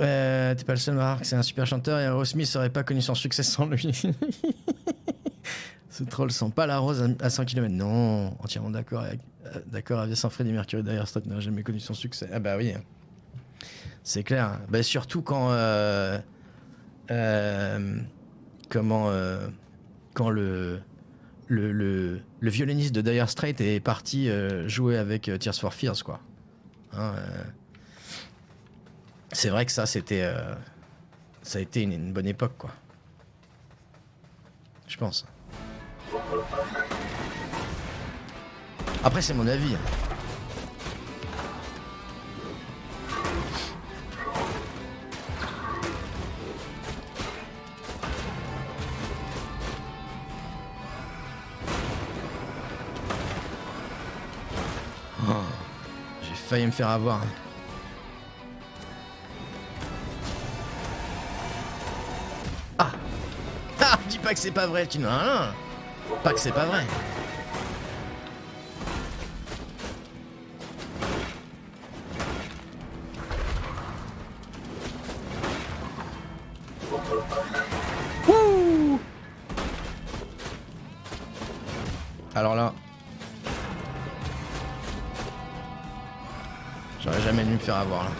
Euh, T'es pas le seul, Marc, c'est un super chanteur et Aerosmith aurait pas connu son succès sans lui. Ce troll sent pas la rose à 100 km. Non, entièrement d'accord avec, euh, d'accord avec sans Freddie Mercury d'ailleurs, Stott n'a jamais connu son succès. Ah bah oui, c'est clair. Bah surtout quand euh, euh, comment quand le le, le, violoniste de Dire Straits est parti jouer avec Tears for Fears, quoi. Hein, c'est vrai que ça, c'était. ça a été une, une bonne époque, quoi. Je pense. Après, c'est mon avis. Oh, J'ai failli me faire avoir. Ah Ah Dis pas que c'est pas vrai, tu Non, non Pas que c'est pas vrai. Alors là... J'aurais jamais dû me faire avoir là.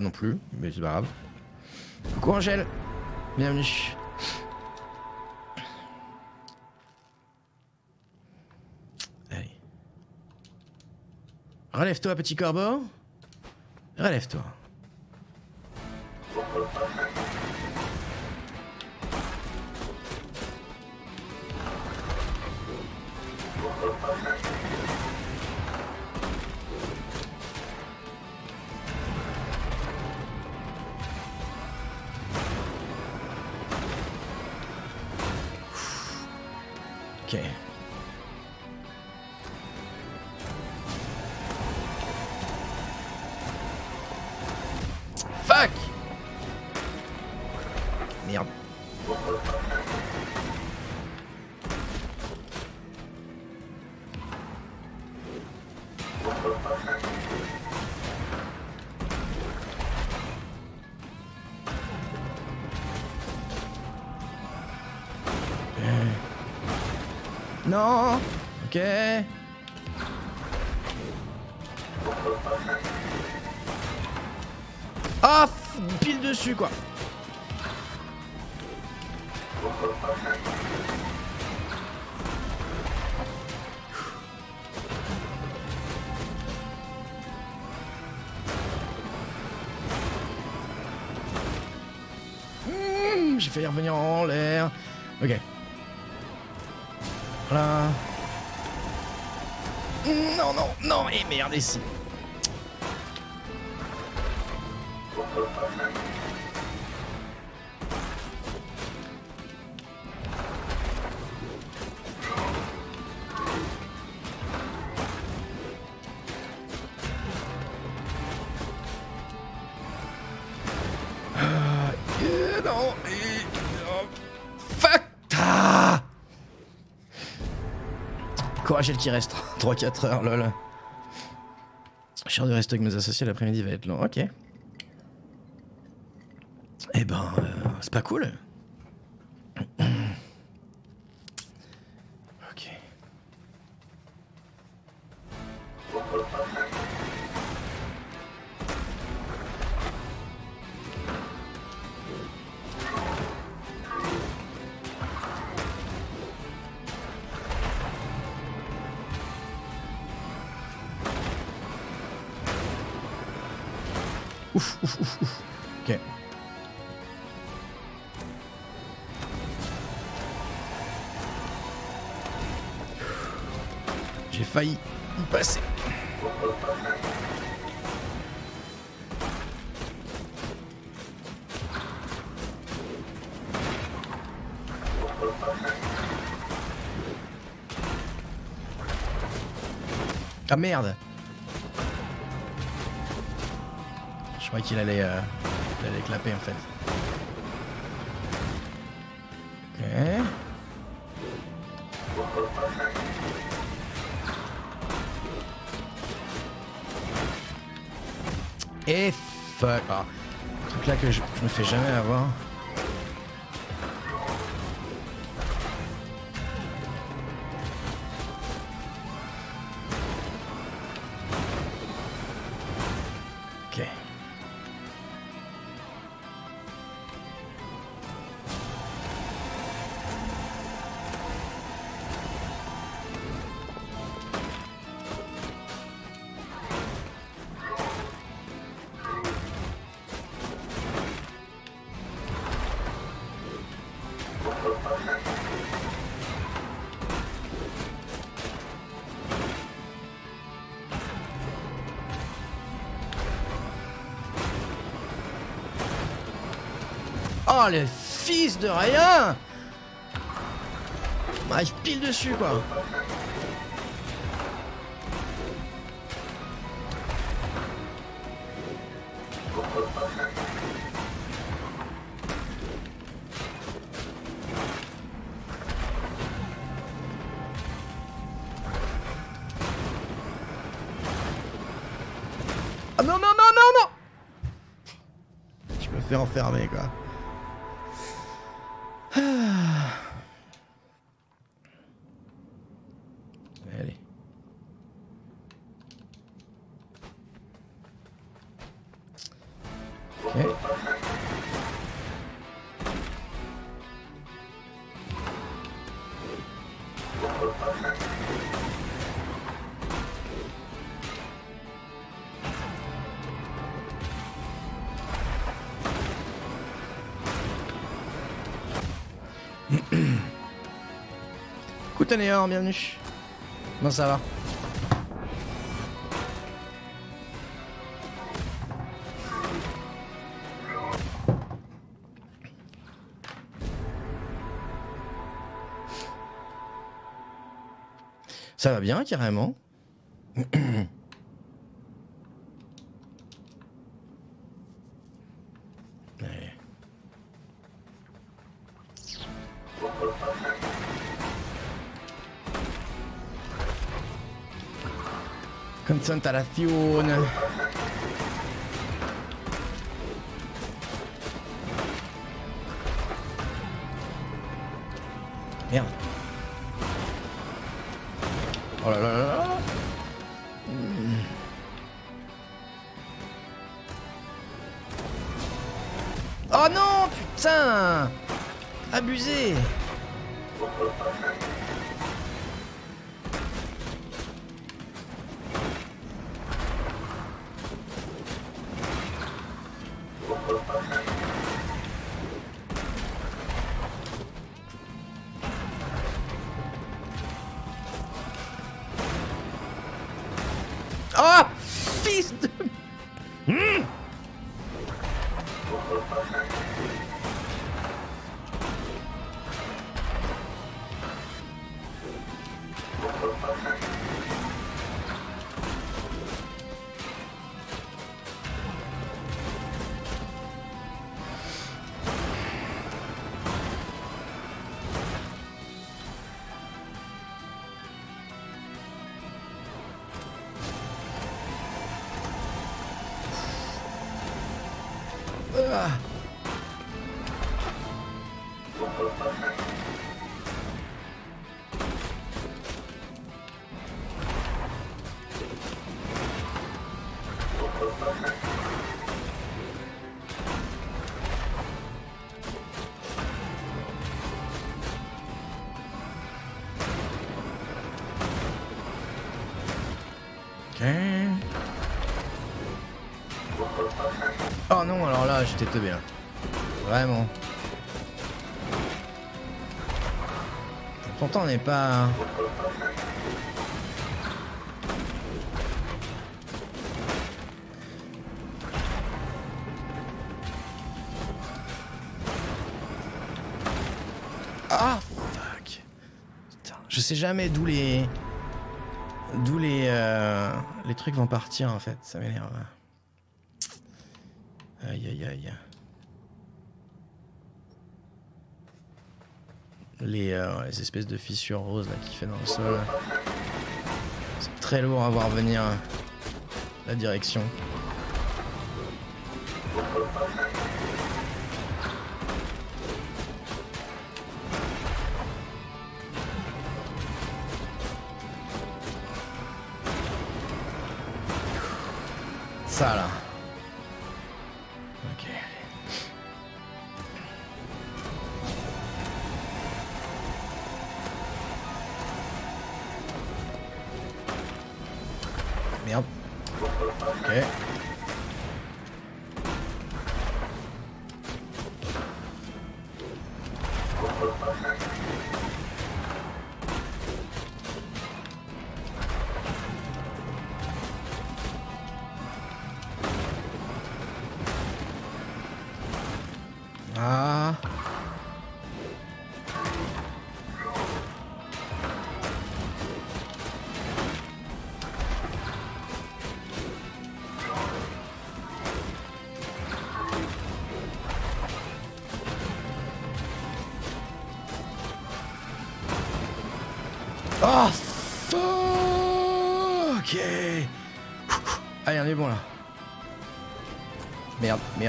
Non plus, mais c'est pas grave. Coucou Angèle, bienvenue. Allez. Relève-toi, petit corbeau. Relève-toi. J'ai failli revenir en l'air. Ok. Voilà. Non, non, non, et merde, ici. Courage, elle qui reste 3-4 heures, lol. Je suis de rester avec mes associés, l'après-midi va être long. Ok. Eh ben, euh, c'est pas cool. Merde Je croyais qu'il allait, euh, allait clapper en fait. Ok. Et fuck. Ah, truc là que je, je me fais jamais avoir. Le fils de rien On m'arrive pile dessus, quoi. Ah non, non, non, non, non Je me fais enfermer, quoi. Néor, bienvenue. Comment ça va Ça va bien, carrément. concentración. Ugh. Là, j'étais teubé là. Vraiment. Pourtant, on n'est pas... Ah, fuck. Putain, je sais jamais d'où les... D'où les... euh, Les trucs vont partir, en fait. Ça m'énerve. Euh, les espèces de fissures roses là qu'il fait dans le sol. C'est très lourd à voir venir euh, la direction.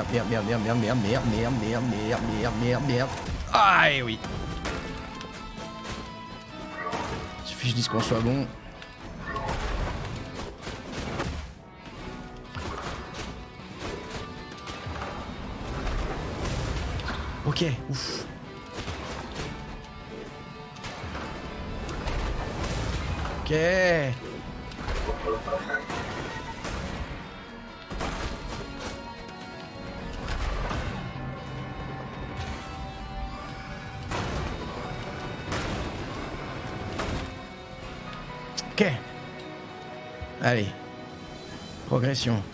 Merde, merde, merde, merde, merde, merde, merde, merde, merde, merde, merde, merde, merde. Ah, oui. Suffit que je dise qu'on soit bon. Ok, ouf. Ok. Progression.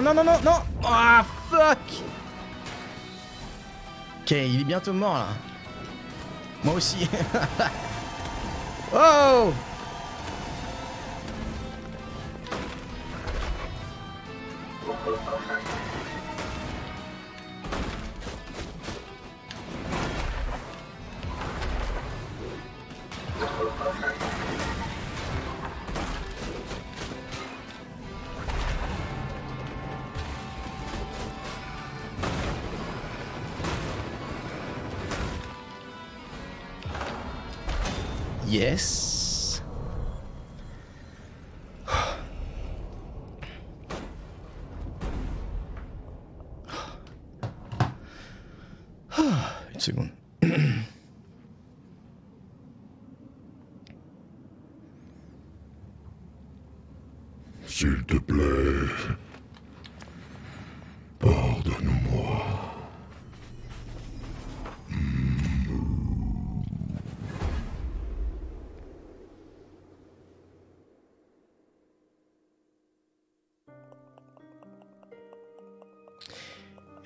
Non, non, non, non, non Ah, fuck Ok, il est bientôt mort, là. Moi aussi. oh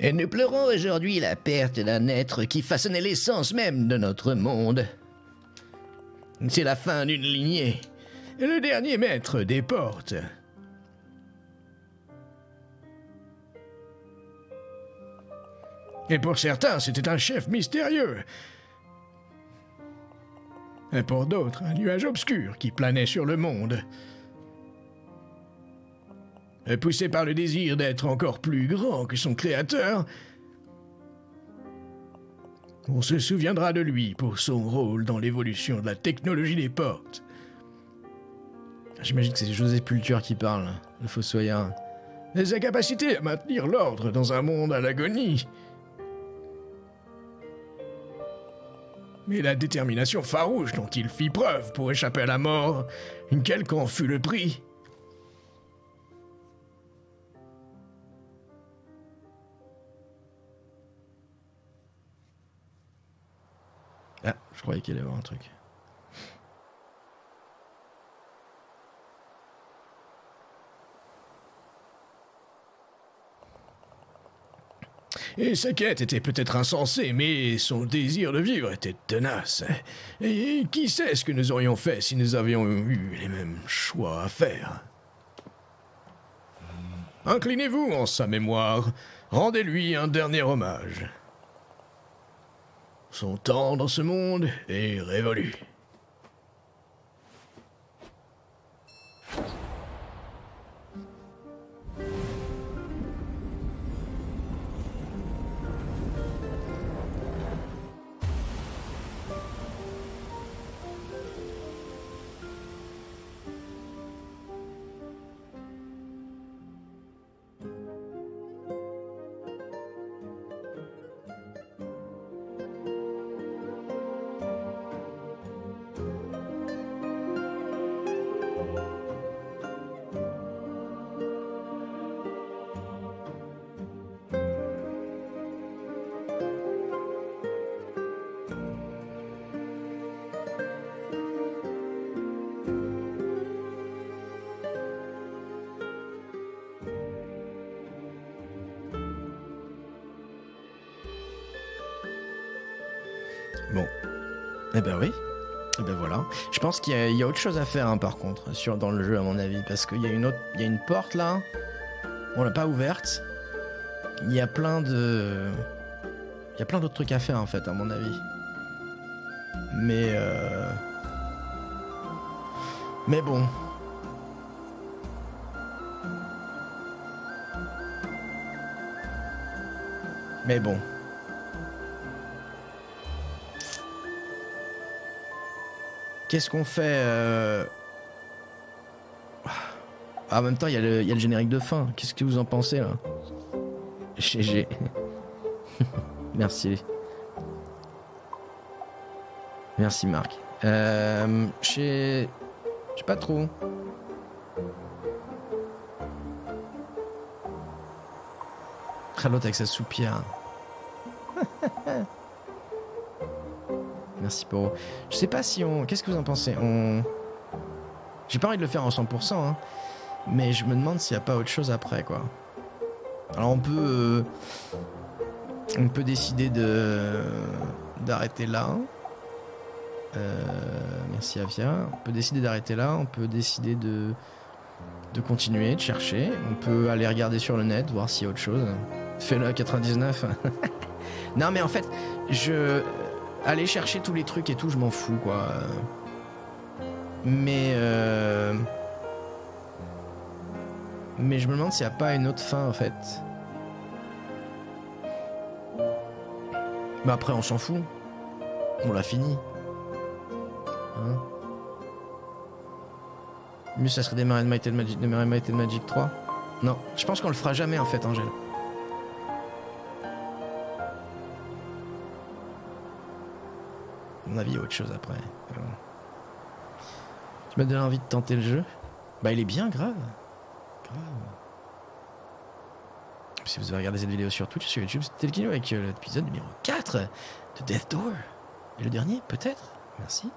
Et nous pleurons aujourd'hui la perte d'un être qui façonnait l'essence même de notre monde. C'est la fin d'une lignée. Le dernier maître des portes. Et pour certains, c'était un chef mystérieux. Et pour d'autres, un nuage obscur qui planait sur le monde. Poussé par le désir d'être encore plus grand que son créateur, on se souviendra de lui pour son rôle dans l'évolution de la technologie des portes. J'imagine que c'est José Pulture qui parle, le fossoyeur. Et sa capacité à maintenir l'ordre dans un monde à l'agonie. Mais la détermination farouche dont il fit preuve pour échapper à la mort, quel qu'en fut le prix. Ah, je croyais qu'il allait y avoir un truc. Et sa quête était peut-être insensée, mais son désir de vivre était tenace. Et qui sait ce que nous aurions fait si nous avions eu les mêmes choix à faire? Inclinez-vous en sa mémoire, rendez-lui un dernier hommage. Son temps dans ce monde est révolu. Ben oui. Eh ben voilà. Je pense qu'il y, a- autre chose à faire hein, par contre dans le jeu à mon avis. Parce qu'il y a une autre. Il y a une porte là. On l'a pas ouverte. Il y a plein de. Il y a plein d'autres trucs à faire en fait à mon avis. Mais euh... Mais bon. Mais bon. Qu'est-ce qu'on fait euh... ah, En même temps, il y, a le- générique de fin. Qu'est-ce que vous en pensez là? GG. Merci. Merci Marc. Euh, je sais je sais pas trop. L'autre avec sa soupière. Merci pour. Je sais pas si on. Qu'est-ce que vous en pensez? On. J'ai pas envie de le faire en 100%, hein, mais je me demande s'il n'y a pas autre chose après, quoi. Alors on peut. euh, On peut décider de. d'arrêter là. Euh, merci Avia. On peut décider d'arrêter là. On peut décider de. de continuer, de chercher. On peut aller regarder sur le net, voir s'il y a autre chose. Fais-le à 99. non, mais en fait, je. Aller chercher tous les trucs et tout, je m'en fous, quoi. Mais. euh, Mais je me demande s'il n'y a pas une autre fin, en fait. Mais après, on s'en fout. On l'a fini. Hein Mieux, ça serait démarrer Might and Magic, Magic 3. Non, je pense qu'on le fera jamais en fait, Angèle. Mon avis, il y a autre chose après. Tu m'as donné envie de tenter le jeu Bah, il est bien, grave. Grave. Si vous avez regardé cette vidéo sur Twitch, sur YouTube, c'était le kino avec euh, l'épisode numéro 4 de Death Door. Et le dernier, peut-être? Merci.